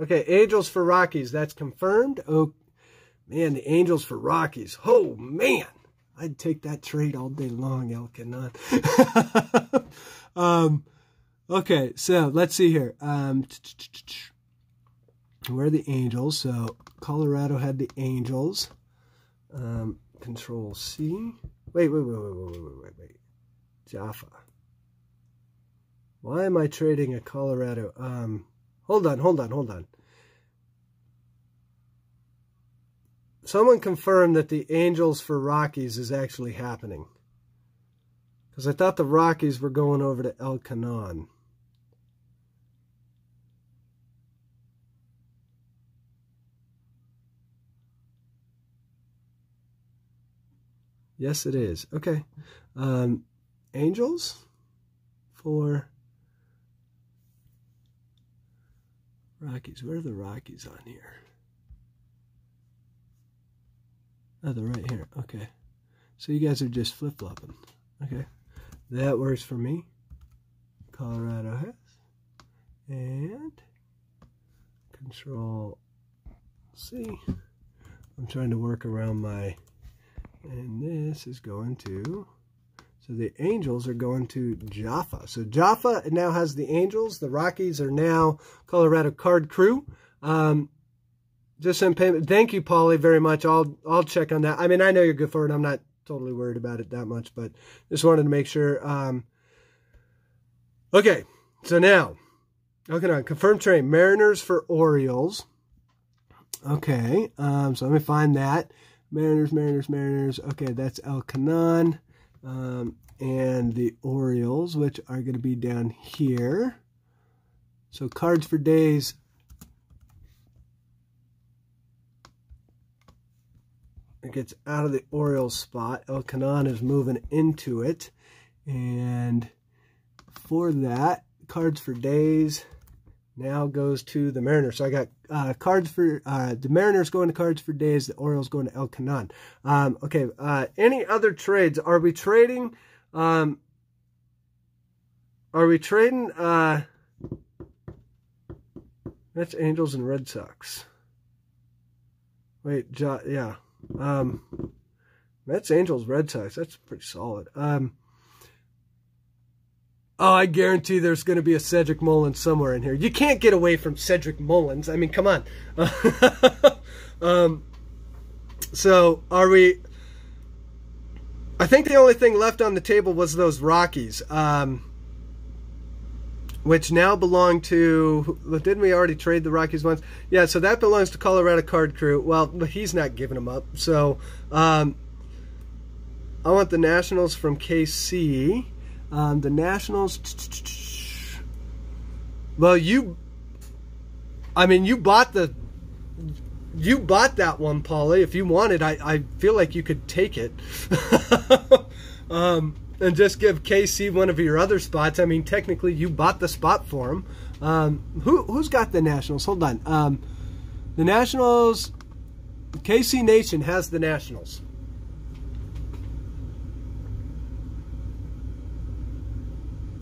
[SPEAKER 1] Okay, Angels for Rockies. That's confirmed. Oh, man, the Angels for Rockies. Oh, man. I'd take that trade all day long, Elkanon. um, okay, so let's see here. Um, where are the Angels? So Colorado had the Angels. Um, control C. Wait, wait, wait, wait, wait, wait, wait, wait. Jaffa. Why am I trading a Colorado? Um, hold on, hold on, hold on. Someone confirmed that the Angels for Rockies is actually happening. Because I thought the Rockies were going over to Elkanon. Yes, it is. Okay. Um, Angels for Rockies. Where are the Rockies on here? Oh, they're right here. Okay. So you guys are just flip-flopping. Okay. That works for me. Colorado has. And Control C. I'm trying to work around my and this is going to, so the Angels are going to Jaffa. So Jaffa now has the Angels. The Rockies are now Colorado Card Crew. Um, just send payment. Thank you, Paulie, very much. I'll I'll check on that. I mean, I know you're good for it. I'm not totally worried about it that much, but just wanted to make sure. Um, okay, so now, okay, now confirmed train Mariners for Orioles. Okay, um, so let me find that. Mariners, Mariners, Mariners. Okay, that's Elkanon. Um, and the Orioles, which are going to be down here. So cards for days. It gets out of the Orioles spot. El Elkanon is moving into it. And for that, cards for days now goes to the Mariners. So I got uh, cards for uh, the Mariners going to cards for days. The Orioles going to Elkanon. Um, okay. Uh, any other trades? Are we trading? Um, are we trading? Uh, that's Angels and Red Sox. Wait, yeah. Um, that's Angels Red Sox. That's pretty solid. Um, Oh, I guarantee there's going to be a Cedric Mullins somewhere in here. You can't get away from Cedric Mullins. I mean, come on. um, so, are we... I think the only thing left on the table was those Rockies, um, which now belong to... Didn't we already trade the Rockies once? Yeah, so that belongs to Colorado Card Crew. Well, he's not giving them up. So, um, I want the Nationals from KC. Um, the Nationals. Well, you. I mean, you bought the. You bought that one, Paulie. If you wanted, I, I feel like you could take it. um, and just give KC one of your other spots. I mean, technically, you bought the spot for him. Um, who, who's got the Nationals? Hold on. Um, the Nationals. KC Nation has the Nationals.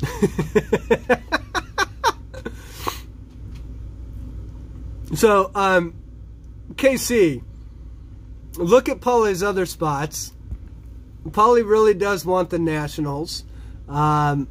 [SPEAKER 1] so, um, KC, look at Paulie's other spots. Paulie really does want the Nationals. Um,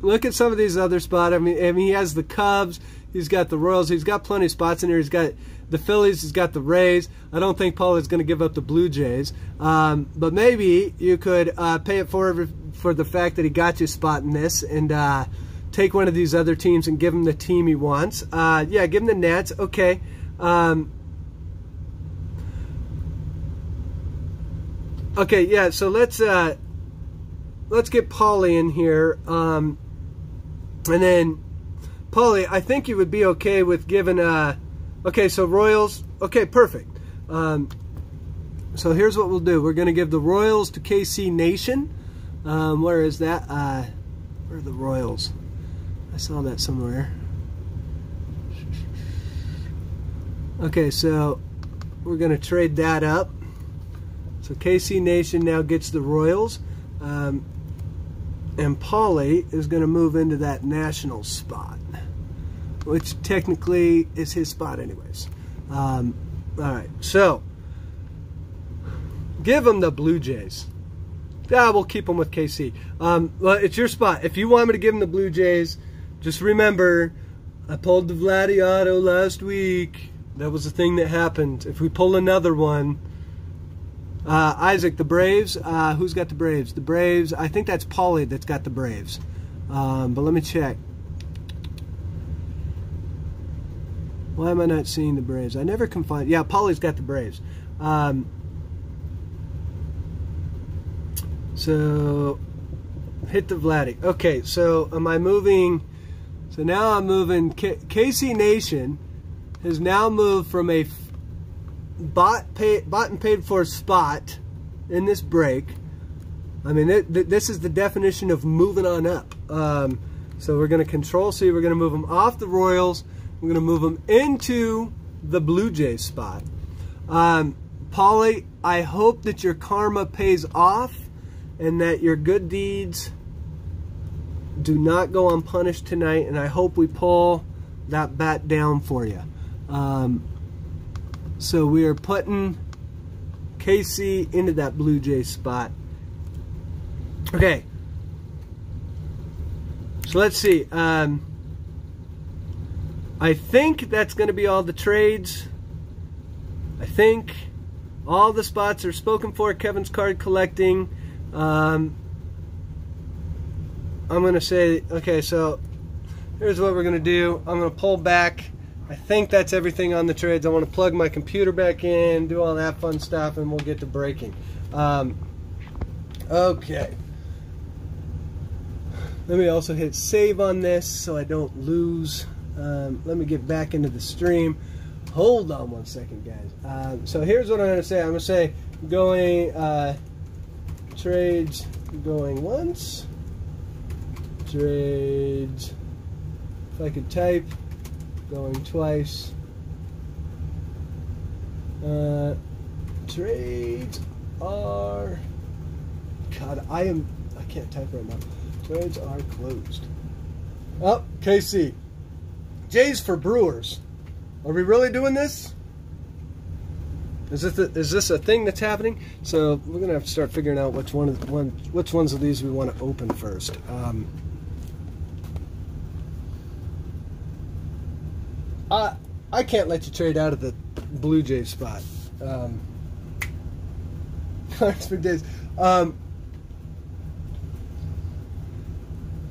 [SPEAKER 1] look at some of these other spots. I mean, I mean, he has the Cubs. He's got the Royals. He's got plenty of spots in here. He's got the Phillies. He's got the Rays. I don't think Paul is going to give up the Blue Jays. Um, but maybe you could uh, pay it forward for the fact that he got you a spot in this and uh, take one of these other teams and give him the team he wants. Uh, yeah, give him the Nats. Okay. Um, okay, yeah, so let's... Uh, let's get Polly in here. Um, and then, Polly, I think you would be okay with giving a. Okay, so Royals. Okay, perfect. Um, so here's what we'll do. We're going to give the Royals to KC Nation. Um, where is that? Uh, where are the Royals? I saw that somewhere. Okay, so we're going to trade that up. So KC Nation now gets the Royals. Um, and Paulie is going to move into that national spot, which technically is his spot anyways. Um, all right, so give him the Blue Jays. Yeah, we'll keep him with KC. Um, well, it's your spot. If you want me to give him the Blue Jays, just remember, I pulled the Vladdy Auto last week. That was the thing that happened. If we pull another one, uh, Isaac, the Braves. Uh, who's got the Braves? The Braves. I think that's Paulie that's got the Braves. Um, but let me check. Why am I not seeing the Braves? I never can find. Yeah, Paulie's got the Braves. Um, so hit the Vladdy. Okay, so am I moving? So now I'm moving. K KC Nation has now moved from a bought, pay, bought and paid for spot in this break. I mean, it, th this is the definition of moving on up. Um, so we're going to control C. We're going to move them off the Royals. We're going to move them into the Blue Jays spot. Um, Polly, I hope that your karma pays off and that your good deeds do not go unpunished tonight. And I hope we pull that bat down for you. Um, so we are putting KC into that Blue Jay spot. Okay. So let's see. Um, I think that's going to be all the trades. I think all the spots are spoken for. Kevin's card collecting. Um, I'm going to say, okay, so here's what we're going to do. I'm going to pull back I think that's everything on the trades. I want to plug my computer back in, do all that fun stuff, and we'll get to breaking. Um, okay. Let me also hit save on this so I don't lose. Um, let me get back into the stream. Hold on one second, guys. Um, so here's what I'm going to say. I'm going to say going uh, trades going once. Trades. If I could type going twice. Uh, trades are. God, I am. I can't type right now. Trades are closed. Oh, KC. J's for Brewers. Are we really doing this? Is this, a, is this a thing that's happening? So we're gonna have to start figuring out which one, of one which ones of these we want to open first. Um, I I can't let you trade out of the Blue Jays spot. Um, for days. Um,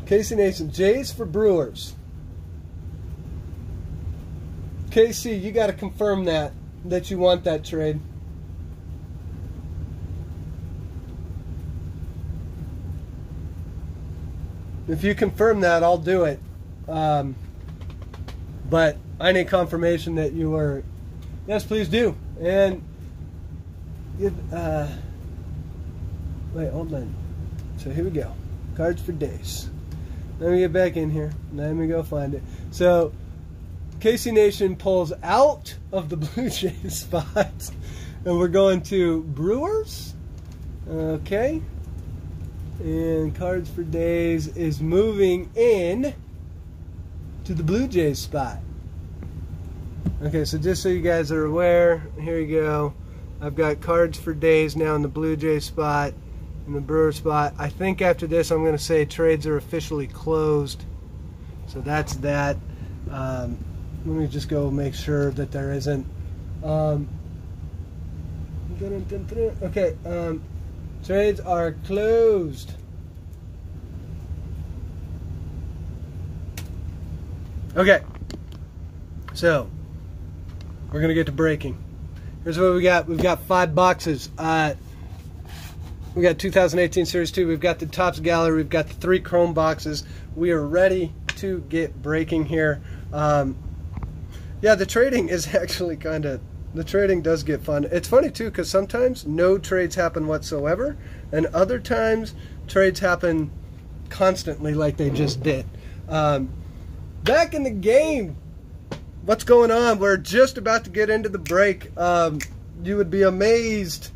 [SPEAKER 1] KC Nation, Jays for Brewers. KC, you got to confirm that that you want that trade. If you confirm that, I'll do it. Um, but I need confirmation that you are. Yes, please do. And give. uh, wait, hold on. So here we go. Cards for days. Let me get back in here. Let me go find it. So Casey Nation pulls out of the Blue Jays spot, and we're going to Brewers. Okay. And Cards for Days is moving in to the Blue Jays spot. Okay, so just so you guys are aware, here you go. I've got cards for days now in the Blue Jay spot, in the Brewer spot. I think after this I'm going to say trades are officially closed. So that's that. Um, let me just go make sure that there isn't. Um, okay, um, trades are closed. Okay, so we're gonna get to breaking. Here's what we got. We've got five boxes. Uh, We got 2018 Series 2. We've got the Topps Gallery. We've got the three Chrome boxes. We are ready to get breaking here. Um, yeah, the trading is actually kind of, the trading does get fun. It's funny too, because sometimes no trades happen whatsoever, and other times trades happen constantly like they just did. Um, back in the game, what's going on? We're just about to get into the break. Um, you would be amazed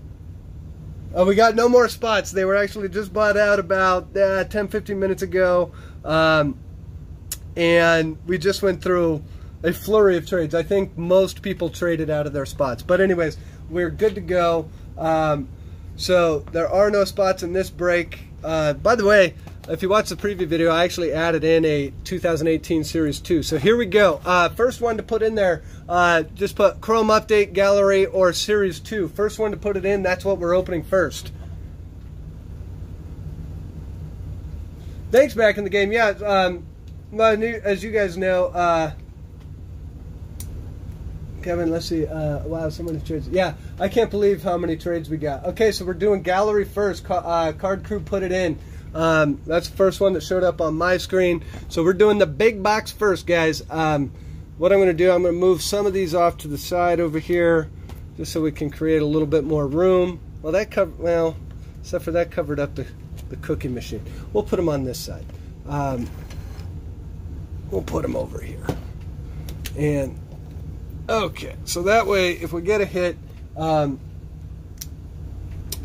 [SPEAKER 1] uh, we got no more spots. They were actually just bought out about uh, 10, 15 minutes ago. Um, and we just went through a flurry of trades. I think most people traded out of their spots. But anyways, we're good to go. Um, so there are no spots in this break. Uh, by the way, if you watch the preview video, I actually added in a 2018 Series 2. So here we go. Uh, first one to put in there, uh, just put Chrome Update, Gallery, or Series 2. First one to put it in, that's what we're opening first. Thanks, back in the game. Yeah, um, as you guys know, uh, Kevin, let's see. Uh, wow, so many trades. Yeah, I can't believe how many trades we got. Okay, so we're doing gallery first. Uh, Card Crew put it in. Um, that's the first one that showed up on my screen. So we're doing the big box first, guys. Um, what I'm going to do, I'm going to move some of these off to the side over here, just so we can create a little bit more room. Well, that covered, well, except for that covered up the, the cooking machine. We'll put them on this side. Um, we'll put them over here. And, okay, so that way, if we get a hit, um,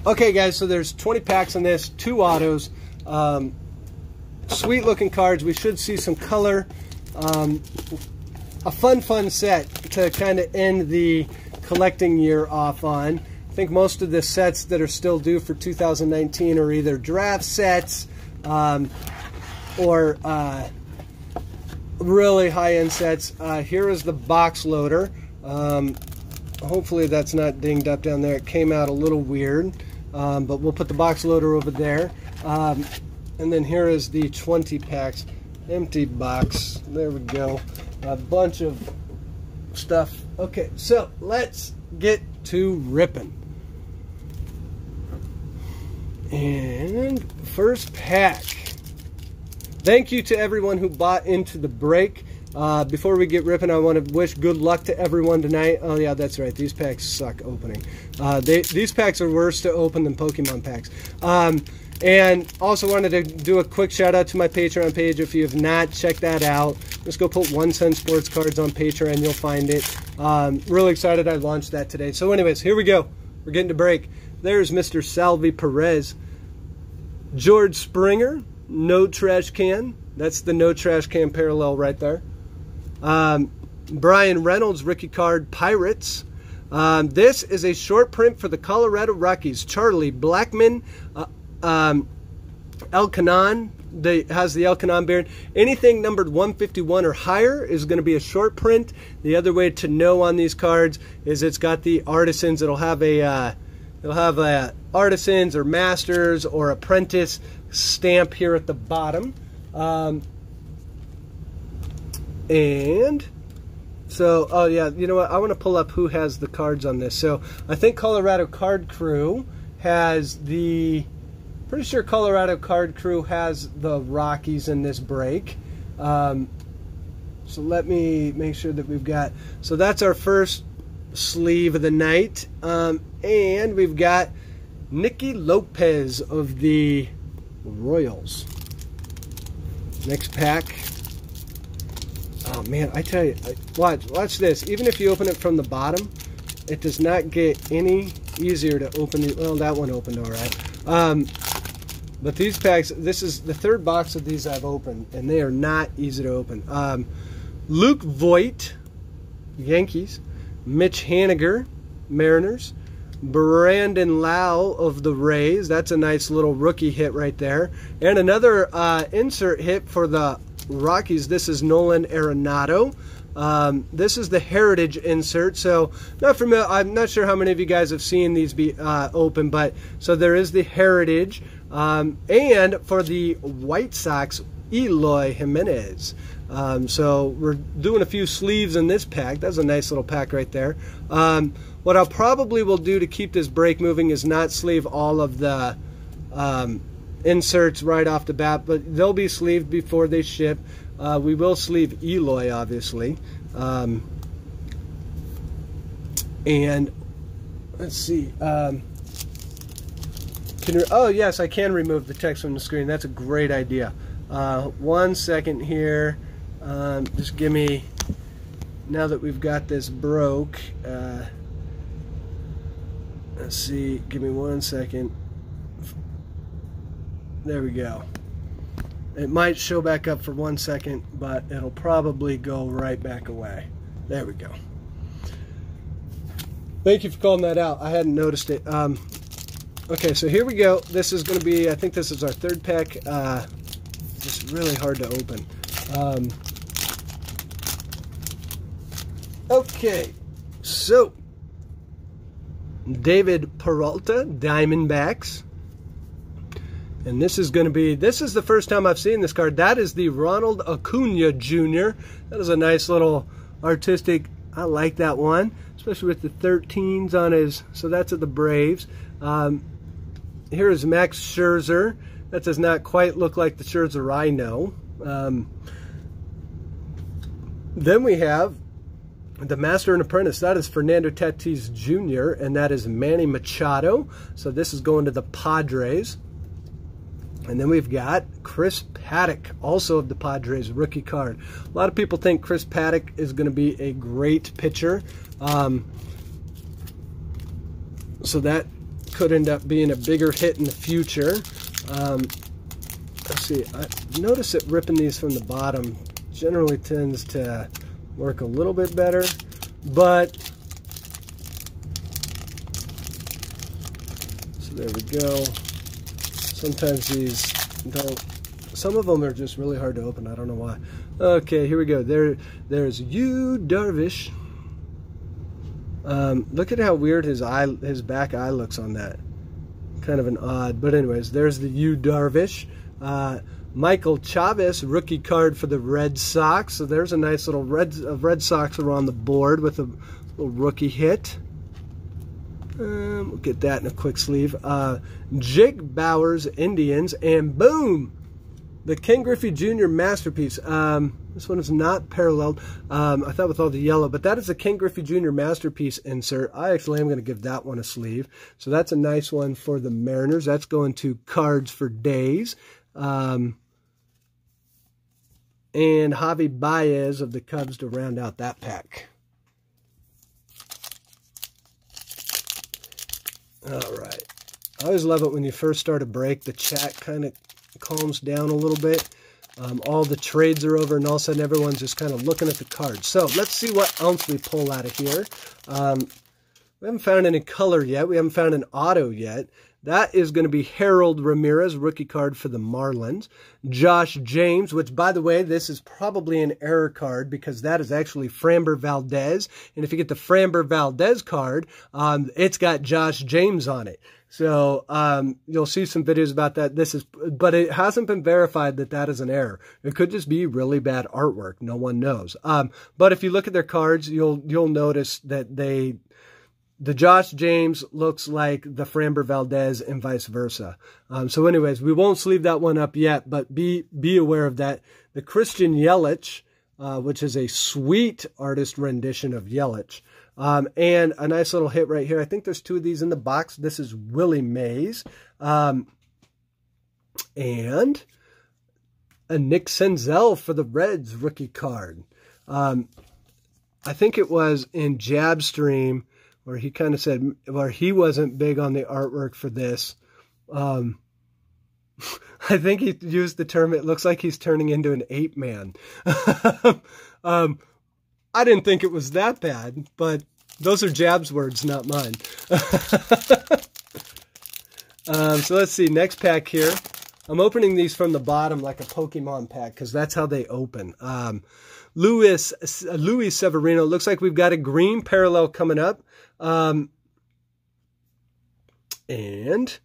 [SPEAKER 1] okay, guys, so there's 20 packs in this, two autos. Um, sweet looking cards. We should see some color. Um, a fun, fun set to kind of end the collecting year off on. I think most of the sets that are still due for 2019 are either draft sets um, or uh, really high-end sets. Uh, here is the box loader. Um, hopefully that's not dinged up down there. It came out a little weird, um, but we'll put the box loader over there. Um, and then here is the 20 packs empty box. There we go. A bunch of stuff. Okay, so let's get to ripping. And first pack. Thank you to everyone who bought into the break. Uh, before we get ripping, I want to wish good luck to everyone tonight. Oh yeah, that's right. These packs suck opening. Uh, they, these packs are worse to open than Pokemon packs. Um, and also wanted to do a quick shout out to my Patreon page. If you have not checked that out, just go put one cent sports cards on Patreon. You'll find it. Um, really excited I launched that today. So anyways, here we go. We're getting to break. There's Mr. Salvy Perez. George Springer, no trash can. That's the no trash can parallel right there. Um, Bryan Reynolds, rookie card, Pirates. Um, this is a short print for the Colorado Rockies. Charlie Blackmon, uh, um, Elkanon has the Elkanon beard. Anything numbered 151 or higher is going to be a short print. The other way to know on these cards is it's got the artisans. It'll have a uh, it'll have a artisans or masters or apprentice stamp here at the bottom. Um, and so, oh yeah, you know what? I want to pull up who has the cards on this. So I think Colorado Card Crew has the Pretty sure Colorado Card Crew has the Rockies in this break. Um, so let me make sure that we've got. So that's our first sleeve of the night. Um, and we've got Nicky Lopez of the Royals. Next pack. Oh man, I tell you, watch, watch this. Even if you open it from the bottom, it does not get any easier to open. The, well, that one opened all right. Um, but these packs, this is the third box of these I've opened, and they are not easy to open. Um, Luke Voit, Yankees. Mitch Haniger, Mariners. Brandon Lowe of the Rays. That's a nice little rookie hit right there. And another uh, insert hit for the Rockies. This is Nolan Arenado. Um, this is the Heritage insert. So not familiar, I'm not sure how many of you guys have seen these be uh, open, but so there is the Heritage. Um, and for the White Sox, Eloy Jimenez. Um, so we're doing a few sleeves in this pack. That's a nice little pack right there. Um, what I probably will do to keep this break moving is not sleeve all of the um, inserts right off the bat, but they'll be sleeved before they ship. Uh, we will sleeve Eloy, obviously. Um, and let's see. Can oh, yes, I can remove the text from the screen. That's a great idea. Uh, one second here. Um, just give me, now that we've got this broke, uh, let's see, give me one second. There we go. It might show back up for one second, but it'll probably go right back away. There we go. Thank you for calling that out. I hadn't noticed it. Um, okay, so here we go. This is going to be, I think this is our third pack. Uh, really hard to open. Um, okay, so David Peralta, Diamondbacks. And this is going to be, this is the first time I've seen this card. That is the Ronald Acuna Jr. That is a nice little artistic, I like that one, especially with the 13s on his, so that's at the Braves. Um, here is Max Scherzer. That does not quite look like the Scherzer I know. Um, then we have the Master and Apprentice. That is Fernando Tatis Jr., and that is Manny Machado. So this is going to the Padres. And then we've got Chris Paddack, also of the Padres, rookie card. A lot of people think Chris Paddack is going to be a great pitcher. Um, so that could end up being a bigger hit in the future. Um, let's see, I notice that ripping these from the bottom generally tends to work a little bit better, but so there we go. Sometimes these don't, some of them are just really hard to open. I don't know why. Okay, here we go. There, there's Yu, Darvish. Um, look at how weird his eye, his back eye looks on that kind of an odd. But anyways, there's the Yu Darvish. Uh, Michael Chavis, rookie card for the Red Sox. So there's a nice little Red, uh, Red Sox are on the board with a little rookie hit. Um, we'll get that in a quick sleeve. Uh, Jake Bauers, Indians, and boom, the Ken Griffey Jr. masterpiece. Um, this one is not paralleled. Um, I thought with all the yellow, but that is a Ken Griffey Jr. masterpiece insert. I actually am going to give that one a sleeve. So that's a nice one for the Mariners. That's going to Cards for Days. Um, and Javi Baez of the Cubs to round out that pack. All right. I always love it when you first start a break. The chat kind of calms down a little bit. Um, all the trades are over, and all of a sudden everyone's just kind of looking at the cards. So let's see what else we pull out of here. Um, we haven't found any color yet. We haven't found an auto yet. That is going to be Harold Ramirez, rookie card for the Marlins. Josh James, which, by the way, this is probably an error card because that is actually Framber Valdez. And if you get the Framber Valdez card, um, it's got Josh James on it. So um, you'll see some videos about that. This is, but it hasn't been verified that that is an error. It could just be really bad artwork. No one knows. Um, but if you look at their cards, you'll you'll notice that they, the Josh James looks like the Framber Valdez and vice versa. Um, so, anyways, we won't sleeve that one up yet, but be be aware of that. The Christian Yelich, uh, which is a sweet artist rendition of Yelich. Um, and a nice little hit right here. I think there's two of these in the box. This is Willie Mays. Um, and a Nick Senzel for the Reds rookie card. Um, I think it was in Jab Stream where he kind of said, where he wasn't big on the artwork for this. Um, I think he used the term, it looks like he's turning into an ape man. um, I didn't think it was that bad, but those are Jab's words, not mine. um, so let's see, next pack here. I'm opening these from the bottom like a Pokemon pack because that's how they open. Um, Luis, Luis Severino. Looks like we've got a green parallel coming up. Um, and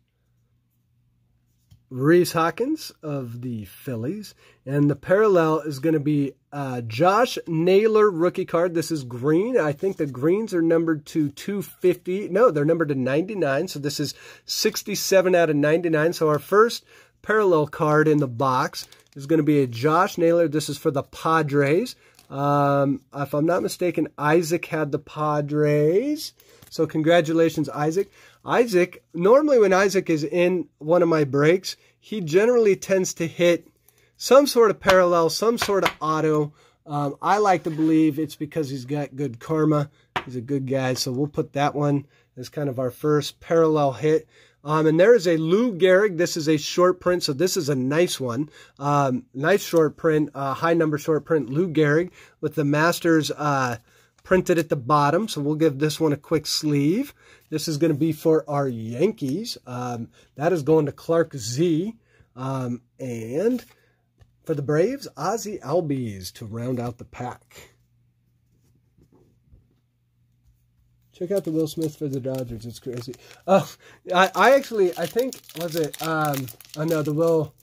[SPEAKER 1] Reese Hawkins of the Phillies. And the parallel is going to be uh, Josh Naylor rookie card. This is green. I think the greens are numbered to 250. No, they're numbered to 99. So this is 67 out of 99. So our first parallel card in the box is going to be a Josh Naylor. This is for the Padres. Um, if I'm not mistaken, Isaac had the Padres. So congratulations, Isaac. Isaac, normally when Isaac is in one of my breaks, he generally tends to hit some sort of parallel, some sort of auto. Um, I like to believe it's because he's got good karma. He's a good guy. So we'll put that one as kind of our first parallel hit. Um, and there is a Lou Gehrig. This is a short print, so this is a nice one. Um, nice short print, uh, high number short print, Lou Gehrig with the Masters uh, printed at the bottom. So we'll give this one a quick sleeve. This is going to be for our Yankees. Um, that is going to Clark Z. Um, and for the Braves, Ozzie Albies to round out the pack. Check out the Will Smith for the Dodgers. It's crazy. Oh, I, I actually, I think, was it, um, oh the Will,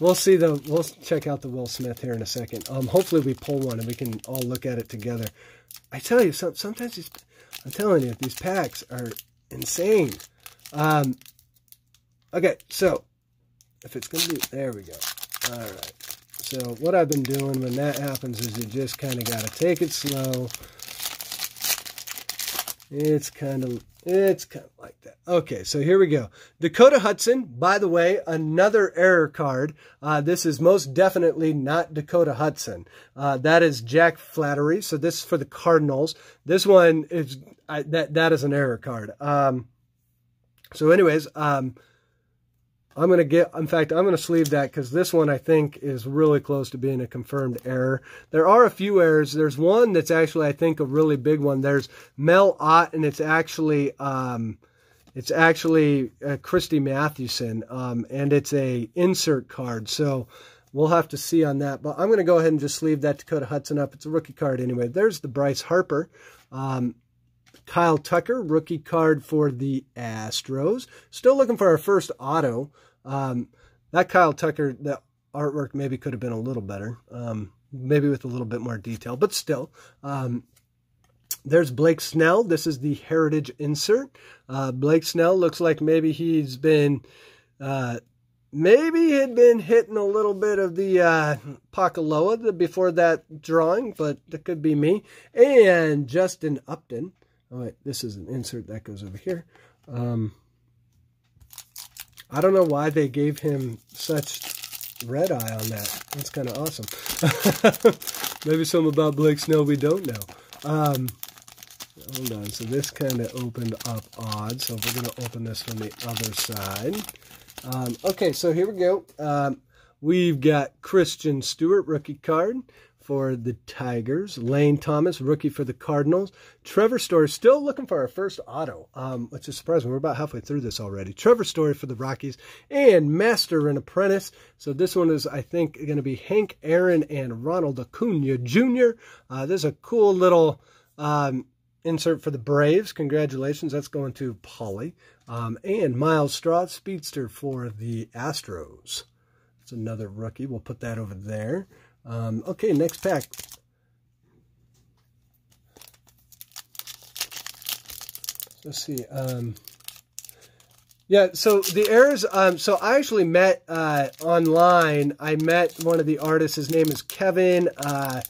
[SPEAKER 1] we'll see the, we'll check out the Will Smith here in a second. Um, hopefully we pull one and we can all look at it together. I tell you, some, sometimes these, I'm telling you, these packs are insane. Um, okay, so, if it's going to be, there we go. All right. So what I've been doing when that happens is you just kind of got to take it slow it's kind of it's kind of like that. Okay, so here we go. Dakota Hudson, by the way, another error card. Uh, this is most definitely not Dakota Hudson. Uh, that is Jack Flaherty. So this is for the Cardinals. This one is I, that that is an error card. Um, so, anyways, um, I'm going to get, in fact, I'm going to sleeve that because this one I think is really close to being a confirmed error. There are a few errors. There's one that's actually, I think, a really big one. There's Mel Ott, and it's actually, um, it's actually uh, Christy Mathewson, um, and it's a insert card. So we'll have to see on that. But I'm going to go ahead and just sleeve that Dakota Hudson up. It's a rookie card anyway. There's the Bryce Harper. Um, Kyle Tucker, rookie card for the Astros. Still looking for our first auto. Um, that Kyle Tucker, the artwork maybe could have been a little better, um, maybe with a little bit more detail, but still. Um, there's Blake Snell. This is the Heritage insert. Uh, Blake Snell looks like maybe he's been, uh, maybe had been hitting a little bit of the uh, before that drawing, but that could be me. And Justin Upton. Oh, wait, this is an insert that goes over here. Um, I don't know why they gave him such red eye on that. That's kind of awesome. Maybe something about Blake Snell we don't know. Um, hold on. So this kind of opened up odd. So we're going to open this from the other side. Um, okay, so here we go. Um, we've got Christian Stewart, rookie card for the Tigers. Lane Thomas, rookie for the Cardinals. Trevor Story, still looking for our first auto, um, which is surprising. We're about halfway through this already. Trevor Story for the Rockies. And Master and Apprentice. So this one is, I think, going to be Hank Aaron and Ronald Acuna Jr. Uh, there's a cool little um, insert for the Braves. Congratulations. That's going to Polly. Um, and Myles Straw, Speedster for the Astros. That's another rookie. We'll put that over there. Um, okay, next pack. Let's see. Um, yeah, so the errors, um, so I actually met uh, online, I met one of the artists, his name is Kevin, uh,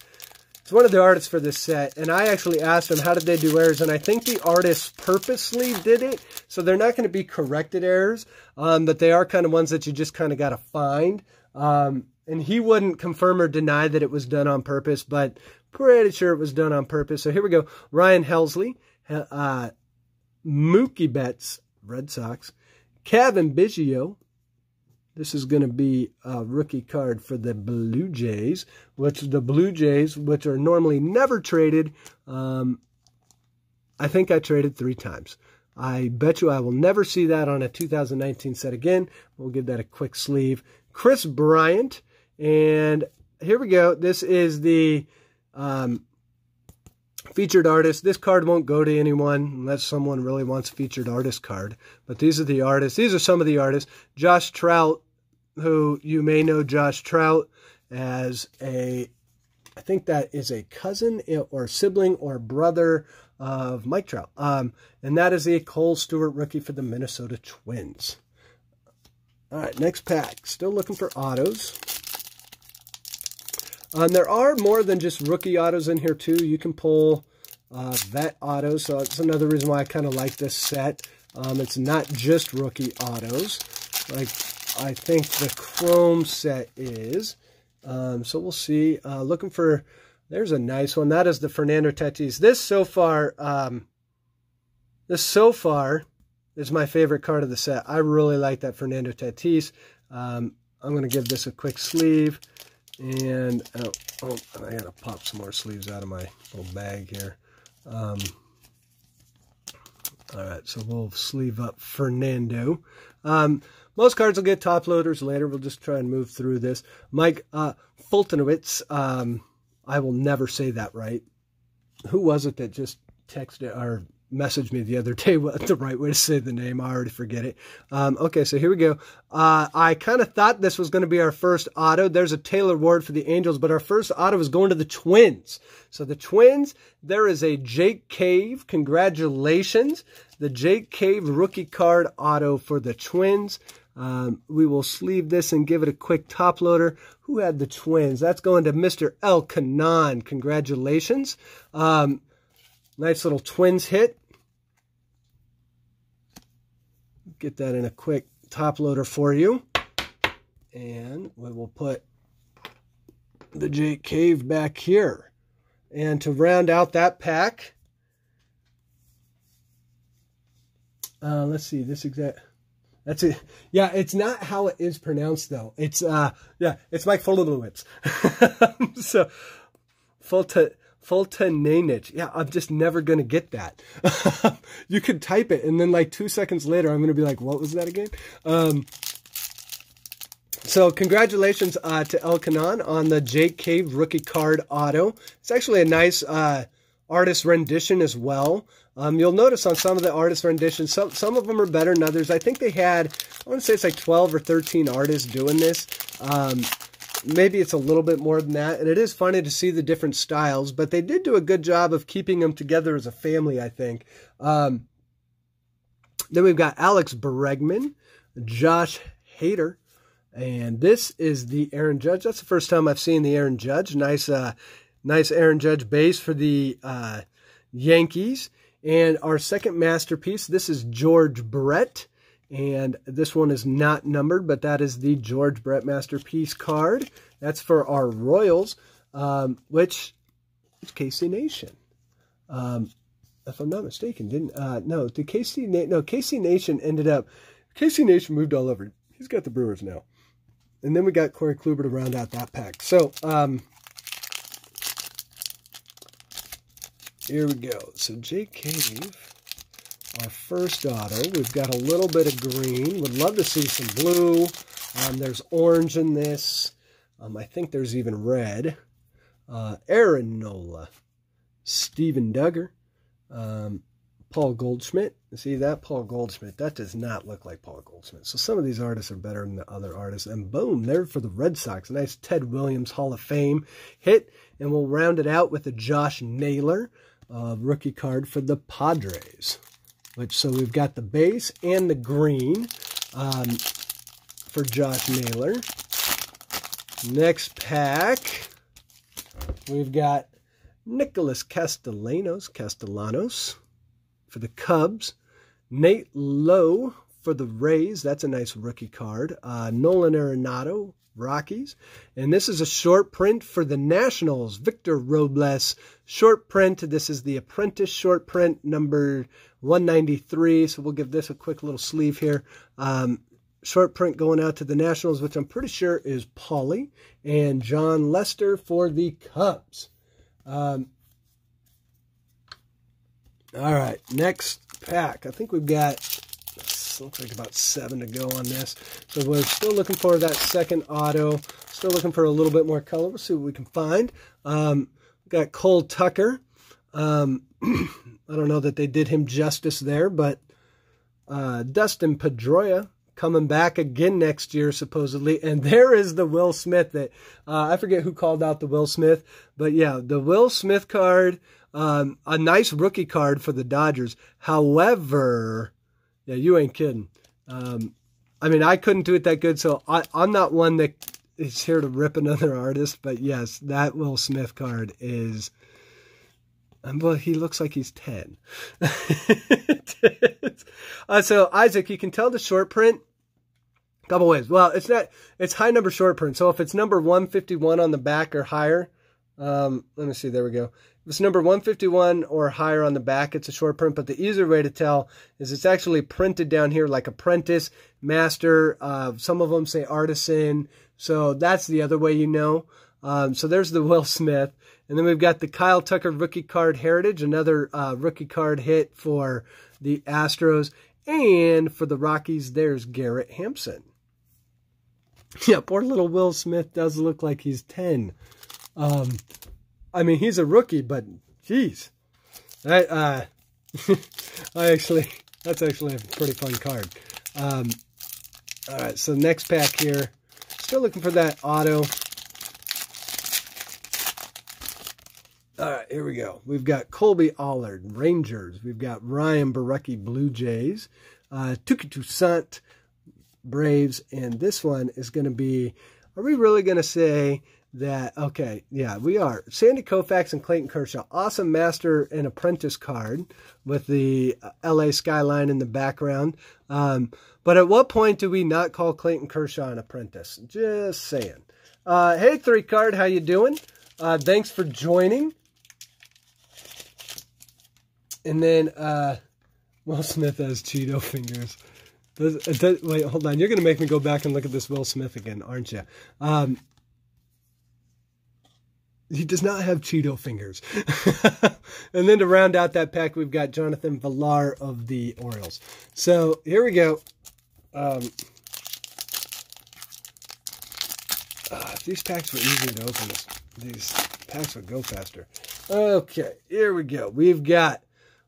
[SPEAKER 1] it's one of the artists for this set, and I actually asked him how did they do errors, and I think the artists purposely did it, so they're not going to be corrected errors, um, but they are kind of ones that you just kind of got to find. Um, and he wouldn't confirm or deny that it was done on purpose, but pretty sure it was done on purpose. So here we go. Ryan Helsley, uh, Mookie Betts, Red Sox, Cavan Biggio. This is going to be a rookie card for the Blue Jays, which the Blue Jays, which are normally never traded, um, I think I traded three times. I bet you I will never see that on a 2019 set again. We'll give that a quick sleeve. Kris Bryant, and here we go. This is the um, featured artist. This card won't go to anyone unless someone really wants a featured artist card. But these are the artists. These are some of the artists. Josh Trout, who you may know Josh Trout as a, I think that is a cousin or sibling or brother of Mike Trout. Um, and that is a Kohl Stewart rookie for the Minnesota Twins. All right, next pack. Still looking for autos. Um, there are more than just rookie autos in here, too. You can pull uh, vet autos, so it's another reason why I kind of like this set. Um, it's not just rookie autos, like I think the Chrome set is. Um, so we'll see. Uh, looking for, there's a nice one. That is the Fernando Tatis. This so far, um, this so far is my favorite card of the set. I really like that Fernando Tatis. Um, I'm going to give this a quick sleeve. And oh, oh, I got to pop some more sleeves out of my little bag here. Um, all right, so we'll sleeve up Fernando. Um, most cards will get top loaders later. We'll just try and move through this. Mike uh, Fultonowitz, um, I will never say that right. Who was it that just texted or messaged me the other day what the right way to say the name. I already forget it. Um, okay, so here we go. Uh, I kind of thought this was going to be our first auto. There's a Taylor Ward for the Angels, but our first auto is going to the Twins. So the Twins, there is a Jake Cave. Congratulations. The Jake Cave rookie card auto for the Twins. Um, we will sleeve this and give it a quick top loader. Who had the Twins? That's going to Mr. El Canon. Congratulations. Um, nice little Twins hit. Get that in a quick top loader for you. And we will put the Jake Cave back here. And to round out that pack, uh, let's see, this exact, that's it. Yeah, it's not how it is pronounced though. It's, uh, yeah, it's Mike Fulowitz. so, Fulta, Fultonanich. Yeah, I'm just never going to get that. you could type it, and then like two seconds later, I'm going to be like, what was that again? Um, so congratulations uh, to El Canon on the Jake Cave rookie card auto. It's actually a nice uh, artist rendition as well. Um, you'll notice on some of the artist renditions, some, some of them are better than others. I think they had, I want to say it's like 12 or 13 artists doing this. Um, maybe it's a little bit more than that. And it is funny to see the different styles, but they did do a good job of keeping them together as a family, I think. Um, then we've got Alex Bregman, Josh Hader, and this is the Aaron Judge. That's the first time I've seen the Aaron Judge. Nice, uh, nice Aaron Judge base for the uh, Yankees. And our second masterpiece, this is George Brett. And this one is not numbered, but that is the George Brett Masterpiece card. That's for our Royals, um, which is KC Nation. Um, if I'm not mistaken, didn't uh, no the KC no KC Nation ended up KC Nation moved all over. He's got the Brewers now, and then we got Corey Kluber to round out that pack. So um, here we go. So Jake Cave our first auto. We've got a little bit of green. Would love to see some blue. Um, there's orange in this. Um, I think there's even red. Uh, Aaron Nola. Steven Duggar. Um, Paul Goldschmidt. See that? Paul Goldschmidt. That does not look like Paul Goldschmidt. So some of these artists are better than the other artists. And boom, there for the Red Sox. A nice Ted Williams Hall of Fame hit. And we'll round it out with a Josh Naylor uh, rookie card for the Padres. Which so we've got the base and the green um, for Josh Naylor. Next pack, we've got Nicholas Castellanos, Castellanos for the Cubs. Nate Lowe for the Rays. That's a nice rookie card. Uh, Nolan Arenado Rockies. And this is a short print for the Nationals. Victor Robles, short print. This is the Apprentice short print number 193. So we'll give this a quick little sleeve here. Um, short print going out to the Nationals, which I'm pretty sure is Paulie and Jon Lester for the Cubs. Um, all right, next pack. I think we've got looks like about seven to go on this. So we're still looking for that second auto. Still looking for a little bit more color. We'll see what we can find. Um, got Cole Tucker. Um, I don't know that they did him justice there, but uh, Dustin Pedroia, coming back again next year, supposedly. And there is the Will Smith that uh, I forget who called out the Will Smith, but yeah, the Will Smith card, um, a nice rookie card for the Dodgers. However, yeah, you ain't kidding. Um, I mean, I couldn't do it that good, so I, I'm not one that is here to rip another artist, but yes, that Will Smith card is. Um, well, he looks like he's 10. uh, so, Isaac, you can tell the short print couple ways. Well, it's not, it's high number short print. So if it's number 151 on the back or higher, um, let me see, there we go. If it's number 151 or higher on the back, it's a short print, but the easier way to tell is it's actually printed down here like apprentice, master, uh, some of them say artisan. So that's the other way you know. Um, so there's the Will Smith. And then we've got the Kyle Tucker rookie card heritage, another uh, rookie card hit for the Astros. And for the Rockies, there's Garrett Hampson. Yeah, poor little Will Smith does look like he's 10. Um, I mean, he's a rookie, but geez. I, uh, I actually, that's actually a pretty fun card. Um, all right, so next pack here. Still looking for that auto. All right, here we go. We've got Colby Allard, Rangers. We've got Ryan Borucki, Blue Jays. Uh, Touki Toussaint, Braves. And this one is going to be, are we really going to say that, okay, yeah, we are. Sandy Koufax and Clayton Kershaw. Awesome Master and Apprentice card with the uh, LA skyline in the background. Um, but at what point do we not call Clayton Kershaw an apprentice? Just saying. Uh, hey, three card, how you doing? Uh, thanks for joining. And then uh, Will Smith has Cheeto fingers. Does, does, wait, hold on. You're going to make me go back and look at this Will Smith again, aren't you? Um, he does not have Cheeto fingers. and then to round out that pack, we've got Jonathan Villar of the Orioles. So here we go. Um, uh, if these packs were easier to open, this, these packs would go faster. Okay, here we go. We've got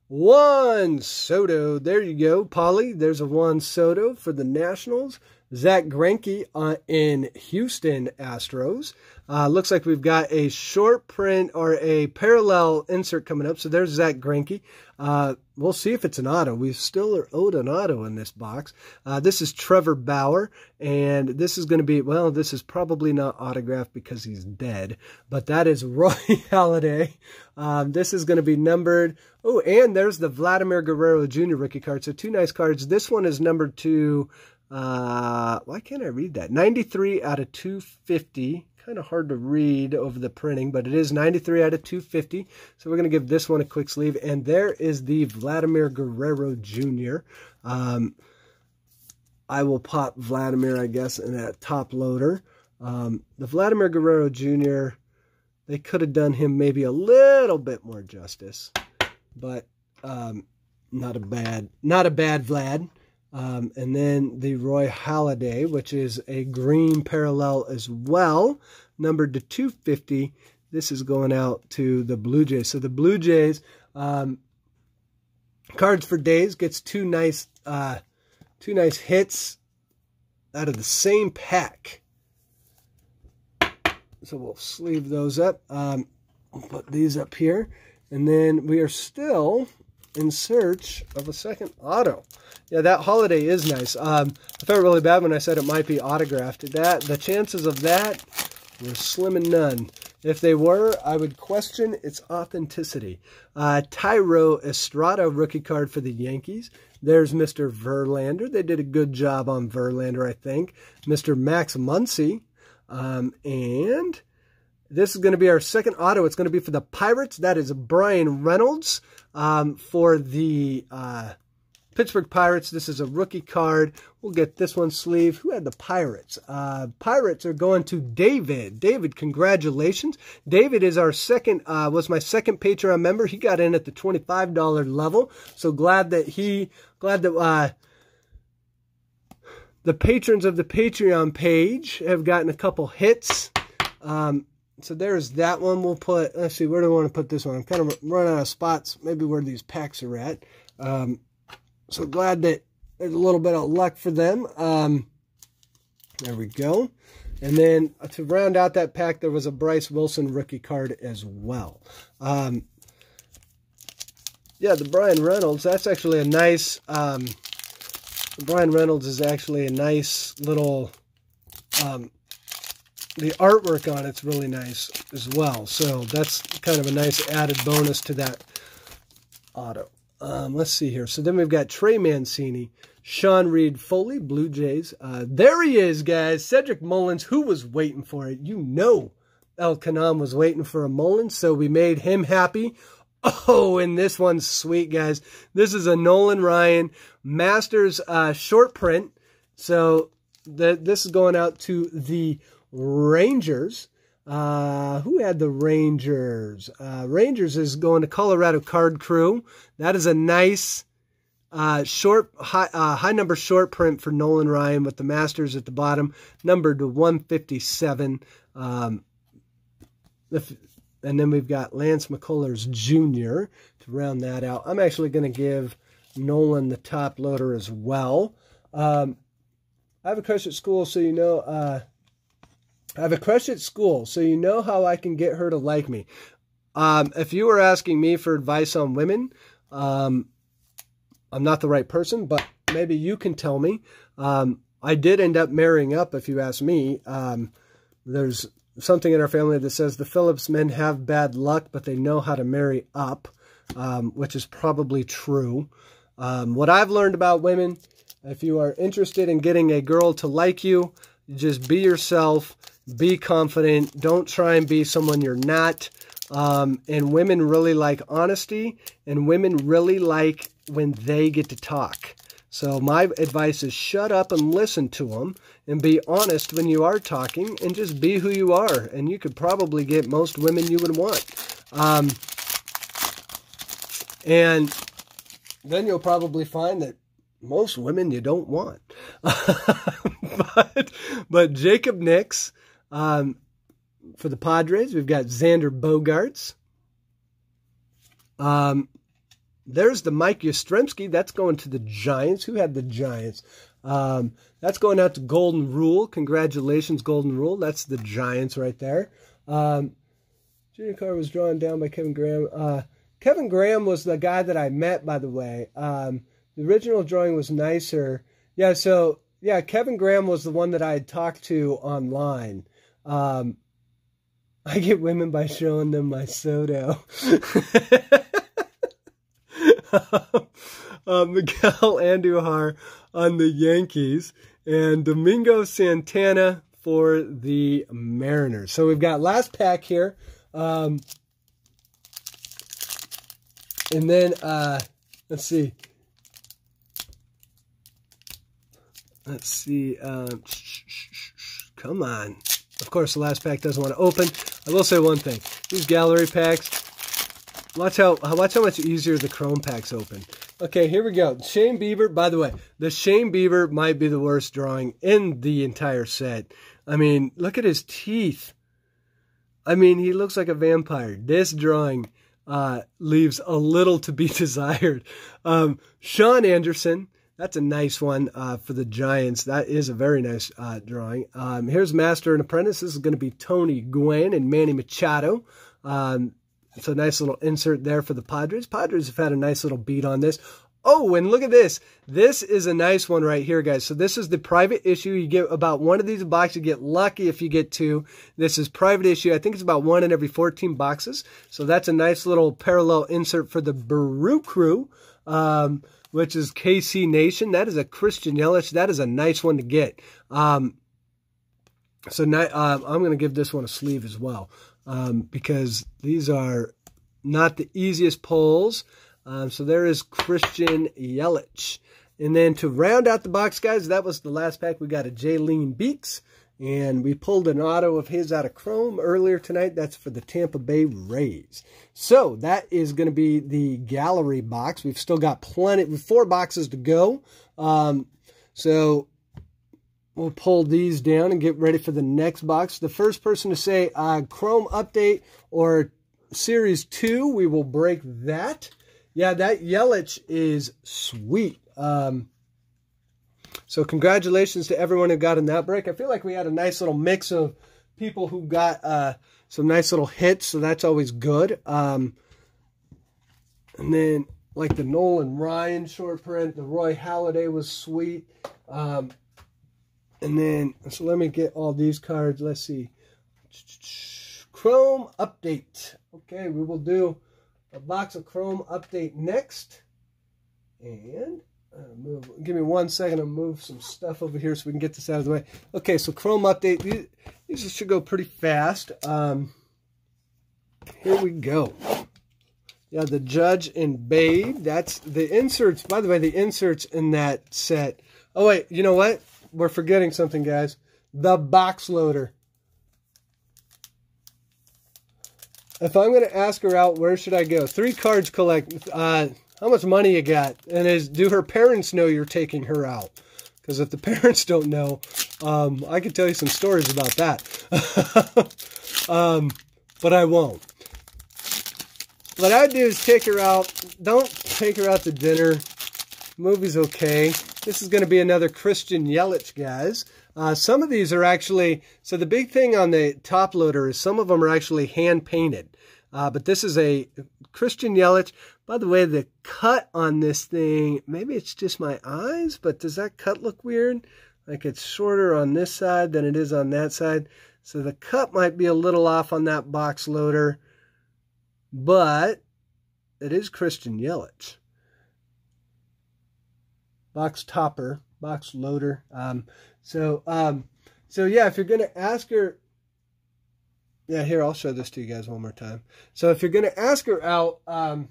[SPEAKER 1] Juan Soto. There you go, Polly. There's a Juan Soto for the Nationals. Zack Greinke uh, in Houston Astros. Uh, looks like we've got a short print or a parallel insert coming up. So there's Zack Greinke. Uh, we'll see if it's an auto. We still are owed an auto in this box. Uh, this is Trevor Bauer, and this is going to be, well, this is probably not autographed because he's dead, but that is Roy Halladay. Um, this is going to be numbered. Oh, and there's the Vladimir Guerrero Jr. rookie card. So two nice cards. This one is numbered to uh, why can't I read that? 93 out of 250. Kind of hard to read over the printing, but it is 93 out of 250. So we're going to give this one a quick sleeve. And there is the Vladimir Guerrero Jr. Um, I will pop Vladimir, I guess, in that top loader. Um, the Vladimir Guerrero Jr., they could have done him maybe a little bit more justice, but um, not a bad, not a bad Vlad. Um, and then the Roy Halladay, which is a green parallel as well, numbered to 250. This is going out to the Blue Jays. So the Blue Jays, um, Cards for Days gets two nice, uh, two nice hits out of the same pack. So we'll sleeve those up. Um, we'll put these up here. And then we are still in search of a second auto. Yeah, that Halladay is nice. Um, I felt really bad when I said it might be autographed. That The chances of that were slim and none. If they were, I would question its authenticity. Uh, Thairo Estrada rookie card for the Yankees. There's Mr. Verlander. They did a good job on Verlander, I think. Mr. Max Muncy. Um, and this is going to be our second auto. It's going to be for the Pirates. That is Bryan Reynolds um, for the uh, Pittsburgh Pirates. This is a rookie card. We'll get this one sleeve. Who had the Pirates? Uh, Pirates are going to David. David, congratulations. David is our second, uh, was my second Patreon member. He got in at the $25 level. So glad that he, glad that, uh, the patrons of the Patreon page have gotten a couple hits. Um, so there's that one. We'll put, let's see, where do I want to put this one? I'm kind of running out of spots, maybe where these packs are at. Um, so glad that there's a little bit of luck for them. Um, there we go. And then to round out that pack, there was a Bryce Wilson rookie card as well. Um, yeah, the Bryan Reynolds, that's actually a nice, um, Bryan Reynolds is actually a nice little, um, the artwork on it's really nice as well. So that's kind of a nice added bonus to that auto. Um, let's see here. So then we've got Trey Mancini, Sean Reid Foley, Blue Jays. Uh, there he is, guys. Cedric Mullins, who was waiting for it? You know El Canon was waiting for a Mullins, so we made him happy. Oh, and this one's sweet, guys. This is a Nolan Ryan Masters uh, short print. So the, this is going out to the Rangers. Uh, who had the Rangers? Uh, Rangers is going to Colorado Card Crew. That is a nice uh, short high, uh, high number short print for Nolan Ryan with the Masters at the bottom, numbered to 157. Um, and then we've got Lance McCullers Jr. to round that out. I'm actually going to give Nolan the top loader as well. Um, I have a crush at school, so you know. I have a crush at school, so you know how I can get her to like me. Um, if you were asking me for advice on women, um, I'm not the right person, but maybe you can tell me. Um, I did end up marrying up, if you ask me. Um, there's something in our family that says the Phillips men have bad luck, but they know how to marry up, um, which is probably true. Um, what I've learned about women, if you are interested in getting a girl to like you, just be yourself, be confident, don't try and be someone you're not. Um, and women really like honesty, and women really like when they get to talk. So my advice is shut up and listen to them and be honest when you are talking and just be who you are. And you could probably get most women you would want. Um, and then you'll probably find that most women you don't want. but, but Jacob Nix, um, for the Padres, we've got Xander Bogaerts. Um, there's the Mike Yastrzemski. That's going to the Giants. Who had the Giants? Um, that's going out to Golden Rule. Congratulations, Golden Rule. That's the Giants right there. Um, Junior Carr was drawn down by Kevin Graham. Uh, Kevin Graham was the guy that I met, by the way. Um, the original drawing was nicer. Yeah, so, yeah, Kevin Graham was the one that I had talked to online. Um, I get women by showing them my Soto. uh, Miguel Andujar on the Yankees and Domingo Santana for the Mariners. So we've got last pack here. Um, and then, uh, let's see. Let's see. Um, come on. Of course, the last pack doesn't want to open. I will say one thing. These gallery packs, Watch how watch how much easier the chrome packs open. Okay, here we go. Shane Bieber. By the way, the Shane Bieber might be the worst drawing in the entire set. I mean, look at his teeth. I mean, he looks like a vampire. This drawing uh, leaves a little to be desired. Um, Shaun Anderson. That's a nice one uh, for the Giants. That is a very nice uh, drawing. Um, here's Master and Apprentice. This is going to be Tony Gwynn and Manny Machado. Um, it's a nice little insert there for the Padres. Padres have had a nice little beat on this. Oh, and look at this. This is a nice one right here, guys. So this is the private issue. You get about one of these boxes. You get lucky if you get two. This is private issue. I think it's about one in every 14 boxes. So that's a nice little parallel insert for the Brew Crew, um, which is KC Nation. That is a Christian Yelich. That is a nice one to get. Um, so uh, I'm going to give this one a sleeve as well um, because these are not the easiest pulls. Um, so there is Christian Yelich. And then to round out the box, guys, that was the last pack. We got a Jalen Beeks. And we pulled an auto of his out of Chrome earlier tonight. That's for the Tampa Bay Rays. So that is going to be the gallery box. We've still got plenty, four boxes to go. Um, so We'll pull these down and get ready for the next box. The first person to say uh, Chrome Update or Series 2, we will break that. Yeah, that Yelich is sweet. Um, so congratulations to everyone who got in that break. I feel like we had a nice little mix of people who got uh, some nice little hits, so that's always good. Um, and then like the Nolan Ryan short print, the Roy Halladay was sweet. Um, and then, so let me get all these cards. Let's see. Chrome update. Okay, we will do a box of Chrome update next. And move, give me one second to move some stuff over here so we can get this out of the way. Okay, so Chrome update. These, these should go pretty fast. Um, here we go. Yeah, the Judge and Babe. That's the inserts. By the way, the inserts in that set. Oh, wait. You know what? We're forgetting something, guys. The box loader. If I'm going to ask her out, where should I go? Three cards collect. Uh, how much money you got? And is do her parents know you're taking her out? Because if the parents don't know, um, I could tell you some stories about that. um, but I won't. What I'd do is take her out. Don't take her out to dinner. Movie's okay. This is going to be another Christian Yelich, guys. Uh, some of these are actually, so the big thing on the top loader is some of them are actually hand painted. Uh, but this is a Christian Yelich. By the way, the cut on this thing, maybe it's just my eyes, but does that cut look weird? Like it's shorter on this side than it is on that side. So the cut might be a little off on that box loader, but it is Christian Yelich. Box topper, box loader. Um, so, um, so yeah, if you're going to ask her, yeah, here, I'll show this to you guys one more time. So if you're going to ask her out, um,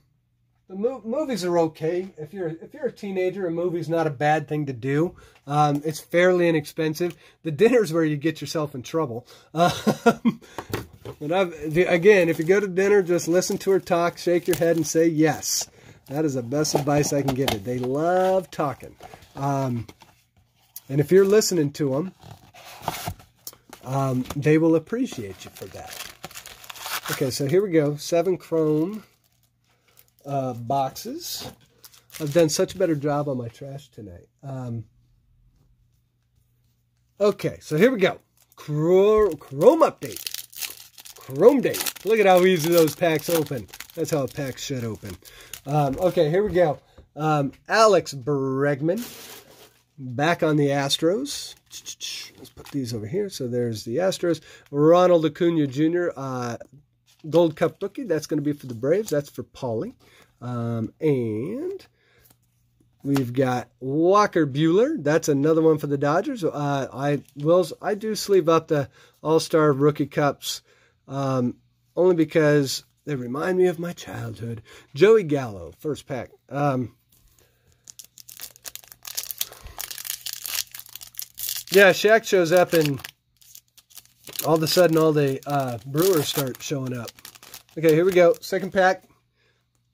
[SPEAKER 1] the mo movies are okay. If you're if you're a teenager, a movie's not a bad thing to do. Um, it's fairly inexpensive. The dinner's where you get yourself in trouble. Uh, but I've, again, if you go to dinner, just listen to her talk, shake your head, and say yes. That is the best advice I can give you. They love talking. Um, and if you're listening to them, um, they will appreciate you for that. Okay, so here we go. Seven chrome uh, boxes. I've done such a better job on my trash tonight. Um, okay, so here we go. Chrome, Chrome update. Chrome date. Look at how easy those packs open. That's how a pack should open. Um, okay, here we go. Um, Alex Bregman back on the Astros. Let's put these over here. So there's the Astros. Ronald Acuna Jr., uh, Gold Cup rookie. That's going to be for the Braves. That's for Paulie. Um, and we've got Walker Buehler. That's another one for the Dodgers. Uh, I Wills, I do sleeve up the All-Star Rookie Cups um, only because they remind me of my childhood. Joey Gallo, first pack. Um, Yeah, Shaq shows up and all of a sudden all the uh, Brewers start showing up. Okay, here we go. Second pack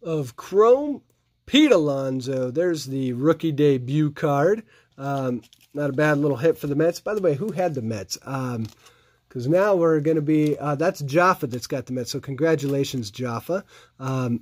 [SPEAKER 1] of Chrome Pete Alonso. There's the rookie debut card. Um, not a bad little hit for the Mets. By the way, who had the Mets? Because um, now we're going to be, uh, that's Jaffa that's got the Mets. So congratulations, Jaffa. Um,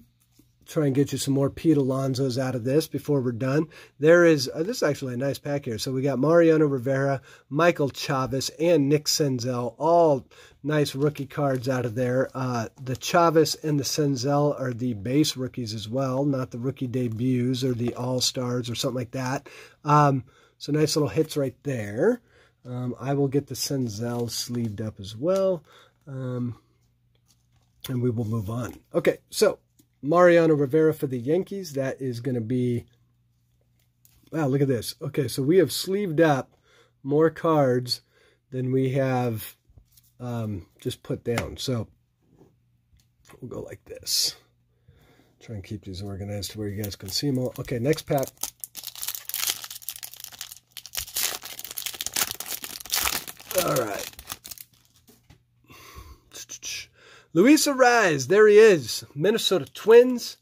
[SPEAKER 1] try and get you some more Pete Alonsos out of this before we're done. There is, uh, this is actually a nice pack here. So we got Mariano Rivera, Michael Chavis, and Nick Senzel, all nice rookie cards out of there. Uh, the Chavis and the Senzel are the base rookies as well, not the rookie debuts or the all-stars or something like that. Um, so nice little hits right there. Um, I will get the Senzel sleeved up as well. Um, and we will move on. Okay, so Mariano Rivera for the Yankees. That is going to be, wow, look at this. Okay, so we have sleeved up more cards than we have um, just put down. So we'll go like this. Try and keep these organized to where you guys can see them all. Okay, next pack. All right. Luis Arraez, there he is. Minnesota Twins.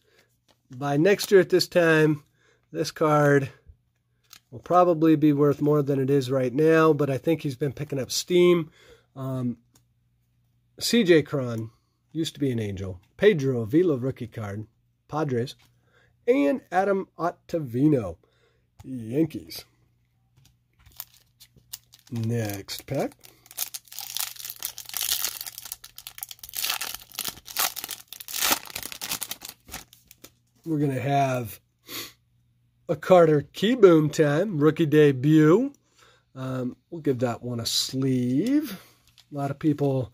[SPEAKER 1] By next year at this time, this card will probably be worth more than it is right now, but I think he's been picking up steam. Um, CJ Cron used to be an Angel. Pedro Avila rookie card, Padres. And Adam Ottavino, Yankees. Next pack. We're going to have a Carter Kieboom time, rookie debut. Um, we'll give that one a sleeve. A lot of people,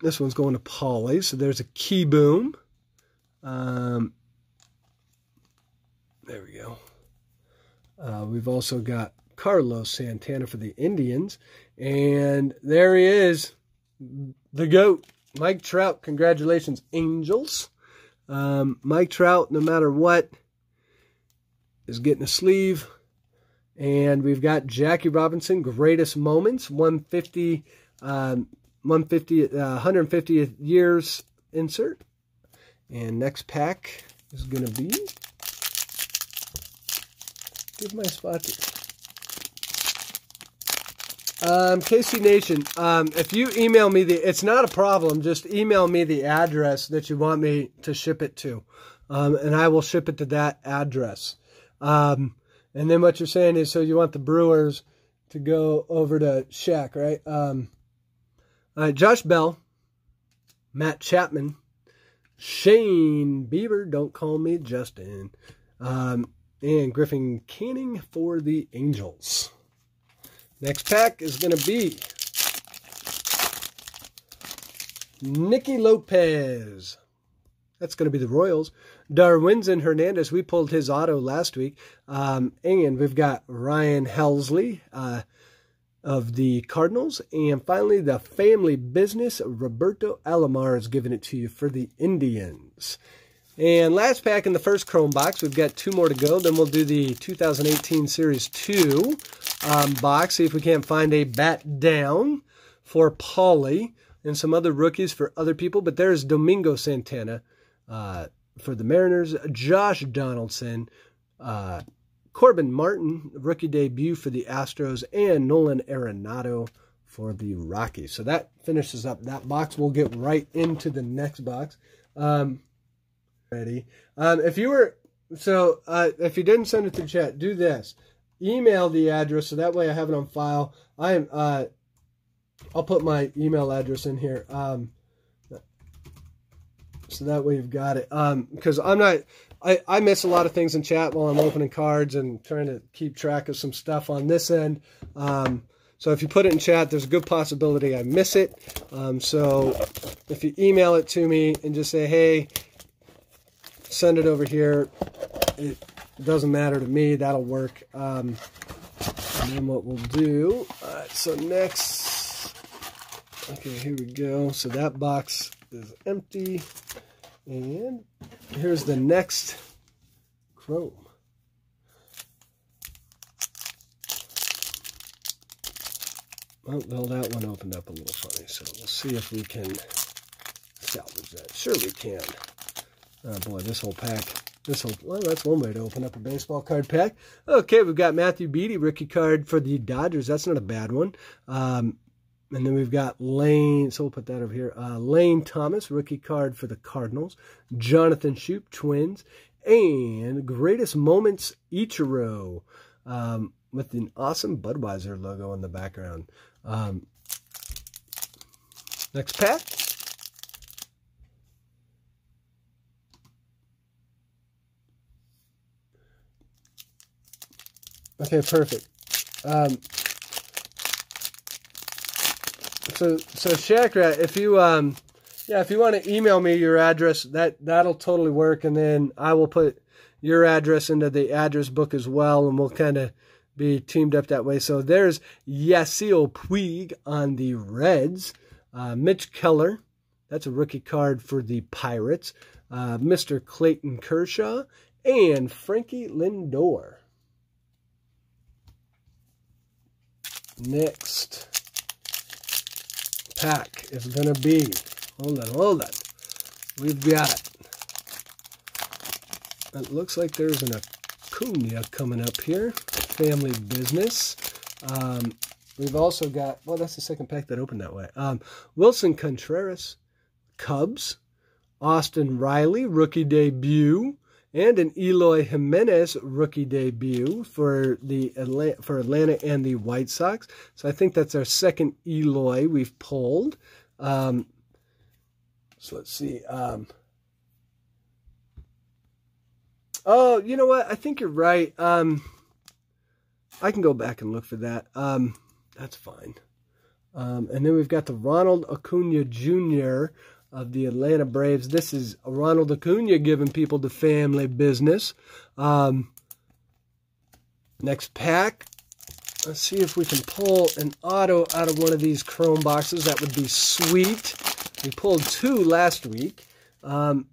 [SPEAKER 1] this one's going to Polly, so there's a Keyboom. Um, there we go. Uh, we've also got Carlos Santana for the Indians. And there he is, the GOAT, Mike Trout. Congratulations, Angels. Um, Mike Trout, no matter what, is getting a sleeve. And we've got Jackie Robinson, greatest moments, 150, um, 150, uh, 150th years insert. And next pack is going to be, give my spot. Um, KC Nation, um, if you email me the, it's not a problem. Just email me the address that you want me to ship it to, um, and I will ship it to that address. Um, and then what you're saying is, so you want the Brewers to go over to Shaq, right? Um, uh, Josh Bell, Matt Chapman, Shane Bieber, don't call me Justin, um, and Griffin Canning for the Angels. Next pack is going to be Nicky Lopez. That's going to be the Royals. Darwinzon Hernandez, we pulled his auto last week. Um, and we've got Ryan Helsley uh, of the Cardinals. And finally, the family business, Roberto Alomar is giving it to you for the Indians. And last pack in the first Chrome box, we've got two more to go. Then we'll do the 2018 Series 2 um, box, see if we can't find a bat down for Paulie and some other rookies for other people. But there's Domingo Santana uh, for the Mariners, Josh Donaldson, uh, Corbin Martin, rookie debut for the Astros, and Nolan Arenado for the Rockies. So that finishes up that box. We'll get right into the next box. Um, ready. Um, if you were, so uh, if you didn't send it to chat, do this. Email the address so that way I have it on file. I am, uh, I'll put my email address in here. Um, so that way you've got it. Um, because I'm not, I, I miss a lot of things in chat while I'm opening cards and trying to keep track of some stuff on this end. Um, so if you put it in chat, there's a good possibility I miss it. Um, so if you email it to me and just say, hey, send it over here. It doesn't matter to me. That'll work. Um, and then what we'll do, uh, so next, okay, here we go. So that box is empty. And here's the next Chrome. Oh, well, that one opened up a little funny, so we'll see if we can salvage that. Sure we can. Oh boy, this whole pack. This whole, well, that's one way to open up a baseball card pack. Okay, we've got Matthew Beaty, rookie card for the Dodgers. That's not a bad one. Um, and then we've got Lane, so we'll put that over here. Uh, Lane Thomas, rookie card for the Cardinals. Jonathan Schoop, Twins. And Greatest Moments Ichiro um, with an awesome Budweiser logo in the background. Um, next pack. Okay, perfect. Um, so, so Shakra, if you, um, yeah, if you want to email me your address, that that'll totally work, and then I will put your address into the address book as well, and we'll kind of be teamed up that way. So there's Yasiel Puig on the Reds, uh, Mitch Keller, that's a rookie card for the Pirates, uh, Mr. Clayton Kershaw, and Frankie Lindor. Next pack is going to be, hold on, hold on, we've got, it looks like there's an Acuna coming up here, family business. Um, we've also got, well, that's the second pack that opened that way. Um, Willson Contreras, Cubs, Austin Riley, rookie debut, and an Eloy Jimenez rookie debut for the Atlanta, for Atlanta and the White Sox. So I think that's our second Eloy we've pulled. Um, so let's see. Um, oh, you know what? I think you're right. Um, I can go back and look for that. Um, that's fine. Um, and then we've got the Ronald Acuna Jr of the Atlanta Braves. This is Ronald Acuna giving people the family business. Um, next pack. Let's see if we can pull an auto out of one of these chrome boxes. That would be sweet. We pulled two last week. Um,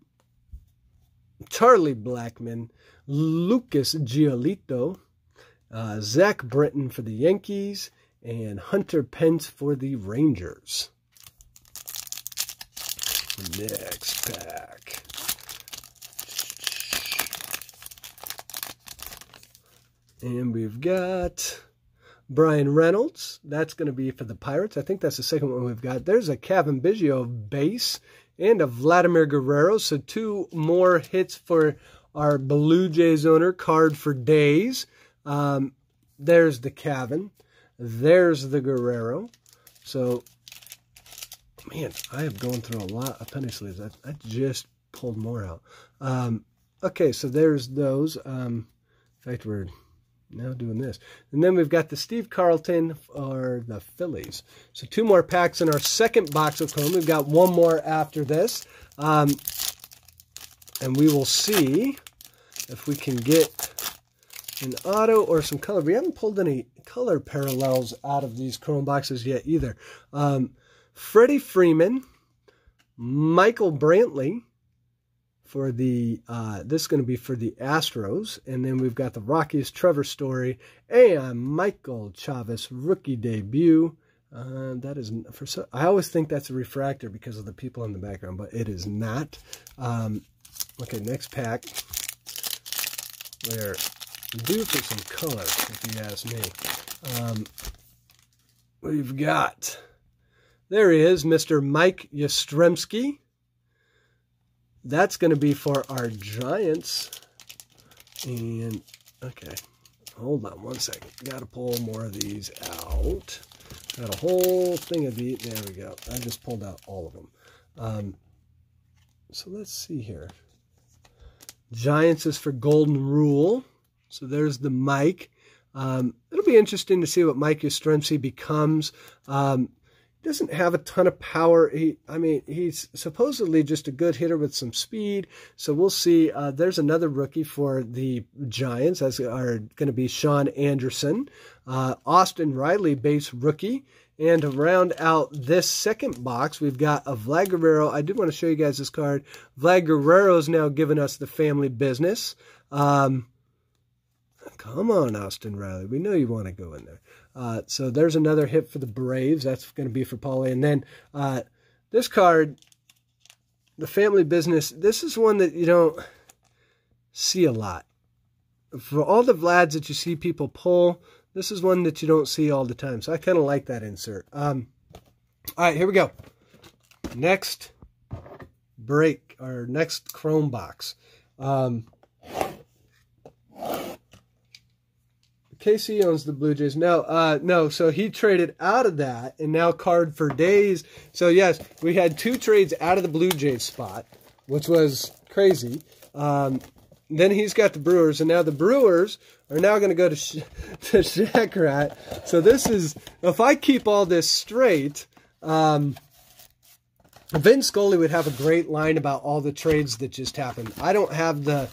[SPEAKER 1] Charlie Blackmon, Lucas Giolito, uh, Zach Britton for the Yankees, and Hunter Pence for the Rangers. Next pack. And we've got Bryan Reynolds. That's going to be for the Pirates. I think that's the second one we've got. There's a Cavan Biggio base and a Vladimir Guerrero. So two more hits for our Blue Jays owner. Card for days. Um, there's the Cavan. There's the Guerrero. So man, I have gone through a lot of penny sleeves. I, I just pulled more out. Um, okay, so there's those. Um, in fact, we're now doing this. And then we've got the Steve Carlton or the Phillies. So two more packs in our second box of chrome. We've got one more after this. Um, and we will see if we can get an auto or some color. We haven't pulled any color parallels out of these chrome boxes yet either. Um, Freddie Freeman, Michael Brantley for the, uh, this is going to be for the Astros. And then we've got the Rockies, Trevor Story, and Michael Chavis rookie debut. Uh, that is for so. I always think that's a refractor because of the people in the background, but it is not. Um, okay, next pack. We're due for some color, if you ask me. Um, we've got there he is, Mr. Mike Yastrzemski. That's going to be for our Giants. And, okay, hold on one second. Got to pull more of these out. Got a whole thing of these. There we go. I just pulled out all of them. Um, so let's see here. Giants is for Golden Rule. So there's the Mike. Um, it'll be interesting to see what Mike Yastrzemski becomes. Um, doesn't have a ton of power. He, I mean, he's supposedly just a good hitter with some speed. So we'll see. Uh, there's another rookie for the Giants. That's are going to be Shaun Anderson, uh, Austin Riley, base rookie. And to round out this second box, we've got a Vlad Guerrero. I did want to show you guys this card. Vlad Guerrero is now giving us the family business. Um, come on, Austin Riley. We know you want to go in there. Uh, so there's another hit for the Braves. That's going to be for Paulie. And then uh, this card, the family business, this is one that you don't see a lot. For all the Vlads that you see people pull, this is one that you don't see all the time. So I kind of like that insert. Um, all right, here we go. Next break, or next Chrome box. Um, KC owns the Blue Jays. No, uh, no. So he traded out of that and now card for days. So yes, we had two trades out of the Blue Jays spot, which was crazy. Um, then he's got the Brewers, and now the Brewers are now going to go to Sh to Shackrat. So this is if I keep all this straight. Um, Vin Scully would have a great line about all the trades that just happened. I don't have the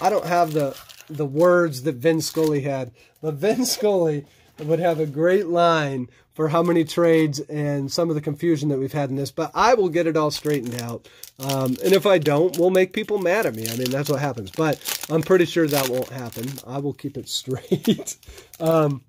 [SPEAKER 1] I don't have the the words that Vin Scully had. But Vin Scully would have a great line for how many trades and some of the confusion that we've had in this. But I will get it all straightened out. Um, and if I don't, we'll make people mad at me. I mean, that's what happens. But I'm pretty sure that won't happen. I will keep it straight. um,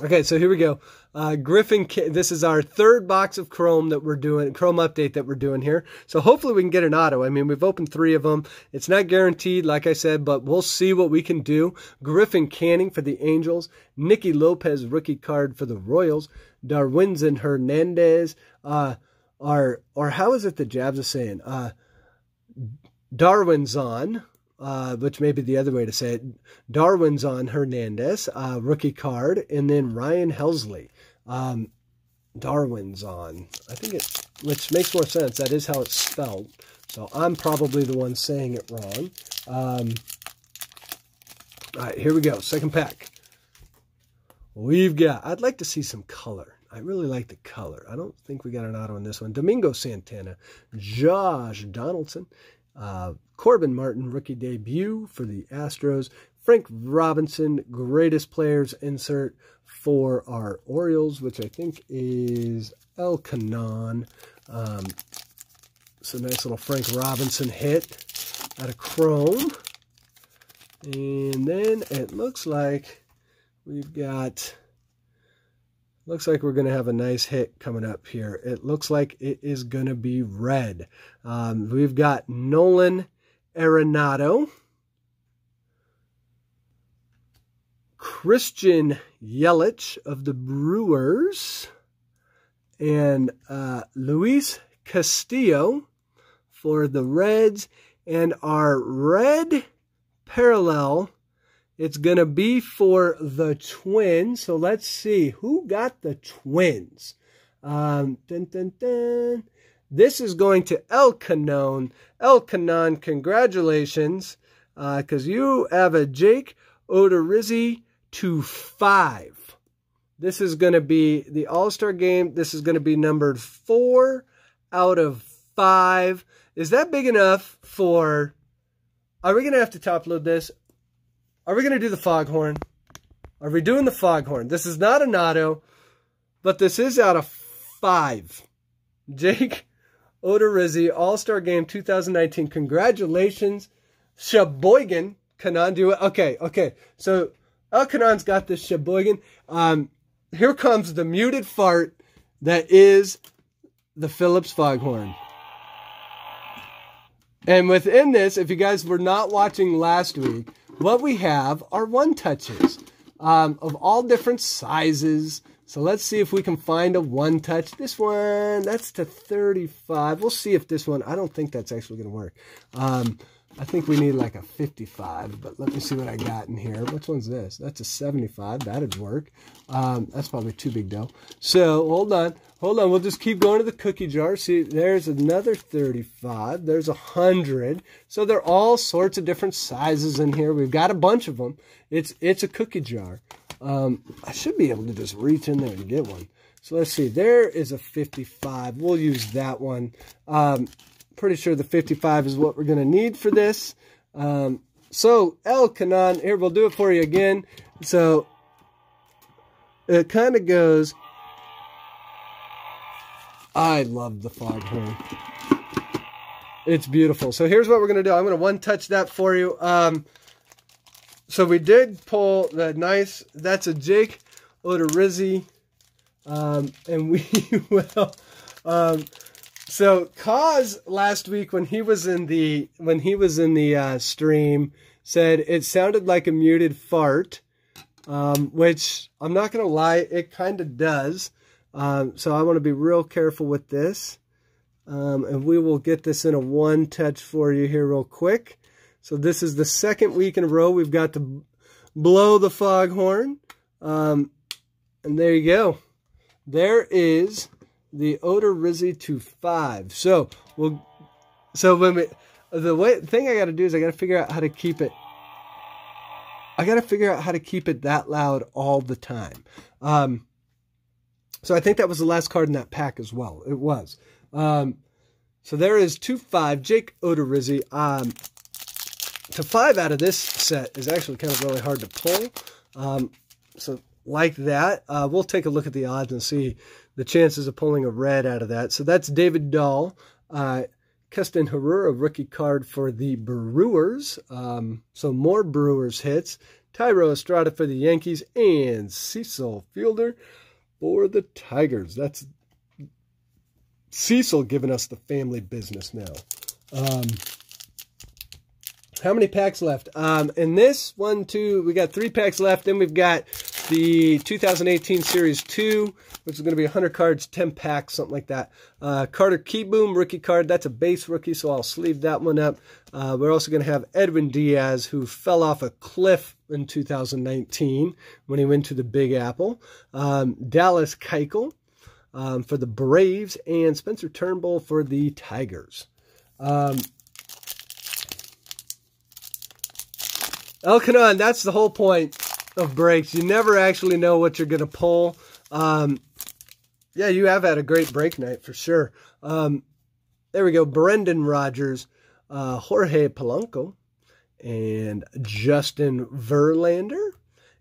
[SPEAKER 1] okay, so here we go. Uh, Griffin, this is our third box of Chrome that we're doing, Chrome update that we're doing here. So hopefully we can get an auto. I mean, we've opened three of them. It's not guaranteed, like I said, but we'll see what we can do. Griffin Canning for the Angels. Nicky Lopez rookie card for the Royals. Darwinzon Hernandez. Uh, or, or how is it the Jabs are saying? Uh, Darwinzon, uh, which may be the other way to say it. Darwin's on Hernandez, uh, rookie card, and then Ryan Helsley. Um, Darwinzon. I think it, which makes more sense. That is how it's spelled. So I'm probably the one saying it wrong. Um, all right, here we go. Second pack. We've got, I'd like to see some color. I really like the color. I don't think we got an auto on this one. Domingo Santana, Josh Donaldson, uh, Corbin Martin, rookie debut for the Astros. Frank Robinson, greatest players insert for our Orioles, which I think is El Canon. Um, it's a nice little Frank Robinson hit out of Chrome. And then it looks like we've got, looks like we're going to have a nice hit coming up here. It looks like it is going to be red. Um, we've got Nolan Arenado. Christian Yelich of the Brewers. And uh, Luis Castillo for the Reds. And our red parallel, it's going to be for the Twins. So let's see who got the Twins. Um, dun, dun, dun. This is going to El Canon. El Canon, congratulations, because uh, you have a Jake Odorizzi to five. This is going to be the All-Star game. This is going to be numbered four out of five. Is that big enough for... Are we going to have to top load this? Are we going to do the foghorn? Are we doing the foghorn? This is not an auto, but this is out of five. Jake Odorizzi, All-Star Game 2019. Congratulations. Sheboygan. Kanan do it. Okay, okay. So El Canon's got this Sheboygan. Um, here comes the muted fart that is the Phillips Foghorn. And within this, if you guys were not watching last week, what we have are one touches um, of all different sizes. So let's see if we can find a one touch. This one, that's to 35. We'll see if this one, I don't think that's actually going to work. Um, I think we need like a 55, but let me see what I got in here. Which one's this? That's a 75. That'd work. Um, that's probably too big though. So hold on. Hold on. We'll just keep going to the cookie jar. See, there's another 35. There's a 100. So they're all sorts of different sizes in here. We've got a bunch of them. It's, it's a cookie jar. Um, I should be able to just reach in there and get one. So let's see. There is a 55. We'll use that one. Um, pretty sure the 55 is what we're going to need for this. Um, so, El Canon, here, we'll do it for you again. So, it kind of goes, I love the foghorn. It's beautiful. So here's what we're going to do. I'm going to one-touch that for you. Um, so we did pull the nice, that's a Jake Odorizzi. Um, and we will, um, so Cause last week when he was in the when he was in the uh, stream said it sounded like a muted fart, um, which I'm not gonna lie, it kind of does. Um, so I want to be real careful with this, um, and we will get this in a one touch for you here real quick. So this is the second week in a row we've got to blow the foghorn, um, and there you go. There is the Odorizzi to five. So we'll so when we the way thing I got to do is I got to figure out how to keep it. I got to figure out how to keep it that loud all the time. Um, so I think that was the last card in that pack as well. It was. Um, so there is two five. Jake Odorizzi. Um, to five out of this set is actually kind of really hard to pull. Um, so like that, uh, we'll take a look at the odds and see the chances of pulling a red out of that. So that's David Dahl. Uh, Keston Hiura, a rookie card for the Brewers. Um, so more Brewers hits. Thairo Estrada for the Yankees and Cecil Fielder for the Tigers. That's Cecil giving us the family business now. Um, how many packs left? Um, in this one, two, we got three packs left. Then we've got the 2018 Series 2 which is going to be 100 cards, 10 packs, something like that. Uh, Carter Kieboom, rookie card. That's a base rookie, so I'll sleeve that one up. Uh, we're also going to have Edwin Diaz, who fell off a cliff in 2019 when he went to the Big Apple. Um, Dallas Keuchel um, for the Braves, and Spencer Turnbull for the Tigers. Um, Elkanon, that's the whole point of breaks. You never actually know what you're going to pull. Um, yeah, you have had a great break night for sure. Um, there we go. Brendan Rodgers, uh, Jorge Polanco, and Justin Verlander.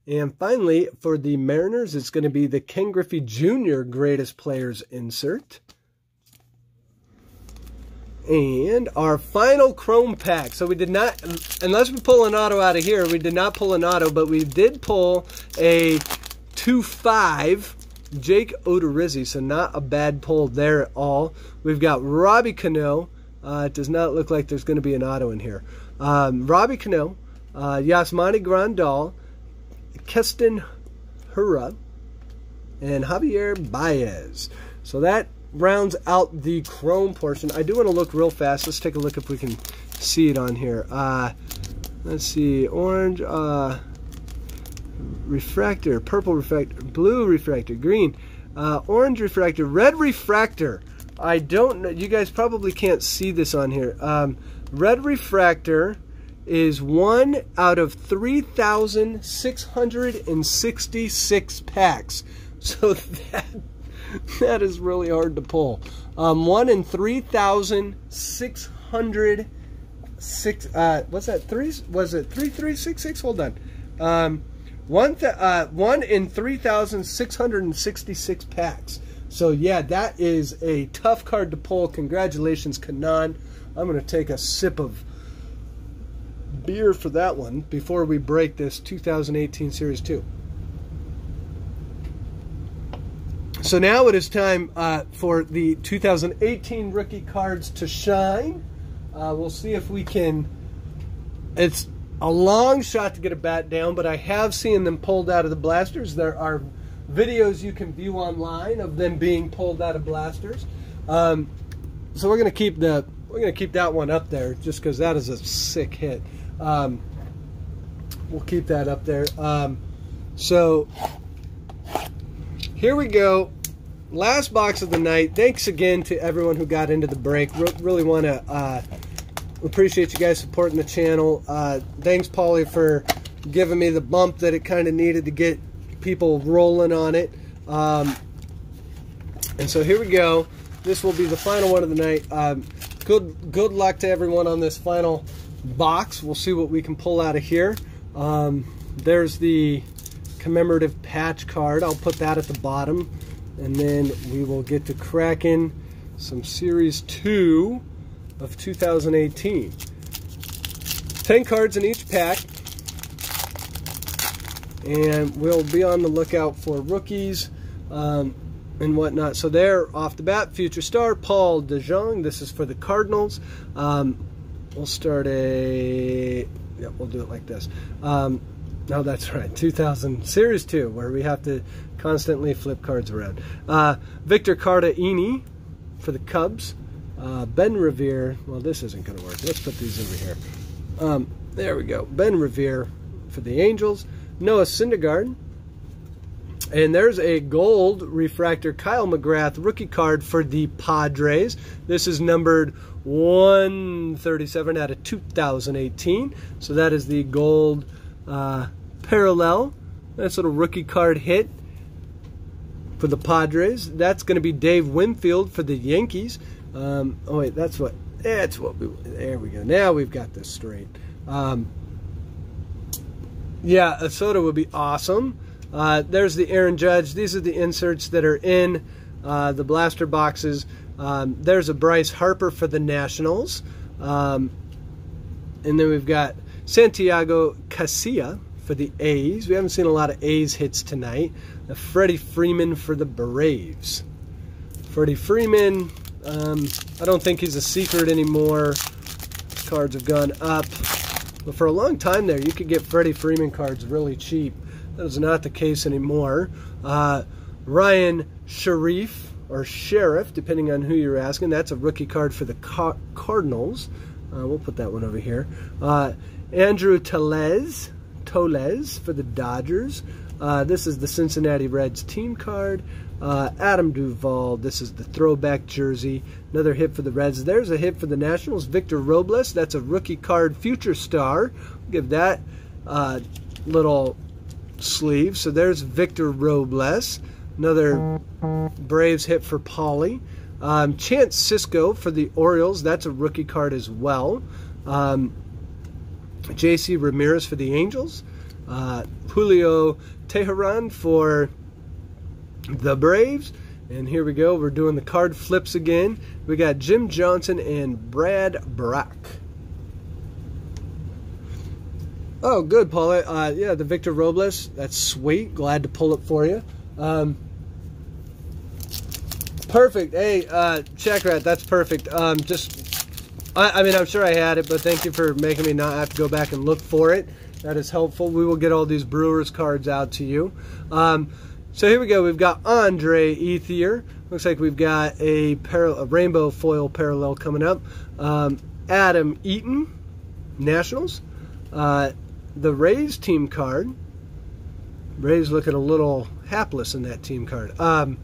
[SPEAKER 1] And finally, for the Mariners, it's going to be the Ken Griffey Jr. Greatest Players insert. And our final Chrome pack. So we did not, unless we pull an auto out of here, we did not pull an auto, but we did pull a 2-5 Jake Odorizzi. So not a bad pull there at all. We've got Robbie Cano. Uh, it does not look like there's going to be an auto in here. Um, Robbie Cano, uh, Yasmani Grandal, Keston Hiura, and Javier Baez. So that rounds out the chrome portion. I do want to look real fast. Let's take a look if we can see it on here. Uh, let's see, orange, uh, refractor, purple refractor, blue refractor, green, uh, orange refractor, red refractor. I don't know. You guys probably can't see this on here. Um, red refractor is one out of 3,666 packs. So that that is really hard to pull. Um, one in 3,600 six uh what's that three was it three three six six hold on um one uh one in 3666 packs so yeah that is a tough card to pull congratulations kanan i'm going to take a sip of beer for that one before we break this 2018 series 2 So now it is time uh, for the 2018 rookie cards to shine. Uh, we'll see if we can. It's a long shot to get a bat down, but I have seen them pulled out of the blasters. There are videos you can view online of them being pulled out of blasters. Um, so we're gonna keep the we're gonna keep that one up there just because that is a sick hit. Um, we'll keep that up there. Um, so here we go. Last box of the night. Thanks again to everyone who got into the break. Re really want to uh, appreciate you guys supporting the channel. Uh, thanks, Paulie, for giving me the bump that it kind of needed to get people rolling on it. Um, and so here we go. This will be the final one of the night. Um, good good luck to everyone on this final box. We'll see what we can pull out of here. Um, there's the commemorative patch card. I'll put that at the bottom. And then we will get to cracking some Series 2 of 2018. 10 cards in each pack. And we'll be on the lookout for rookies um, and whatnot. So there, off the bat, future star, Paul DeJong. This is for the Cardinals. Um, we'll start a... Yeah, we'll do it like this. Um, no, that's right. 2000 Series 2, where we have to constantly flip cards around. Uh, Victor Caratini for the Cubs. Uh, ben Revere. Well, this isn't going to work. Let's put these over here. Um, there we go. Ben Revere for the Angels. Noah Syndergaard. And there's a gold refractor Kyle McGrath rookie card for the Padres. This is numbered 137 out of 2018. So that is the gold uh, parallel. Nice little rookie card hit for the Padres. That's going to be Dave Winfield for the Yankees. Um, oh wait, that's what. That's what we. There we go. Now we've got this straight. Um, yeah, a soda would be awesome. Uh, there's the Aaron Judge. These are the inserts that are in uh, the blaster boxes. Um, there's a Bryce Harper for the Nationals. Um, and then we've got Santiago Casilla for the A's. We haven't seen a lot of A's hits tonight. Uh, Freddie Freeman for the Braves. Freddie Freeman, um, I don't think he's a secret anymore. Cards have gone up. But for a long time there, you could get Freddie Freeman cards really cheap. That is not the case anymore. Uh, Ryan Sharif, or Sheriff, depending on who you're asking. That's a rookie card for the Cardinals. Uh, we'll put that one over here. Uh, Andrew Tellez, Tolez for the Dodgers. Uh, this is the Cincinnati Reds team card. Uh, Adam Duvall, this is the throwback jersey. Another hit for the Reds. There's a hit for the Nationals. Victor Robles, that's a rookie card future star. give that uh, little sleeve. So there's Victor Robles. Another Braves hit for Paulie. Um, Chance Sisco for the Orioles. That's a rookie card as well. Um, J.C. Ramirez for the Angels. Uh, Julio Teheran for the Braves. And here we go. We're doing the card flips again. We got Jim Johnson and Brad Brach. Oh, good, Paula. Uh, yeah, the Victor Robles. That's sweet. Glad to pull it for you. Um, perfect. Hey, uh, check rat. That's perfect. Um, just, I, I mean, I'm sure I had it, but thank you for making me not have to go back and look for it. That is helpful. We will get all these Brewers cards out to you. Um, so here we go. We've got Andre Ethier. Looks like we've got a, a rainbow foil parallel coming up. Um, Adam Eaton, Nationals. Uh, the Rays team card. Rays looking a little hapless in that team card. Um,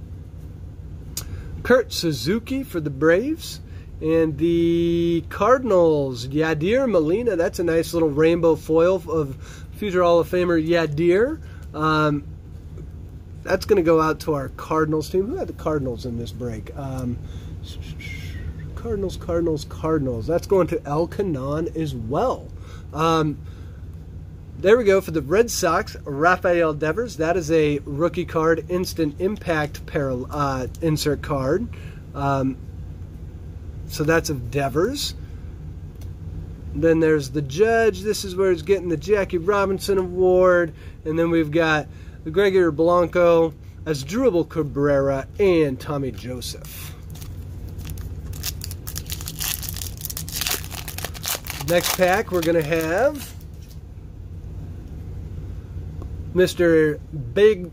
[SPEAKER 1] Kurt Suzuki for the Braves. And the Cardinals, Yadier Molina. That's a nice little rainbow foil of future Hall of Famer Yadier. Um, that's going to go out to our Cardinals team. Who had the Cardinals in this break? Um, Cardinals, Cardinals, Cardinals. That's going to El Canon as well. Um, there we go for the Red Sox. Rafael Devers. That is a rookie card, instant impact uh, insert card. Um, so that's of Devers. Then there's the Judge. This is where he's getting the Jackie Robinson Award. And then we've got the Gregory Blanco, Asdrubal Cabrera, and Tommy Joseph. Next pack, we're going to have Mr. Big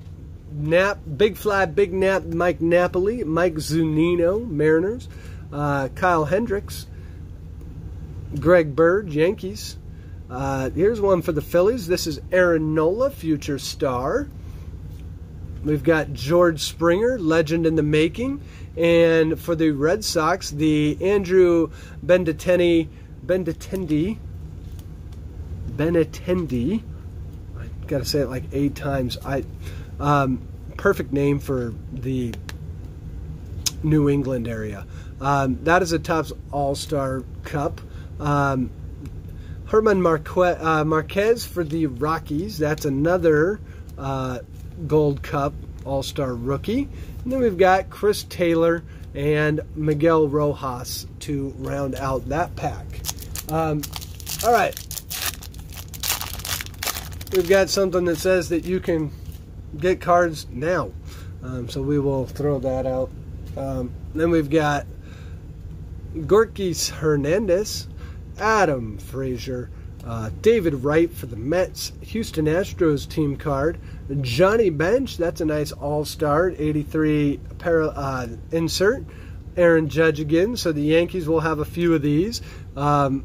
[SPEAKER 1] Nap, Big Fly, Big Nap, Mike Napoli, Mike Zunino, Mariners, uh, Kyle Hendricks, Greg Bird, Yankees. Uh, here's one for the Phillies. This is Aaron Nola, future star. We've got George Springer, legend in the making. And for the Red Sox, the Andrew Benintendi, Benintendi, Benintendi. I got to say it like eight times. I, um, perfect name for the New England area. Um, that is a Topps All Star Cup. Um, Herman Marque- uh, Marquez for the Rockies. That's another uh, Gold Cup All Star rookie. And then we've got Chris Taylor and Miguel Rojas to round out that pack. Um, all right. We've got something that says that you can get cards now. Um, so we will throw that out. Um, then we've got Gorkys Hernandez, Adam Frazier, uh, David Wright for the Mets, Houston Astros team card, Johnny Bench, that's a nice all star, 83 para, uh, insert. Aaron Judge again, so the Yankees will have a few of these. Um,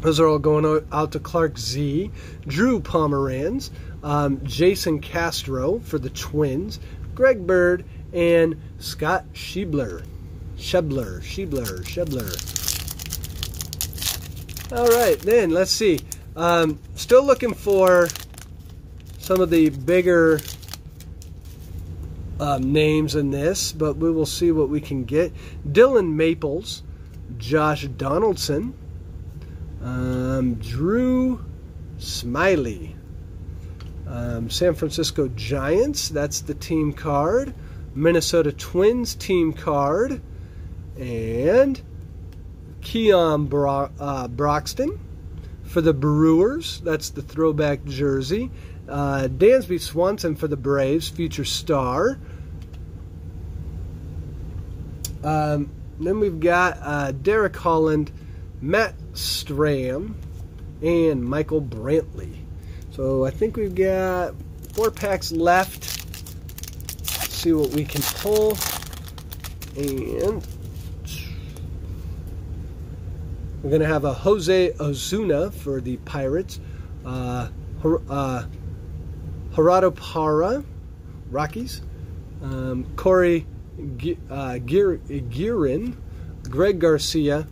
[SPEAKER 1] those are all going out to Clark Z, Drew Pomeranz, um, Jason Castro for the Twins, Greg Bird, and Scott Schiebler. Schebler, Schiebler, Schebler. All right, then let's see. Um, still looking for some of the bigger um, names in this, but we will see what we can get. Dillon Maples, Josh Donaldson, um, Drew Smyly, um, San Francisco Giants, that's the team card, Minnesota Twins team card, and Keon Bro uh, Broxton for the Brewers. That's the throwback jersey. Uh, Dansby Swanson for the Braves, future star. Um, then we've got uh, Derek Holland, Matt Strahm, and Michael Brantley. So I think we've got four packs left. see what we can pull. And we're going to have a Jose Osuna for the Pirates. Uh, uh, Gerardo Parra, Rockies. Um, Corey uh, Guerin, Greg Garcia,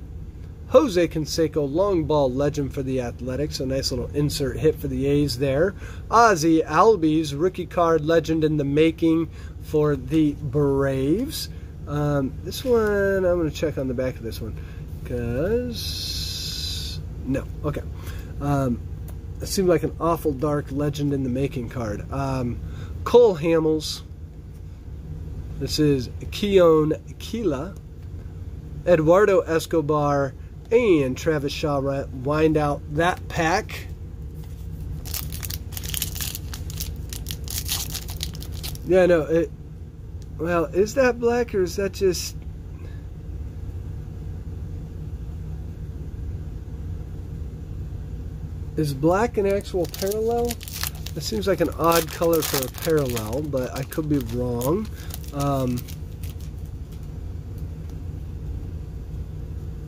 [SPEAKER 1] Jose Canseco, long ball legend for the Athletics. A nice little insert hit for the A's there. Ozzie Albies, rookie card legend in the making for the Braves. Um, this one, I'm going to check on the back of this one. Because, no, okay. Um, it seemed like an awful dark legend in the making card. Um, Cole Hamels. This is Keon Kela. Eduardo Escobar and Travis Shaw wind out that pack. Yeah, no, it, well, is that black or is that just, is black an actual parallel? That seems like an odd color for a parallel, but I could be wrong. Um,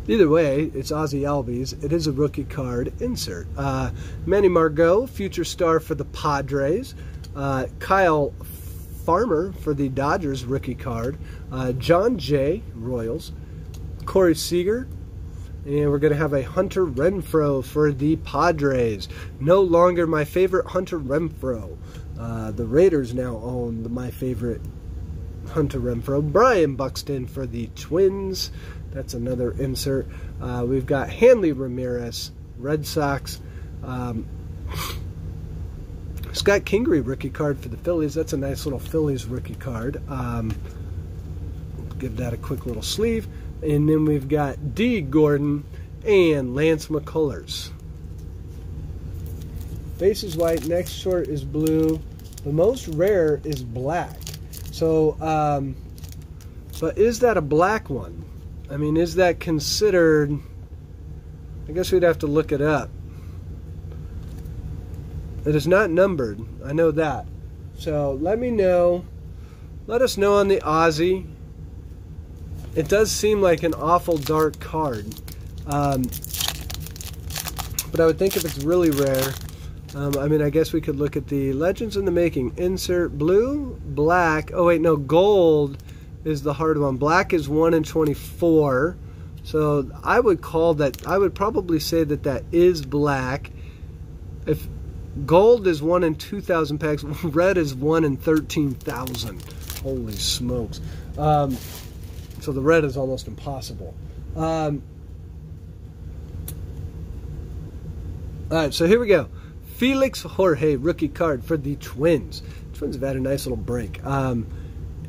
[SPEAKER 1] Either way, it's Ozzie Albies. It is a rookie card insert. Uh, Manny Margot, future star for the Padres. Uh, Kyle Farmer for the Dodgers rookie card. Uh, Jon Jay, Royals. Corey Seager. And we're going to have a Hunter Renfroe for the Padres. No longer my favorite Hunter Renfroe. Uh, the Raiders now own my favorite Hunter Renfrow. Byron Buxton for the Twins. That's another insert. Uh, we've got Hanley Ramirez, Red Sox. Um, Scott Kingery rookie card for the Phillies. That's a nice little Phillies rookie card. Um, give that a quick little sleeve. And then we've got Dee Gordon and Lance McCullers. Base is white, next short is blue. The most rare is black. So, um, but is that a black one? I mean, is that considered? I guess we'd have to look it up. It is not numbered. I know that. So let me know. Let us know on the Ozzie. It does seem like an awful dark card. Um, but I would think if it's really rare, um, I mean, I guess we could look at the Legends in the Making. Insert blue, black. Oh, wait, no, gold is the hard one. Black is 1 in 24. So I would call that, I would probably say that that is black. If gold is 1 in 2,000 packs, red is 1 in 13,000. Holy smokes. Um, so the red is almost impossible. Um, all right, so here we go. Felix Jorge, rookie card for the Twins. Twins have had a nice little break. Um,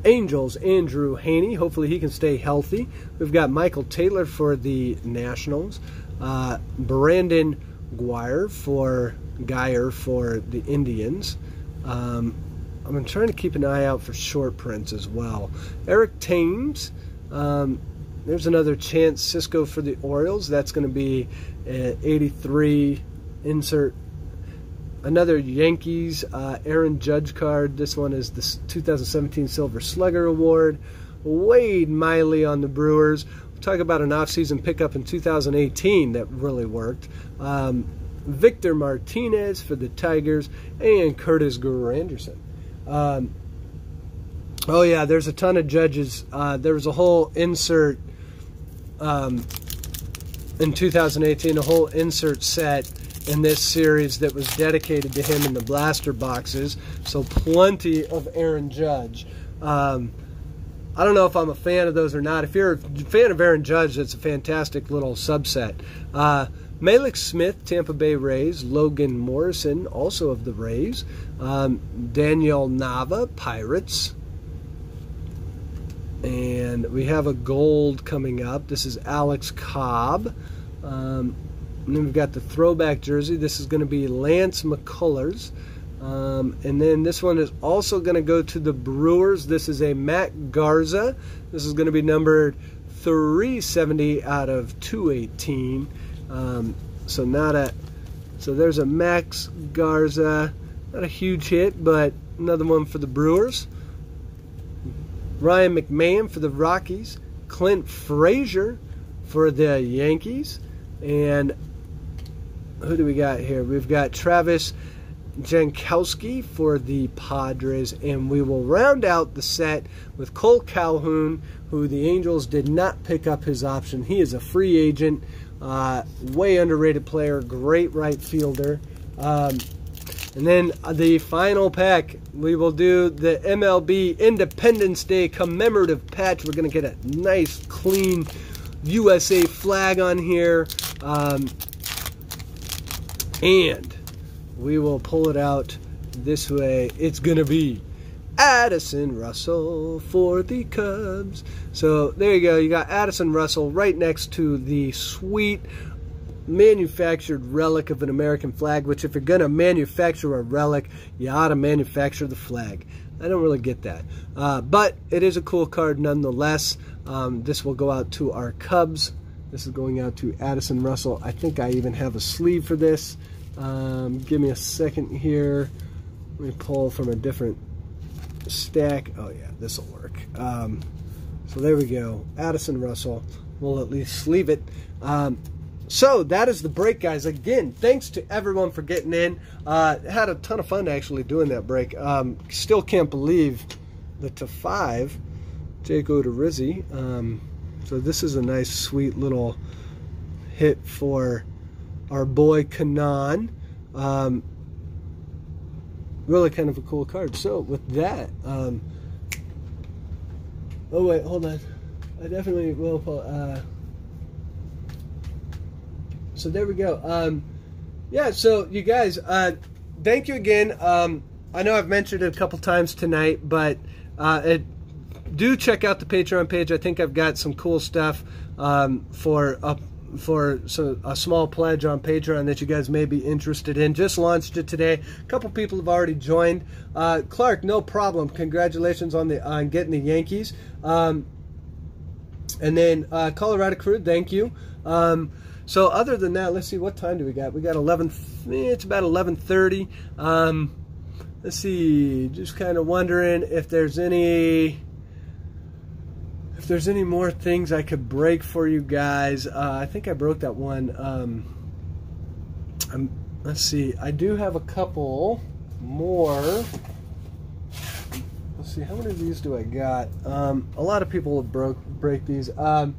[SPEAKER 1] Angels, Andrew Heaney. Hopefully he can stay healthy. We've got Michael Taylor for the Nationals. Uh, Brandon Guire for Geyer for the Indians. Um, I'm trying to keep an eye out for short prints as well. Eric Thames. Um, there's another chance Sisco for the Orioles. That's going to be 83 insert Another Yankees uh, Aaron Judge card. This one is the 2017 Silver Slugger Award. Wade Miley on the Brewers. We'll talk about an offseason pickup in 2018 that really worked. Um, Victor Martinez for the Tigers and Curtis Granderson. Um, oh yeah, there's a ton of judges. Uh, there was a whole insert um, in 2018, a whole insert set in this series that was dedicated to him in the blaster boxes. So plenty of Aaron Judge. Um, I don't know if I'm a fan of those or not. If you're a fan of Aaron Judge, that's a fantastic little subset. Uh, Mallex Smith, Tampa Bay Rays. Logan Morrison, also of the Rays. Um, Daniel Nava, Pirates. And we have a gold coming up. This is Alex Cobb. Um, and then we've got the throwback jersey. This is going to be Lance McCullers. Um, and then this one is also going to go to the Brewers. This is a Matt Garza. This is going to be numbered 370 out of 218. Um, so not a so there's a Max Garza. Not a huge hit, but another one for the Brewers. Ryan McMahon for the Rockies, Clint Frazier for the Yankees, and who do we got here? We've got Travis Jankowski for the Padres, and we will round out the set with Kole Calhoun, who the Angels did not pick up his option. He is a free agent, uh, way underrated player, great right fielder. Um, and then the final pack, we will do the MLB Independence Day commemorative patch. We're going to get a nice, clean USA flag on here. Um, and we will pull it out this way. It's going to be Addison Russell for the Cubs. So there you go. You got Addison Russell right next to the sweet manufactured relic of an American flag, which if you're going to manufacture a relic, you ought to manufacture the flag. I don't really get that. Uh, but it is a cool card nonetheless. Um, this will go out to our Cubs. This is going out to Addison Russell. I think I even have a sleeve for this. Um, give me a second here. Let me pull from a different stack. Oh yeah, this will work. Um, so there we go. Addison Russell. We'll at least sleeve it. So that is the break, guys. Again, thanks to everyone for getting in. Uh, had a ton of fun actually doing that break. Um, still can't believe the to five, Jake Odorizzi. Um, so this is a nice, sweet little hit for our boy Kanan. Um, really kind of a cool card. So with that, um, oh wait, hold on. I definitely will pull. Uh, so there we go. Um, yeah, so you guys, uh, thank you again. Um, I know I've mentioned it a couple times tonight, but uh, it, do check out the Patreon page. I think I've got some cool stuff um, for up for some, a small pledge on Patreon that you guys may be interested in. Just launched it today. A couple people have already joined. Uh, Clark, no problem. Congratulations on the on getting the Yankees. Um, and then uh, Colorado Crew, thank you. Um, so other than that, let's see what time do we got? We got 11. It's about 11:30. Um, let's see. Just kind of wondering if there's any if there's any more things I could break for you guys, uh, I think I broke that one. Um, let's see. I do have a couple more. Let's see. How many of these do I got? Um, a lot of people have broke break these. Um,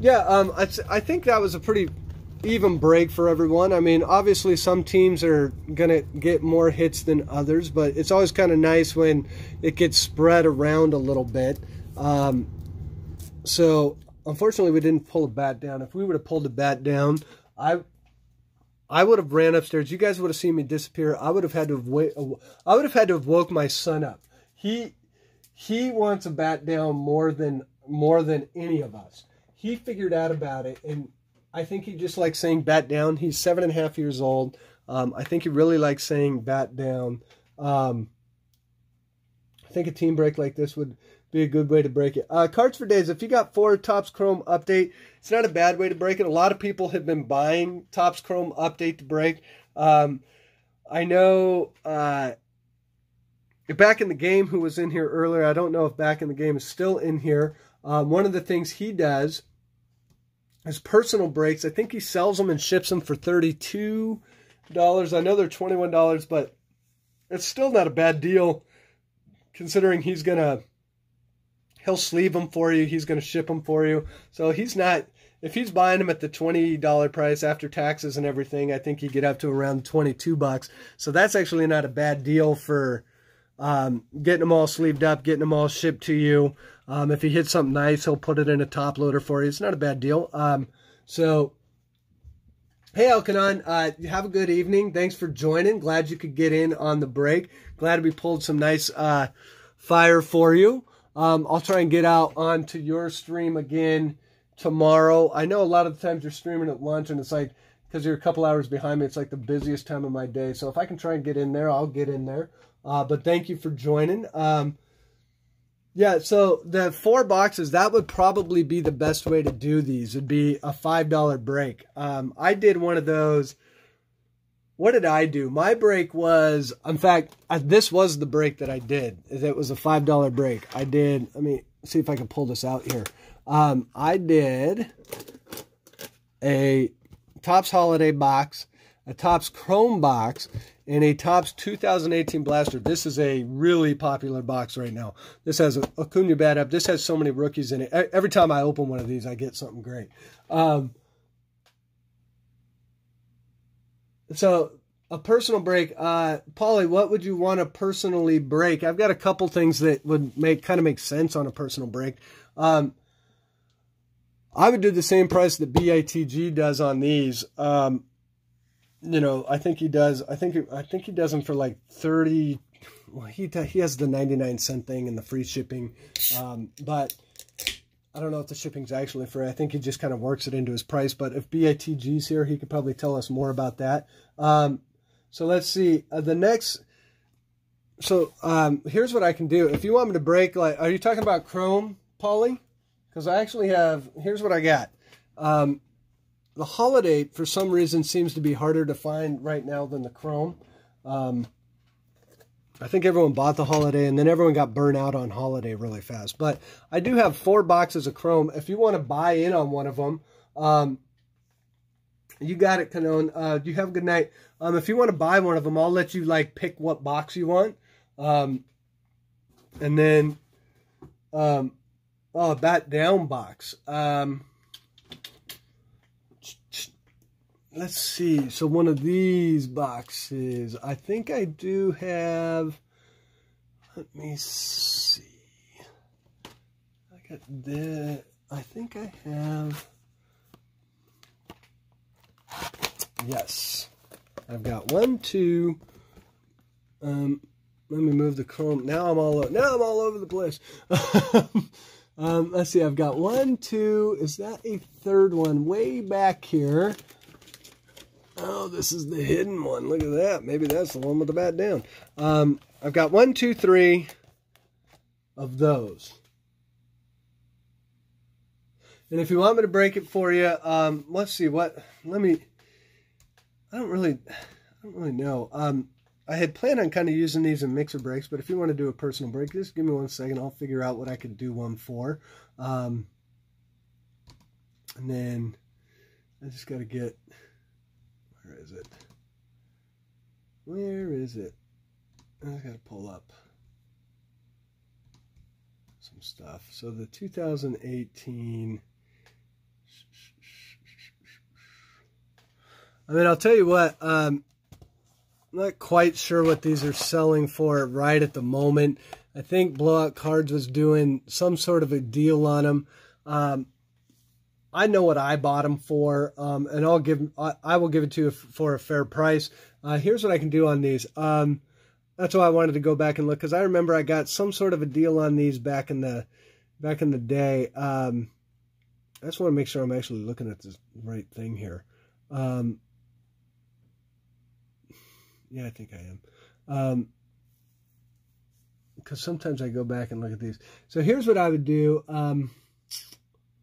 [SPEAKER 1] yeah, um, I, I think that was a pretty even break for everyone. I mean, obviously some teams are going to get more hits than others, but it's always kind of nice when it gets spread around a little bit. Um, so unfortunately, we didn't pull a bat down. If we would have pulled a bat down, I I would have ran upstairs. You guys would have seen me disappear. I would have had to have wait, I would have had to have woke my son up. He he wants a bat down more than more than any of us. He figured out about it, and I think he just likes saying bat down. He's seven and a half years old. Um, I think he really likes saying bat down. Um, I think a team break like this would be a good way to break it. Uh, Cards for Days, if you got four Topps Chrome update, it's not a bad way to break it. A lot of people have been buying Topps Chrome update to break. Um, I know uh, back in the game who was in here earlier, I don't know if back in the game is still in here. Um, one of the things he does is personal breaks. I think he sells them and ships them for $32. I know they're $21, but it's still not a bad deal considering he's going to he'll sleeve them for you. He's going to ship them for you. So he's not, if he's buying them at the $20 price after taxes and everything, I think he'd get up to around 22 bucks. So that's actually not a bad deal for um, getting them all sleeved up, getting them all shipped to you. Um, if he hits something nice, he'll put it in a top loader for you. It's not a bad deal. Um, so, hey, Elkanon, uh, have a good evening. Thanks for joining. Glad you could get in on the break. Glad we pulled some nice uh, fire for you. Um, I'll try and get out onto your stream again tomorrow. I know a lot of the times you're streaming at lunch and it's like, because you're a couple hours behind me, it's like the busiest time of my day. So if I can try and get in there, I'll get in there. Uh, but thank you for joining. Um, yeah, so the four boxes, that would probably be the best way to do these. It'd be a $5 break. Um, I did one of those what did I do? My break was, in fact, I, this was the break that I did. It was a five dollar break. I did. Let me see if I can pull this out here. Um, I did a Topps Holiday box, a Topps Chrome box, and a Topps 2018 Blaster. This is a really popular box right now. This has a Acuna bat up. This has so many rookies in it. Every time I open one of these, I get something great. Um, so a personal break. Uh, Paulie, what would you want to personally break? I've got a couple things that would make kind of make sense on a personal break. Um, I would do the same price that BITG does on these. Um, you know, I think he does. I think I think he does them for like thirty. Well, he he has the ninety nine cent thing and the free shipping, um, but I don't know if the shipping's actually free. I think he just kind of works it into his price. But if BITG's here, he could probably tell us more about that. Um, so let's see. Uh, the next. So um, here's what I can do. If you want me to break, like, are you talking about Chrome, Polly? Because I actually have. Here's what I got. Um, the Holiday, for some reason, seems to be harder to find right now than the Chrome. Um, I think everyone bought the Holiday, and then everyone got burnt out on Holiday really fast. But I do have four boxes of Chrome. If you want to buy in on one of them, um, you got it, Canon. Uh, you have a good night. Um, if you want to buy one of them, I'll let you like pick what box you want. Um, and then, um, oh, bat down box. Um, let's see. So one of these boxes, I think I do have, let me see. I got the, I think I have, yes. I've got one, two, um, let me move the chrome. Now I'm all, now I'm all over the place. um, let's see, I've got one, two, is that a third one way back here? Oh, this is the hidden one. Look at that. Maybe that's the one with the bat down. Um, I've got one, two, three of those. And if you want me to break it for you, um, let's see what. Let me. I don't really. I don't really know. Um, I had planned on kind of using these in mixer breaks, but if you want to do a personal break, just give me one second. I'll figure out what I could do one for. Um, and then I just got to get is it? Where is it? I gotta pull up some stuff. So the 2018. I mean, I'll tell you what. Um, I'm not quite sure what these are selling for right at the moment. I think Blowout Cards was doing some sort of a deal on them. Um, I know what I bought them for, um, and I'll give I, I, will give it to you for a fair price. Uh, here's what I can do on these. Um, that's why I wanted to go back and look because I remember I got some sort of a deal on these back in the back in the day. Um, I just want to make sure I'm actually looking at the right thing here. Um, yeah, I think I am. Because um, sometimes I go back and look at these. So here's what I would do. Um,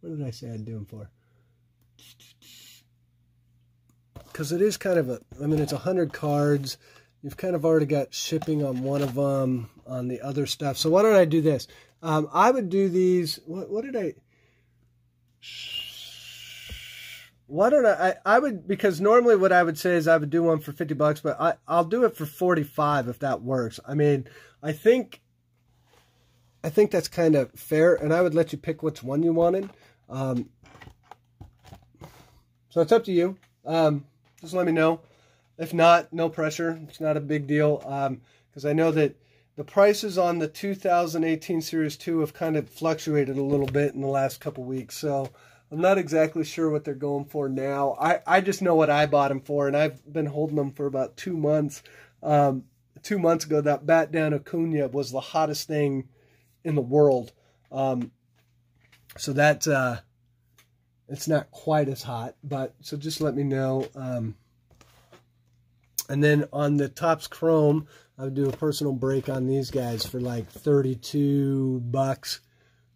[SPEAKER 1] what did I say I'd do them for? Because it is kind of a, I mean, it's a 100 cards. You've kind of already got shipping on one of them, on the other stuff. So why don't I do this? Um, I would do these, what, what did I, why don't I, I, I would, because normally what I would say is I would do one for 50 bucks, but I, I'll do it for 45 if that works. I mean, I think, I think that's kind of fair, and I would let you pick which one you wanted. Um, so it's up to you. Um, just let me know. If not, no pressure. It's not a big deal Um, because um, I know that the prices on the 2018 Series 2 have kind of fluctuated a little bit in the last couple weeks. So I'm not exactly sure what they're going for now. I, I just know what I bought them for, and I've been holding them for about two months. Um, two months ago, that Bat Down Acuna was the hottest thing in the world. Um, so that uh, it's not quite as hot, but so just let me know. Um, and then on the Topps Chrome, I would do a personal break on these guys for like 32 bucks.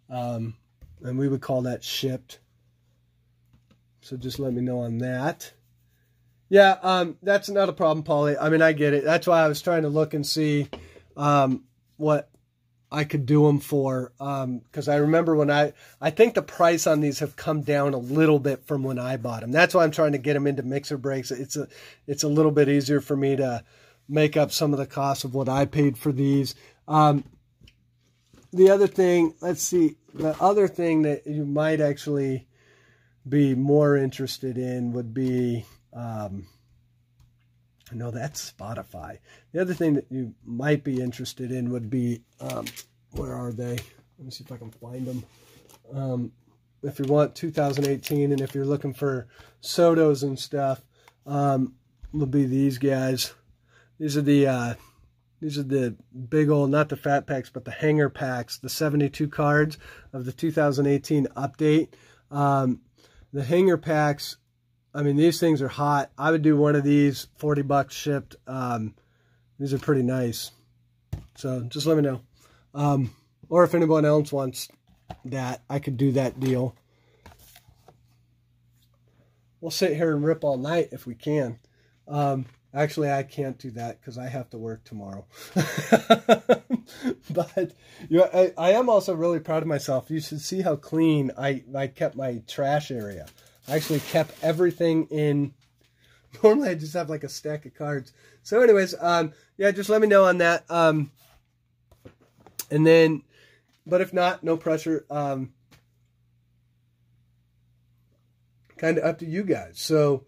[SPEAKER 1] Um, and we would call that shipped. So just let me know on that. Yeah, um, that's not a problem, Polly. I mean, I get it. That's why I was trying to look and see um, what I could do them for. Because um, I remember when I, I think the price on these have come down a little bit from when I bought them. That's why I'm trying to get them into mixer breaks. It's a, it's a little bit easier for me to make up some of the cost of what I paid for these. Um, the other thing, let's see, the other thing that you might actually be more interested in would be, um, no, that's Spotify. The other thing that you might be interested in would be, um, where are they? Let me see if I can find them. Um, if you want 2018 and if you're looking for Sotos and stuff, um, would be these guys. These are the uh, these are the big old, not the fat packs, but the hanger packs, the 72 cards of the 2018 update. Um, the hanger packs, I mean, these things are hot. I would do one of these, 40 bucks shipped. Um, these are pretty nice. So just let me know. Um, or if anyone else wants that, I could do that deal. We'll sit here and rip all night if we can. Um, Actually, I can't do that because I have to work tomorrow. but you know, I, I am also really proud of myself. You should see how clean I, I kept my trash area. I actually kept everything in. Normally, I just have like a stack of cards. So, anyways, um, yeah, just let me know on that. Um, and then, but if not, no pressure. Um, kind of up to you guys. So,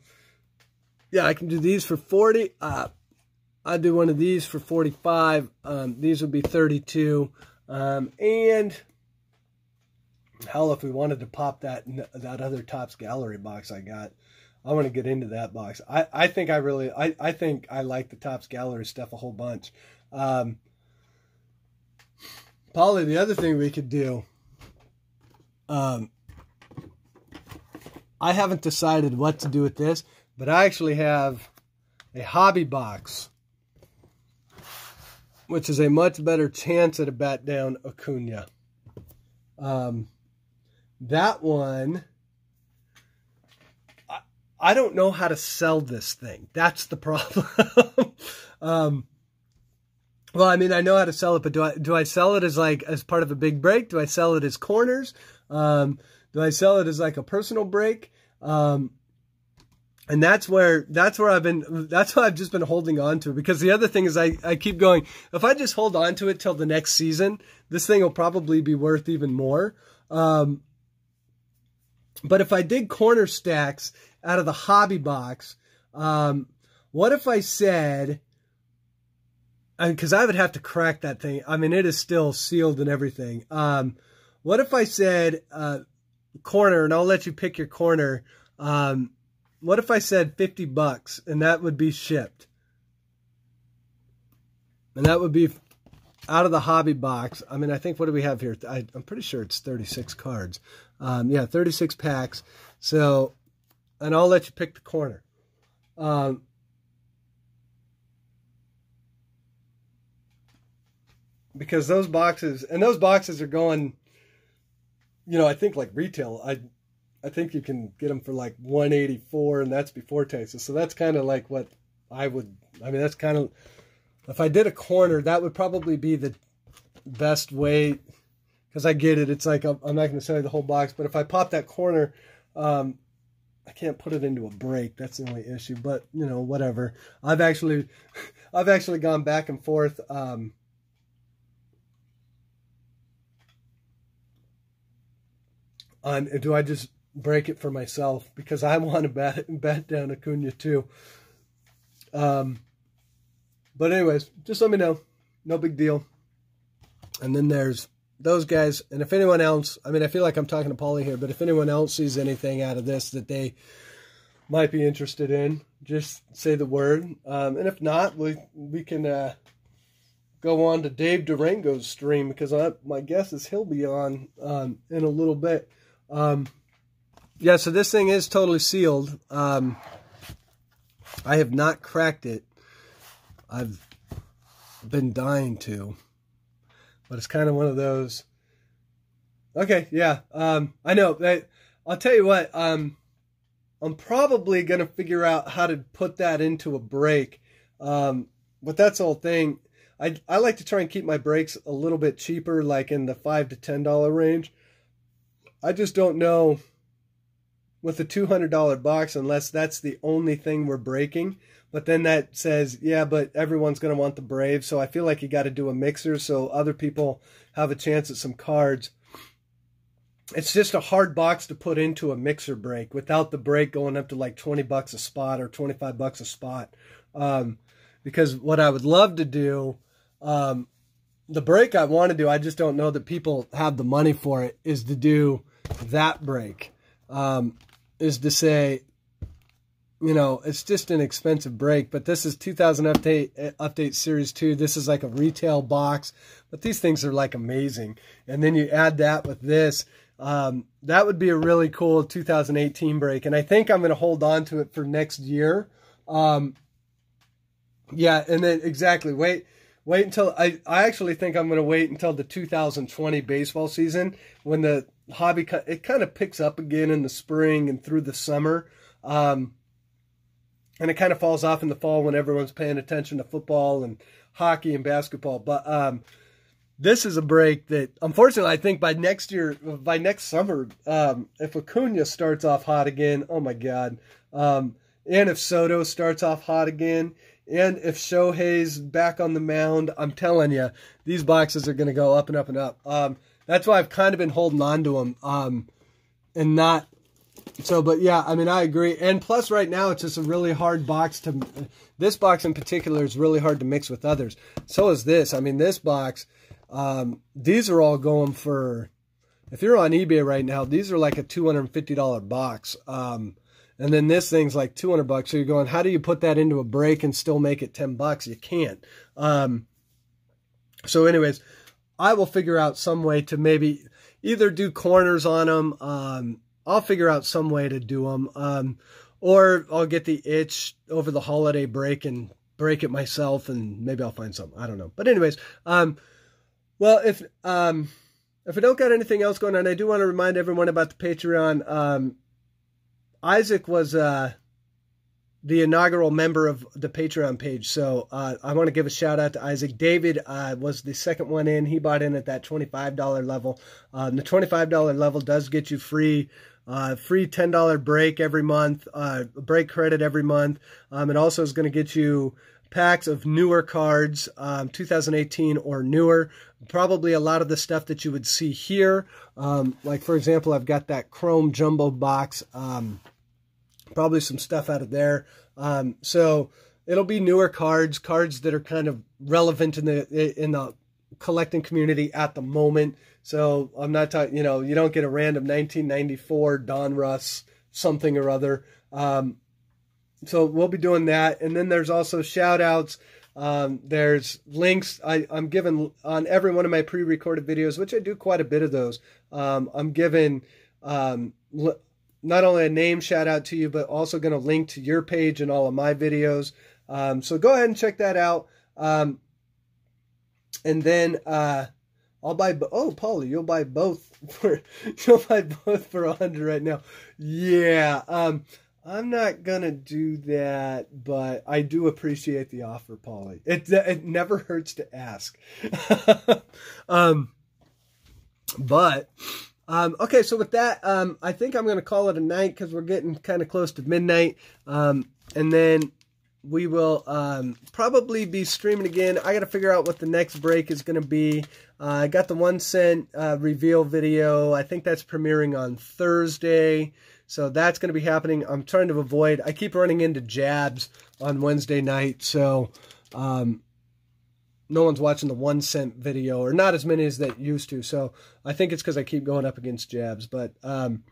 [SPEAKER 1] yeah, I can do these for 40. Uh, i do one of these for 45. Um, these would be 32. Um, and hell, if we wanted to pop that that other Topps Gallery box I got, I want to get into that box. I, I think I really, I, I think I like the Topps Gallery stuff a whole bunch. Um, probably the other thing we could do, um, I haven't decided what to do with this. But I actually have a hobby box, which is a much better chance at a bat down Acuna. Um, that one, I, I don't know how to sell this thing. That's the problem. um, well, I mean, I know how to sell it, but do I do I sell it as like as part of a big break? Do I sell it as corners? Um, do I sell it as like a personal break? Um, and that's where that's where I've been that's why I've just been holding on to because the other thing is I, I keep going if I just hold on to it till the next season this thing will probably be worth even more um, but if I did corner stacks out of the hobby box um, what if I said because I would have to crack that thing I mean it is still sealed and everything um, what if I said uh, corner and I'll let you pick your corner um, what if I said 50 bucks and that would be shipped? And that would be out of the hobby box. I mean, I think, what do we have here? I, am pretty sure it's 36 cards. Um, yeah, 36 packs. So, and I'll let you pick the corner. Um, because those boxes, and those boxes are going, you know, I think like retail. I I think you can get them for like 184 and that's before taxes. So that's kind of like what I would, I mean, that's kind of, if I did a corner, that would probably be the best way because I get it. It's like, I'm not going to sell you the whole box, but if I pop that corner, um, I can't put it into a break. That's the only issue, but you know, whatever. I've actually, I've actually gone back and forth, um, on do I just break it for myself because I want to bet, bet down Acuna too. Um, but anyways, just let me know. No big deal. And then there's those guys. And if anyone else, I mean, I feel like I'm talking to Paulie here, but if anyone else sees anything out of this that they might be interested in, just say the word. Um, and if not, we we can uh, go on to Dave Durango's stream because I, my guess is he'll be on um, in a little bit. Um, yeah, so this thing is totally sealed. Um, I have not cracked it. I've been dying to. But it's kind of one of those. Okay, yeah. Um, I know. I'll tell you what. Um, I'm probably going to figure out how to put that into a break. Um, but that's the whole thing. I, I like to try and keep my brakes a little bit cheaper, like in the 5 to $10 range. I just don't know with a $200 box unless that's the only thing we're breaking. But then that says, yeah, but everyone's going to want the Brave. So I feel like you got to do a mixer so other people have a chance at some cards. It's just a hard box to put into a mixer break without the break going up to like 20 bucks a spot or 25 bucks a spot. Um, because what I would love to do, um, the break I want to do, I just don't know that people have the money for it, is to do that break. Um, is to say, you know, it's just an expensive break, but this is 2000 update update series 2. This is like a retail box, but these things are like amazing. And then you add that with this, um, that would be a really cool 2018 break. And I think I'm going to hold on to it for next year. Um, yeah, and then exactly, wait wait until I, I actually think I'm going to wait until the 2020 baseball season when the hobby it kind of picks up again in the spring and through the summer. Um, and it kind of falls off in the fall when everyone's paying attention to football and hockey and basketball. But um, this is a break that, unfortunately, I think by next year, by next summer, um, if Acuna starts off hot again, oh my God. Um, and if Soto starts off hot again, and if Shohei's back on the mound, I'm telling you, these boxes are going to go up and up and up. Um, that's why I've kind of been holding on to them um, and not. So, but yeah, I mean, I agree. And plus, right now, it's just a really hard box to. This box in particular is really hard to mix with others. So is this. I mean, this box, um, these are all going for. If you're on eBay right now, these are like a $250 box. Um, and then this thing's like 200 bucks. So you're going, how do you put that into a break and still make it 10 bucks? You can't. Um, so anyways, I will figure out some way to maybe either do corners on them. Um, I'll figure out some way to do them. Um, or I'll get the itch over the holiday break and break it myself and maybe I'll find some. I don't know. But anyways, um, well, if, um, if I don't got anything else going on, I do want to remind everyone about the Patreon. Um, Isaac was, uh, the inaugural member of the Patreon page. So uh, I want to give a shout out to Isaac. David uh, was the second one in. He bought in at that $25 level. Uh, the $25 level does get you free. Uh, free $10 break every month, uh, break credit every month. Um, it also is going to get you packs of newer cards, um, 2018 or newer. Probably a lot of the stuff that you would see here. Um, like, for example, I've got that Chrome Jumbo box. Um, probably some stuff out of there. Um, so it'll be newer cards, cards that are kind of relevant in the in the collecting community at the moment. So I'm not talking, you know, you don't get a random 1994 Donruss something or other. Um, so we'll be doing that, and then there's also shout outs. Um, there's links I, am given on every one of my pre-recorded videos, which I do quite a bit of those. Um, I'm given um, not only a name shout out to you, but also going to link to your page and all of my videos. Um, so go ahead and check that out. Um, and then uh, I'll buy. Oh, Paulie, you'll buy both for you'll buy both for a hundred right now. Yeah. Um, I'm not gonna do that, but I do appreciate the offer, Paulie. It it never hurts to ask. um, but um, okay, so with that, um, I think I'm to call it a night because we're getting kind of close to midnight. Um, and then we will um, probably be streaming again. I got to figure out what the next break is going to be. Uh, I got the one cent uh, reveal video. I think that's premiering on Thursday. So that's going to be happening. I'm trying to avoid, I keep running into jabs on Wednesday night. So um, no one's watching the one cent video or not as many as that used to. So I think it's because I keep going up against jabs. But um,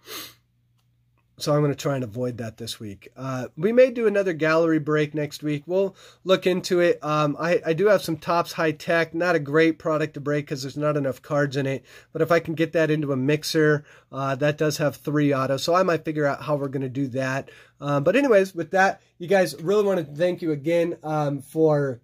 [SPEAKER 1] so I'm going to try and avoid that this week. Uh, we may do another gallery break next week. We'll look into it. Um, I, I do have some Topps High Tek. Not a great product to break because there's not enough cards in it. But if I can get that into a mixer, uh, that does have three auto. So I might figure out how we're going to do that. Um, but anyways, with that, you guys really want to thank you again um, for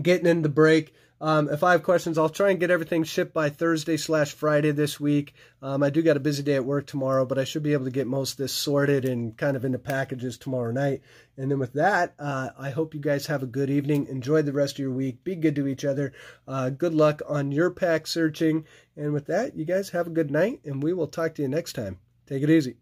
[SPEAKER 1] getting in the break. Um, if I have questions, I'll try and get everything shipped by Thursday slash Friday this week. Um, I do got a busy day at work tomorrow, but I should be able to get most of this sorted and kind of into packages tomorrow night. And then with that, uh, I hope you guys have a good evening. Enjoy the rest of your week. Be good to each other. Uh, good luck on your pack searching. And with that, you guys have a good night, and we will talk to you next time. Take it easy.